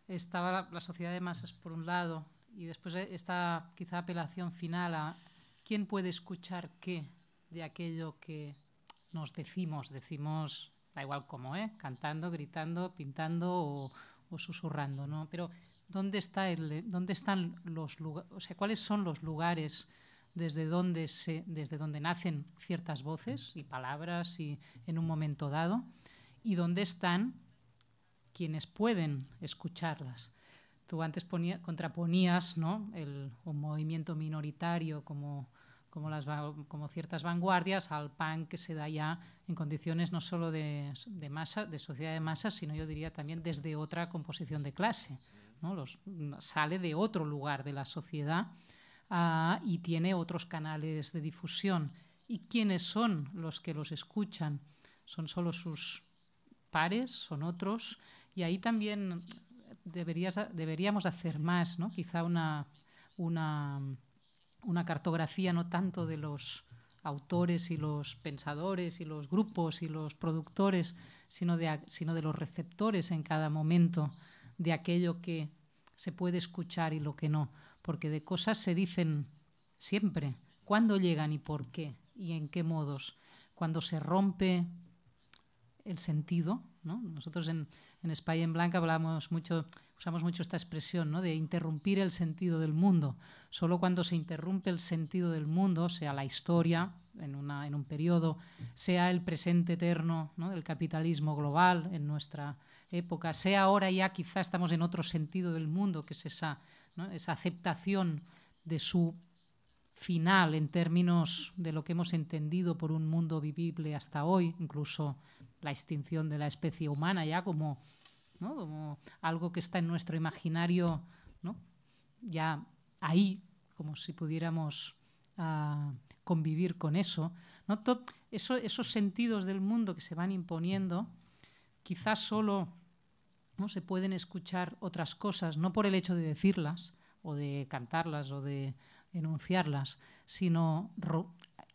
Estaba la, la, sociedad de masas por un lado y después esta quizá apelación final a quién puede escuchar qué de aquello que nos decimos. Decimos, da igual cómo, ¿eh? cantando, gritando, pintando o, o susurrando, ¿no? Pero ¿dónde, está el, dónde están los lugares, o sea, cuáles son los lugares desde donde, se, desde donde nacen ciertas voces y palabras y en un momento dado y dónde están quienes pueden escucharlas? Tú antes ponía, contraponías ¿no? el, un movimiento minoritario como como, las, como ciertas vanguardias al PAN que se da ya en condiciones no solo de, de, masa, de sociedad de masas, sino yo diría también desde otra composición de clase. ¿no? Los, sale de otro lugar de la sociedad uh, y tiene otros canales de difusión. ¿Y quiénes son los que los escuchan? ¿Son solo sus pares? ¿Son otros? Y ahí también deberías, deberíamos hacer más, ¿no? quizá una, una una cartografía no tanto de los autores y los pensadores y los grupos y los productores, sino de, sino de los receptores en cada momento de aquello que se puede escuchar y lo que no, porque de cosas se dicen siempre, cuándo llegan y por qué y en qué modos, cuando se rompe el sentido. ¿no? Nosotros en, en España en Blanca hablamos mucho, usamos mucho esta expresión ¿no? de interrumpir el sentido del mundo. Solo cuando se interrumpe el sentido del mundo, sea la historia en, una, en un periodo, sea el presente eterno ¿no? del capitalismo global en nuestra época, sea ahora ya quizá estamos en otro sentido del mundo, que es esa, esa aceptación de su final en términos de lo que hemos entendido por un mundo vivible hasta hoy, incluso la extinción de la especie humana ya como, ¿no? como algo que está en nuestro imaginario ¿no? ya ahí, como si pudiéramos uh, convivir con eso. ¿no? eso. Esos sentidos del mundo que se van imponiendo, quizás solo ¿no? se pueden escuchar otras cosas, no por el hecho de decirlas o de cantarlas o de enunciarlas, sino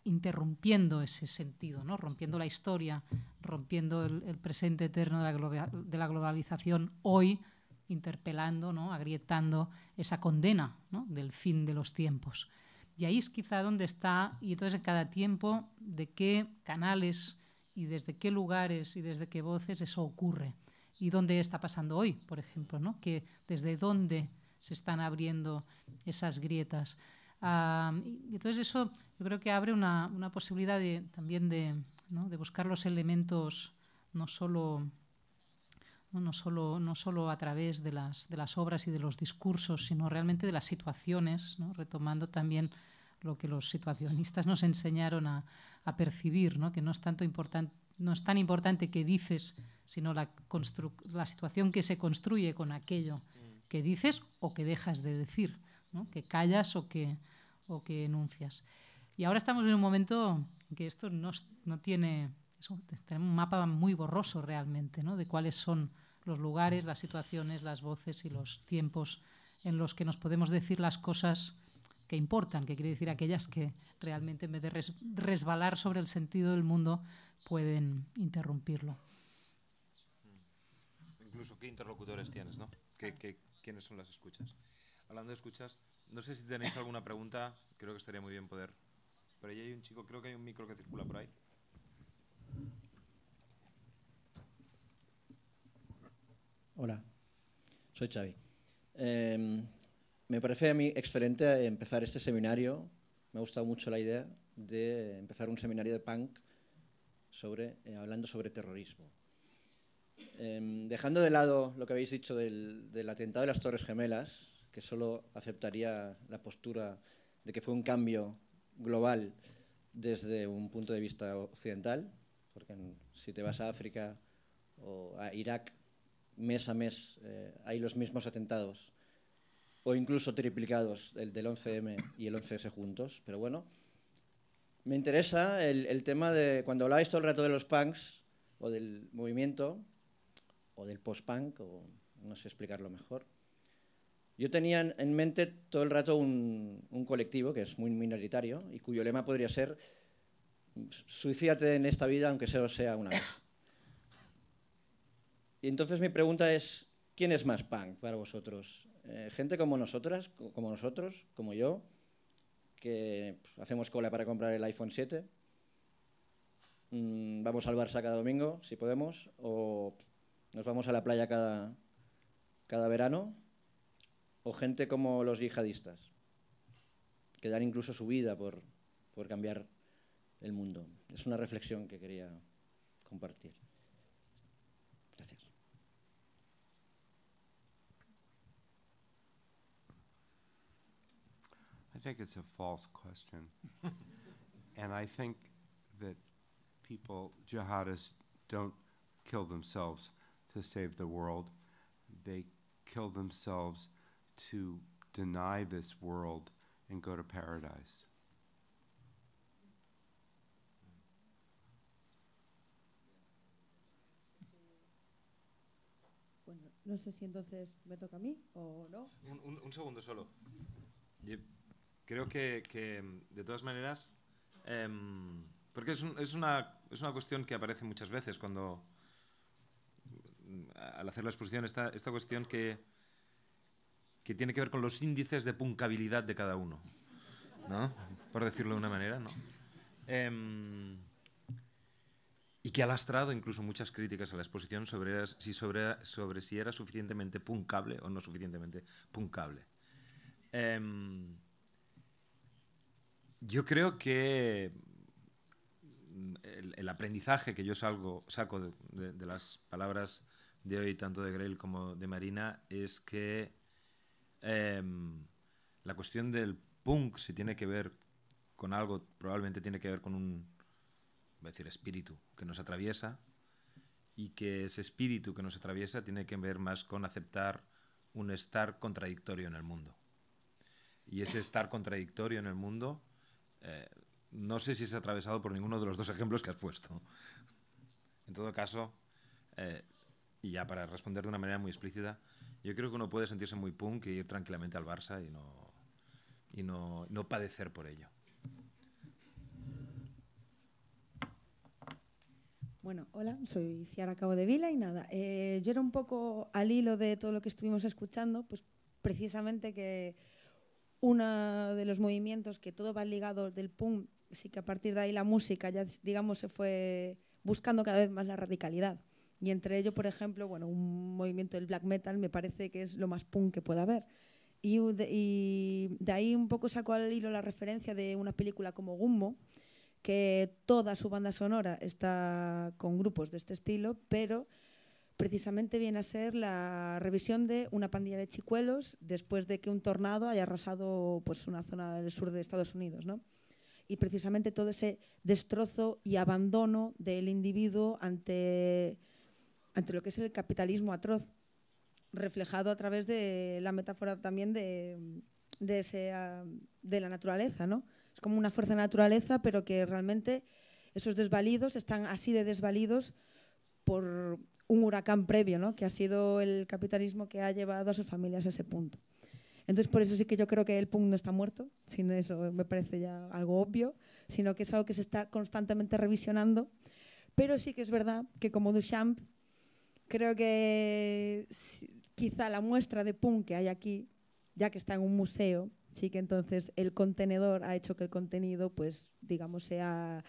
interrumpiendo ese sentido, ¿no? rompiendo la historia, rompiendo el, presente eterno de la, de la, globalización, hoy interpelando, ¿no? agrietando esa condena ¿no? del fin de los tiempos. Y ahí es quizá donde está, y entonces en cada tiempo, de qué canales y desde qué lugares y desde qué voces eso ocurre. Y dónde está pasando hoy, por ejemplo, ¿no? que desde dónde se están abriendo esas grietas. Uh, y entonces eso yo creo que abre una, una posibilidad de, también de, ¿no? de, buscar los elementos no solo, no, solo, no solo a través de las, de las obras y de los discursos, sino realmente de las situaciones, ¿no? retomando también lo que los situacionistas nos enseñaron a, a percibir, que no es, tanto important, no es tan importante que dices, sino la, la situación que se construye con aquello que dices o que dejas de decir. ¿no? que callas o que, o que enuncias. Y ahora estamos en un momento en que esto no, no tiene, tenemos un mapa muy borroso realmente, ¿no? de cuáles son los lugares, las situaciones, las voces y los tiempos en los que nos podemos decir las cosas que importan, que quiere decir aquellas que realmente en vez de res, resbalar sobre el sentido del mundo pueden interrumpirlo. Incluso qué interlocutores tienes, ¿no? ¿Qué, qué, ¿Quiénes son las escuchas? hablando de escuchas, no sé si tenéis alguna pregunta, creo que estaría muy bien poder. Pero ahí hay un chico, creo que hay un micro que circula por ahí. Hola, soy Xavi. Eh, me parece a mí excelente empezar este seminario. Me ha gustado mucho la idea de empezar un seminario de punk sobre, eh, hablando sobre terrorismo. Eh, dejando de lado lo que habéis dicho del, del atentado de las Torres Gemelas, que solo aceptaría la postura de que fue un cambio global desde un punto de vista occidental, porque si te vas a África o a Irak, mes a mes eh, hay los mismos atentados, o incluso triplicados, el del 11M y el 11S juntos, pero bueno. Me interesa el, tema de, cuando hablabais todo el rato de los punks, o del movimiento, o del post-punk, o no sé explicarlo mejor, yo tenía en mente todo el rato un, un, colectivo que es muy minoritario y cuyo lema podría ser suicídate en esta vida aunque solo sea una vez. Y entonces mi pregunta es, ¿quién es más punk para vosotros? Eh, ¿Gente como nosotras, como nosotros, como yo, que pues, hacemos cola para comprar el iPhone 7? Mm, ¿Vamos al Barça cada domingo, si podemos? ¿O nos vamos a la playa cada, cada verano? o gente como los yihadistas, que dan incluso su vida por, por cambiar el mundo. Es una reflexión que quería compartir. Think it's a false question. and I think that people, jihadists, don't kill themselves to save the world. They kill themselves to deny this world and go to paradise. Bueno, no sé si entonces me toca a mí o no. Un, un, un segundo solo. Yo creo que, que, de todas maneras, eh, porque es, un, es, una, es una cuestión que aparece muchas veces cuando, al hacer la exposición, esta, esta cuestión que que tiene que ver con los índices de puncabilidad de cada uno, ¿no? Por decirlo de una manera, ¿no? Eh, y que ha lastrado incluso muchas críticas a la exposición sobre si, sobre, sobre si era suficientemente puncable o no suficientemente puncable. Eh, yo creo que el, el, aprendizaje que yo salgo, saco de, las palabras de hoy, tanto de Grail como de Marina, es que eh, la cuestión del punk, si tiene que ver con algo, probablemente tiene que ver con un, decir, espíritu que nos atraviesa y que ese espíritu que nos atraviesa tiene que ver más con aceptar un estar contradictorio en el mundo. Y ese estar contradictorio en el mundo, eh, no sé si es atravesado por ninguno de los dos ejemplos que has puesto. En todo caso, eh, y ya para responder de una manera muy explícita, yo creo que uno puede sentirse muy punk y ir tranquilamente al Barça y no, y no, no padecer por ello. Bueno, hola, soy Ciara Cabo de Vila y nada, eh, yo era un poco al hilo de todo lo que estuvimos escuchando, pues precisamente que uno de los movimientos que todo va ligado del punk, sí que a partir de ahí la música ya digamos se fue buscando cada vez más la radicalidad. Y entre ello, por ejemplo, bueno, un movimiento del black metal me parece que es lo más punk que pueda haber. Y de, y de ahí un poco sacó al hilo la referencia de una película como Gummo, que toda su banda sonora está con grupos de este estilo, pero precisamente viene a ser la revisión de una pandilla de chicuelos después de que un tornado haya arrasado pues, una zona del sur de Estados Unidos. ¿no? Y precisamente todo ese destrozo y abandono del individuo ante ante lo que es el capitalismo atroz, reflejado a través de la metáfora también de, de, de la naturaleza. ¿no? Es como una fuerza de naturaleza, pero que realmente esos desvalidos están así de desvalidos por un huracán previo, ¿no? que ha sido el capitalismo que ha llevado a sus familias a ese punto. Entonces, por eso sí que yo creo que el punk no está muerto, sin eso me parece ya algo obvio, sino que es algo que se está constantemente revisionando. Pero sí que es verdad que como Duchamp creo que quizá la muestra de punk que hay aquí, ya que está en un museo, sí que entonces el contenedor ha hecho que el contenido, pues, digamos, sea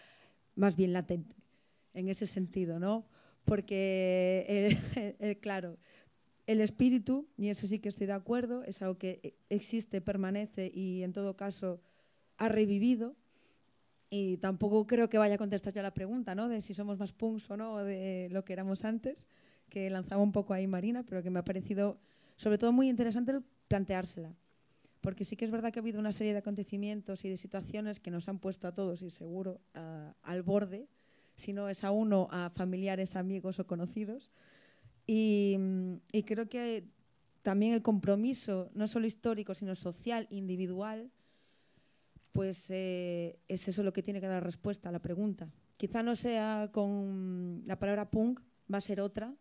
más bien latente, en ese sentido, ¿no? Porque, el, el, claro, el espíritu, y eso sí que estoy de acuerdo, es algo que existe, permanece y en todo caso ha revivido. Y tampoco creo que vaya a contestar yo a la pregunta, ¿no? De si somos más punks o no, o de lo que éramos antes que lanzaba un poco ahí Marina, pero que me ha parecido sobre todo muy interesante planteársela. porque sí que es verdad que ha habido una serie de acontecimientos y de situaciones que nos han puesto a todos, y seguro, al borde, si no es a uno, a familiares, amigos o conocidos. Y, creo que también el compromiso, no solo histórico, sino social, individual, pues eh, es eso lo que tiene que dar respuesta a la pregunta. Quizá no sea con la palabra punk, va a ser otra,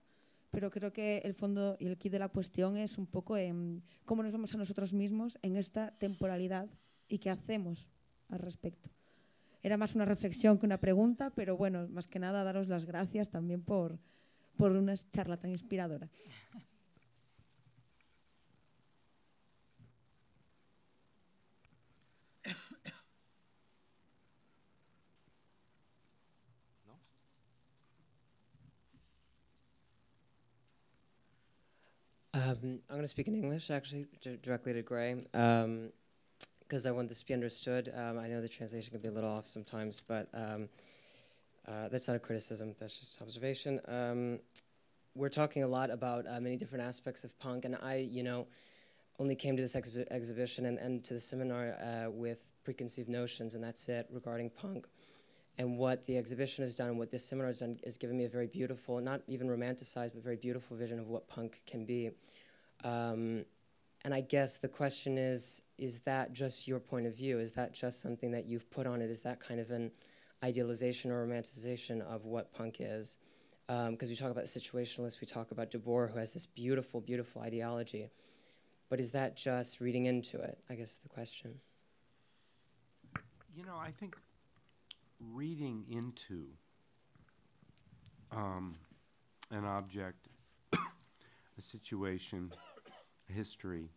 pero creo que el fondo y el kit de la cuestión es un poco en cómo nos vemos a nosotros mismos en esta temporalidad y qué hacemos al respecto. Era más una reflexión que una pregunta, pero bueno, más que nada daros las gracias también por, por una charla tan inspiradora. Um, I'm going to speak in English, actually, directly to Gray, because I want this to be understood. Um, I know the translation can be a little off sometimes, but um, uh, that's not a criticism, that's just observation. Um, we're talking a lot about uh, many different aspects of punk, and I, you know, only came to this exhibition and, and to the seminar uh, with preconceived notions, and that's it regarding punk. And what the exhibition has done, and what this seminar has done, is given me a very beautiful, not even romanticized, but very beautiful vision of what punk can be. Um, and I guess the question is is that just your point of view? Is that just something that you've put on it? Is that kind of an idealization or romanticization of what punk is? Because um, we talk about situationalists, we talk about De Boer, who has this beautiful, beautiful ideology. But is that just reading into it? I guess is the question. You know, I think reading into um, an object, a situation, a history,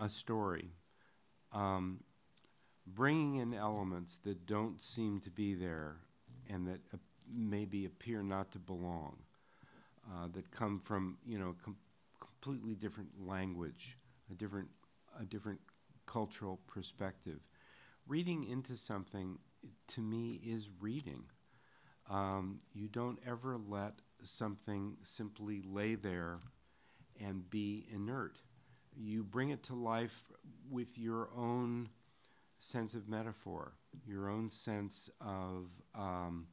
a story, um, bringing in elements that don't seem to be there and that uh, maybe appear not to belong, uh, that come from you know com- completely different language, a different a different cultural perspective. Reading into something to me is reading. Um, you don't ever let something simply lay there and be inert. You bring it to life with your own sense of metaphor, your own sense of um,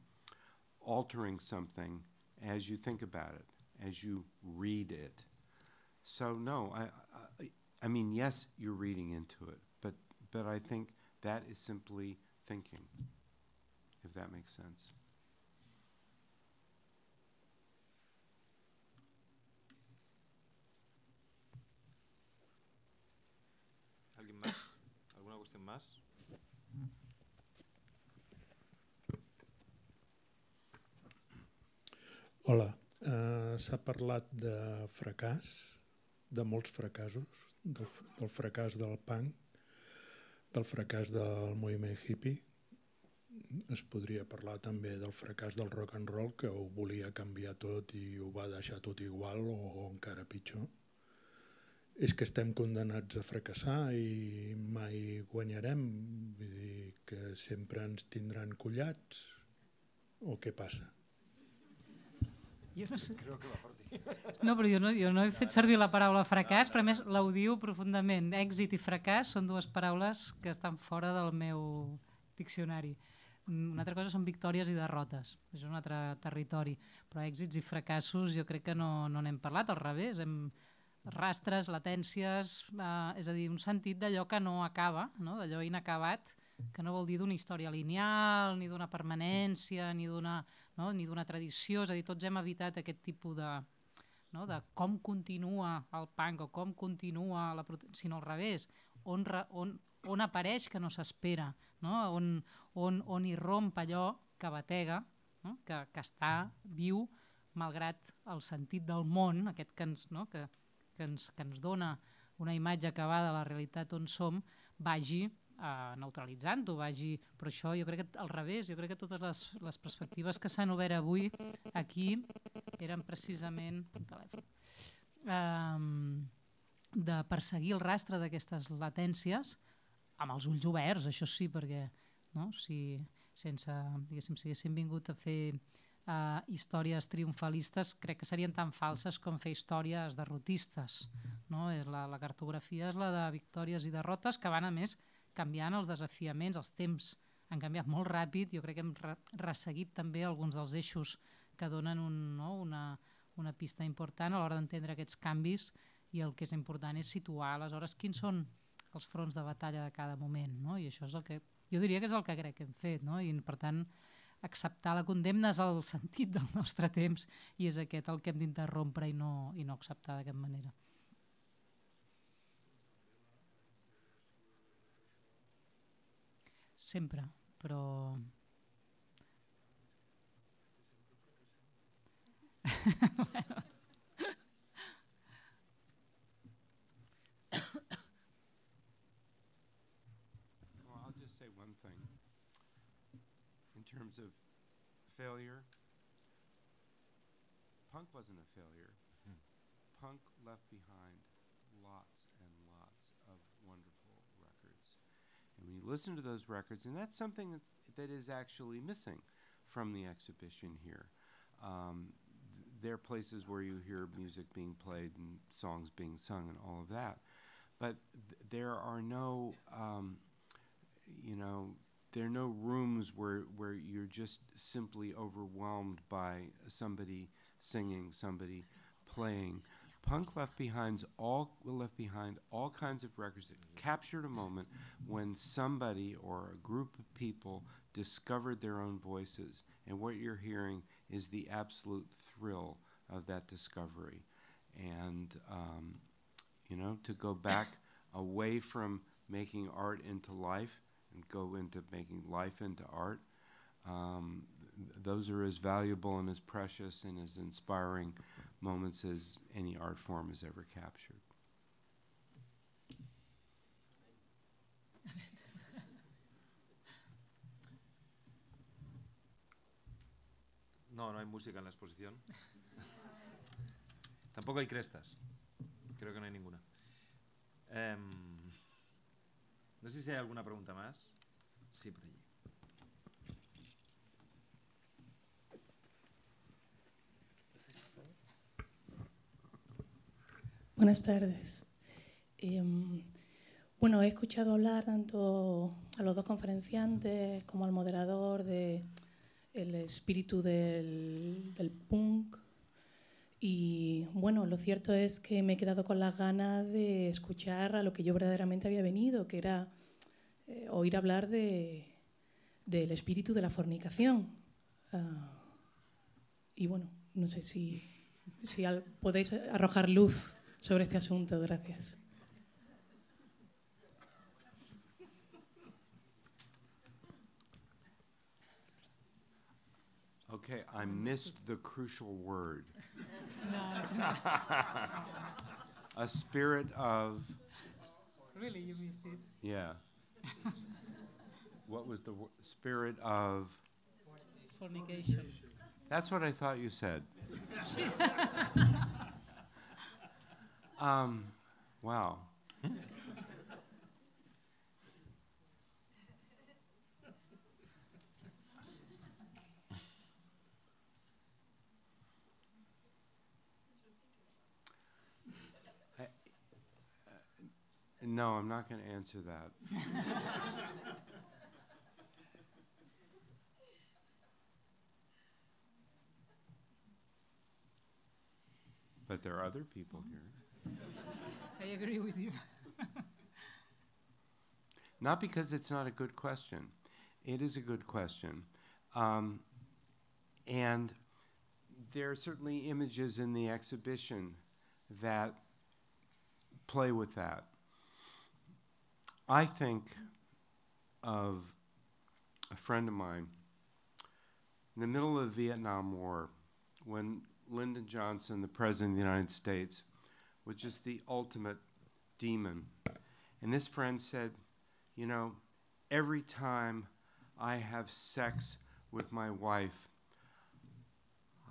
altering something as you think about it, as you read it. So no, I, I, I mean yes, you're reading into it, but but I think that is simply thinking, if that makes sense. ¿Alguna cuestión más? Hola, uh, s'ha parlat de fracàs, de molts fracassos, del, del fracàs del punk, del fracàs del moviment hippie. Es podria parlar també del fracàs del rock and roll, que ho volia canviar tot i ho va deixar tot igual o, o encara pitjor. És que estem condenats a fracassar i mai guanyarem, vull dir que sempre ens tindran collats o què passa? Jo no sé. Creo que va per no, però jo no, jo no he fet servir la paraula fracàs, però a més l'audio profundament. Èxit i fracàs són dues paraules que estan fora del meu diccionari. Una altra cosa són victòries i derrotes, és un altre territori, però èxits i fracassos jo crec que no no n'hem parlat, al revés, hem rastres, latències, eh, és a dir, un sentit d'allò que no acaba, no? d'allò inacabat, que no vol dir d'una història lineal, ni d'una permanència, ni d'una no? ni tradició, és a dir, tots hem evitat aquest tipus de, no? de com continua el punk o com continua la sinó al revés, on, on, on apareix que no s'espera, no? on, on, on hi romp allò que batega, no? que, que està viu malgrat el sentit del món, aquest que ens, no? que, que ens, que ens dona una imatge acabada de la realitat on som, vagi eh, neutralitzant-ho, vagi... Però això jo crec que al revés, jo crec que totes les, les perspectives que s'han obert avui aquí eren precisament... Telèfon. Um, de perseguir el rastre d'aquestes latències amb els ulls oberts, això sí, perquè no? si sense, si haguéssim vingut a fer eh, històries triomfalistes crec que serien tan falses com fer històries derrotistes. No? És la, la cartografia és la de victòries i derrotes que van a més canviant els desafiaments, els temps han canviat molt ràpid. Jo crec que hem re resseguit també alguns dels eixos que donen un, no? una, una pista important a l'hora d'entendre aquests canvis i el que és important és situar aleshores quins són els fronts de batalla de cada moment. No? I això és el que jo diria que és el que crec que hem fet. No? I per tant, acceptar la condemna és el sentit del nostre temps i és aquest el que hem d'interrompre i, no, i no acceptar d'aquesta manera. Sempre, però... bueno. Terms of failure, punk wasn't a failure. Punk left behind lots and lots of wonderful records. And when you listen to those records, and that's something that's, that is actually missing from the exhibition here. Um, th- there are places where you hear music being played and songs being sung and all of that. But th- there are no, um, you know, there are no rooms where, where you're just simply overwhelmed by somebody singing, somebody playing. Punk left behind all left behind all kinds of records that captured a moment when somebody or a group of people discovered their own voices, and what you're hearing is the absolute thrill of that discovery. And um, you know, to go back away from making art into life and go into making life into art. Um, th- those are as valuable and as precious and as inspiring moments as any art form has ever captured. No, no hay música en la exposición. Tampoco hay crestas. Creo que no hay ninguna. Em, no sé si hay alguna pregunta más. Sí, por allí. Buenas tardes. Em, bueno, he escuchado hablar tanto a los dos conferenciantes como al moderador de el espíritu del, del punk. Y bueno, lo cierto es que me he quedado con las ganas de escuchar a lo que yo verdaderamente había venido, que era eh, oír hablar de, del espíritu de la fornicación. Ah, y bueno, no sé si, al- podéis arrojar luz sobre este asunto. Gracias. Okay, I missed the crucial word. No, it's not. A spirit of, Really, you missed it. yeah. what was the wo- spirit of? Fornication. That's what I thought you said. um, wow. No, I'm not going to answer that. But there are other people here. I agree with you. Not because it's not a good question. It is a good question. Um, and there are certainly images in the exhibition that play with that. I think of a friend of mine in the middle of the Vietnam War when Lyndon Johnson, the President of the United States, was just the ultimate demon. And this friend said, You know, every time I have sex with my wife,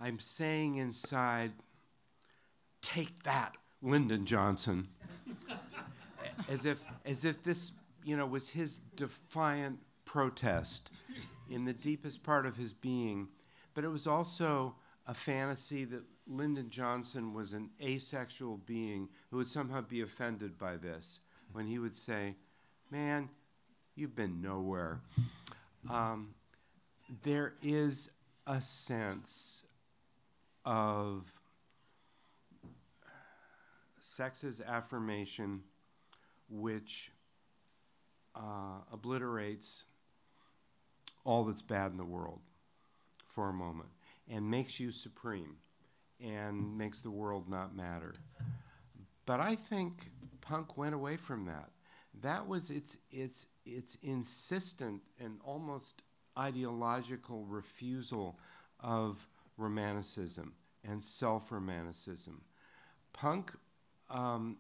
I'm saying inside, Take that, Lyndon Johnson. as if as if this, you know, was his defiant protest in the deepest part of his being but it was also a fantasy that Lyndon Johnson was an asexual being who would somehow be offended by this when he would say, Man, you've been nowhere. Um, there is a sense of sex's affirmation which uh, obliterates all that's bad in the world for a moment and makes you supreme and makes the world not matter. But I think punk went away from that. That was its its its insistent and almost ideological refusal of romanticism and self-romanticism. Punk um,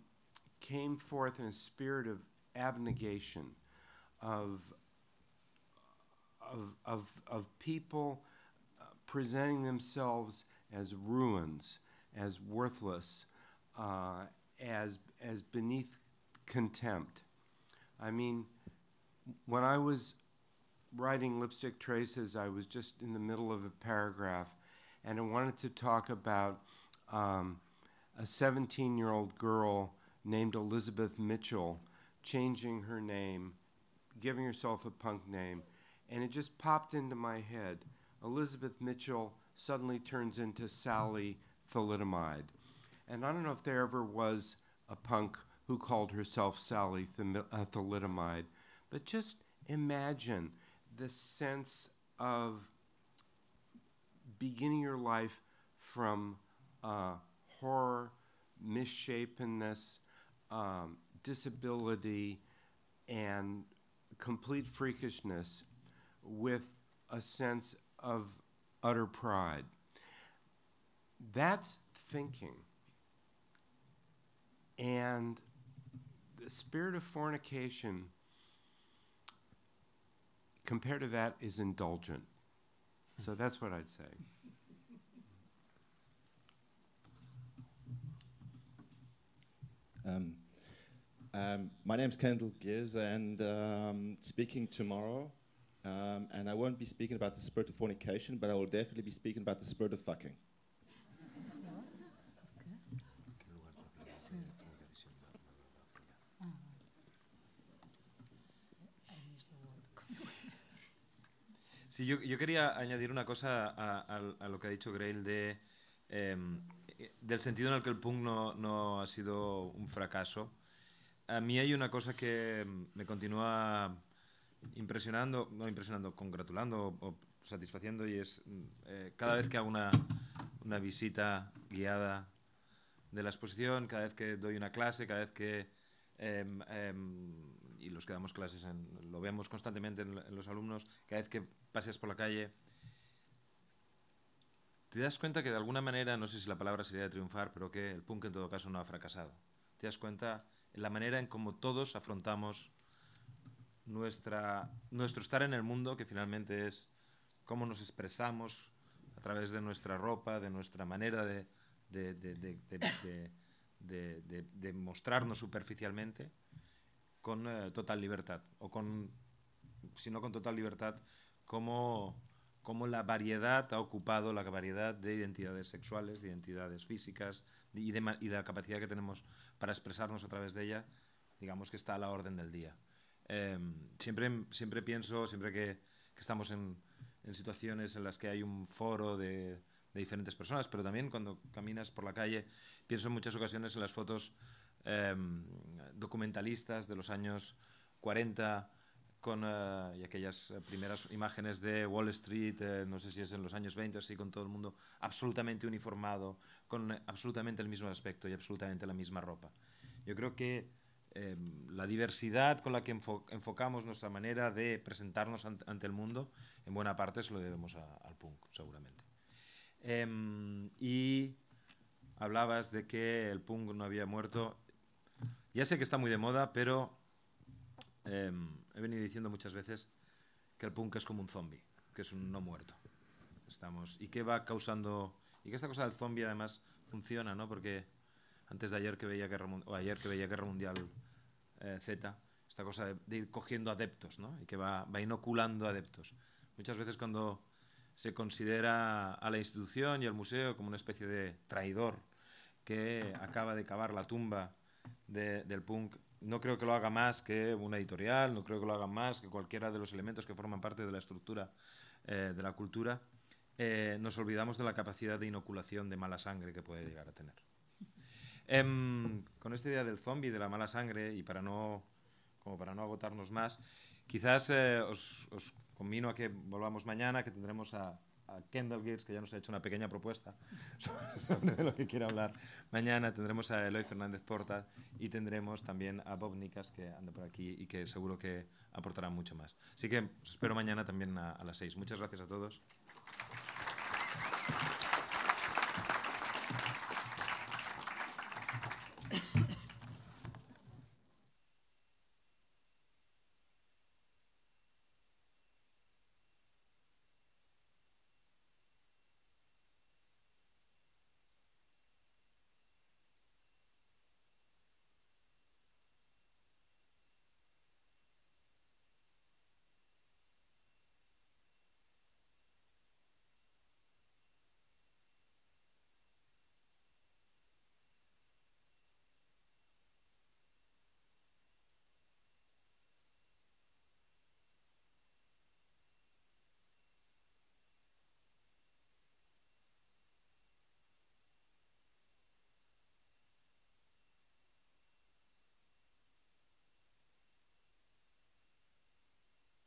came forth in a spirit of abnegation, of of of, of people uh, presenting themselves as ruins, as worthless, uh, as as beneath contempt. I mean, when I was writing Lipstick Traces, I was just in the middle of a paragraph, and I wanted to talk about um, a 17 year old girl named Elizabeth Mitchell changing her name, giving herself a punk name, and it just popped into my head. Elizabeth Mitchell suddenly turns into Sally Thalidomide. And I don't know if there ever was a punk who called herself Sally uh, Thalidomide, but just imagine the sense of beginning your life from uh, horror, misshapenness, um, disability, and complete freakishness with a sense of utter pride. That's thinking. And the spirit of fornication, compared to that, is indulgent. So that's what I'd say. Um, um, my name is Kendall Gibbs, and um, speaking tomorrow um, and I won't be speaking about the spirit of fornication, but I will definitely be speaking about the spirit of fucking. Sí, yo, yo, quería añadir una cosa a, a, a, lo que ha dicho Grail de, eh, del sentido en el que el punk no, ha sido un fracaso. A mí hay una cosa que me continúa impresionando, no impresionando, congratulando o, satisfaciendo y es eh, cada vez que hago una, visita guiada de la exposición, cada vez que doy una clase, cada vez que... Em, y los que damos clases lo vemos constantemente en, en, los alumnos, cada vez que pases por la calle, te das cuenta que de alguna manera, no sé si la palabra sería de triunfar, pero que el punk en todo caso no ha fracasado. Te das cuenta en la manera en cómo todos afrontamos nuestra, nuestro estar en el mundo, que finalmente es cómo nos expresamos a través de nuestra ropa, de nuestra manera de, de, de, de mostrarnos superficialmente, con eh, total libertad, o con, si no con total libertad, cómo, cómo la variedad ha ocupado la variedad de identidades sexuales, de identidades físicas y de, y de la capacidad que tenemos para expresarnos a través de ella, digamos que está a la orden del día. Eh, siempre, siempre pienso, siempre que, que estamos en, en, situaciones en las que hay un foro de, de, diferentes personas, pero también cuando caminas por la calle, pienso en muchas ocasiones en las fotos eh, documentalistas de los años 40 con uh, y aquellas primeras imágenes de Wall Street, eh, no sé si es en los años 20 así, con todo el mundo absolutamente uniformado, con absolutamente el mismo aspecto y absolutamente la misma ropa. Yo creo que eh, la diversidad con la que enfo enfocamos nuestra manera de presentarnos ante, ante, el mundo, en buena parte se lo debemos a, al punk, seguramente. Eh, y hablabas de que el punk no había muerto. Ya sé que está muy de moda, pero eh, he venido diciendo muchas veces que el punk es como un zombie, que es un no muerto. Estamos, y que va causando... Y que esta cosa del zombie además funciona, ¿no? Porque antes de ayer que veía Guerra, o ayer que veía Guerra Mundial eh, Z, esta cosa de, de, ir cogiendo adeptos, ¿no? Y que va, va inoculando adeptos. Muchas veces cuando se considera a la institución y al museo como una especie de traidor que acaba de cavar la tumba del punk. No creo que lo haga más que una editorial, no creo que lo haga más que cualquiera de los elementos que forman parte de la estructura eh, de la cultura. Eh, nos olvidamos de la capacidad de inoculación de mala sangre que puede llegar a tener. Em, con esta idea del zombie, de la mala sangre, y para no, como para no agotarnos más, quizás eh, os, os convino a que volvamos mañana, que tendremos a, a Kendall Gears, que ya nos ha hecho una pequeña propuesta sobre, lo que quiere hablar. Mañana tendremos a Eloy Fernández Porta y tendremos también a Bob Nicas, que anda por aquí y que seguro que aportará mucho más. Así que os espero mañana también a, a las seis. Muchas gracias a todos.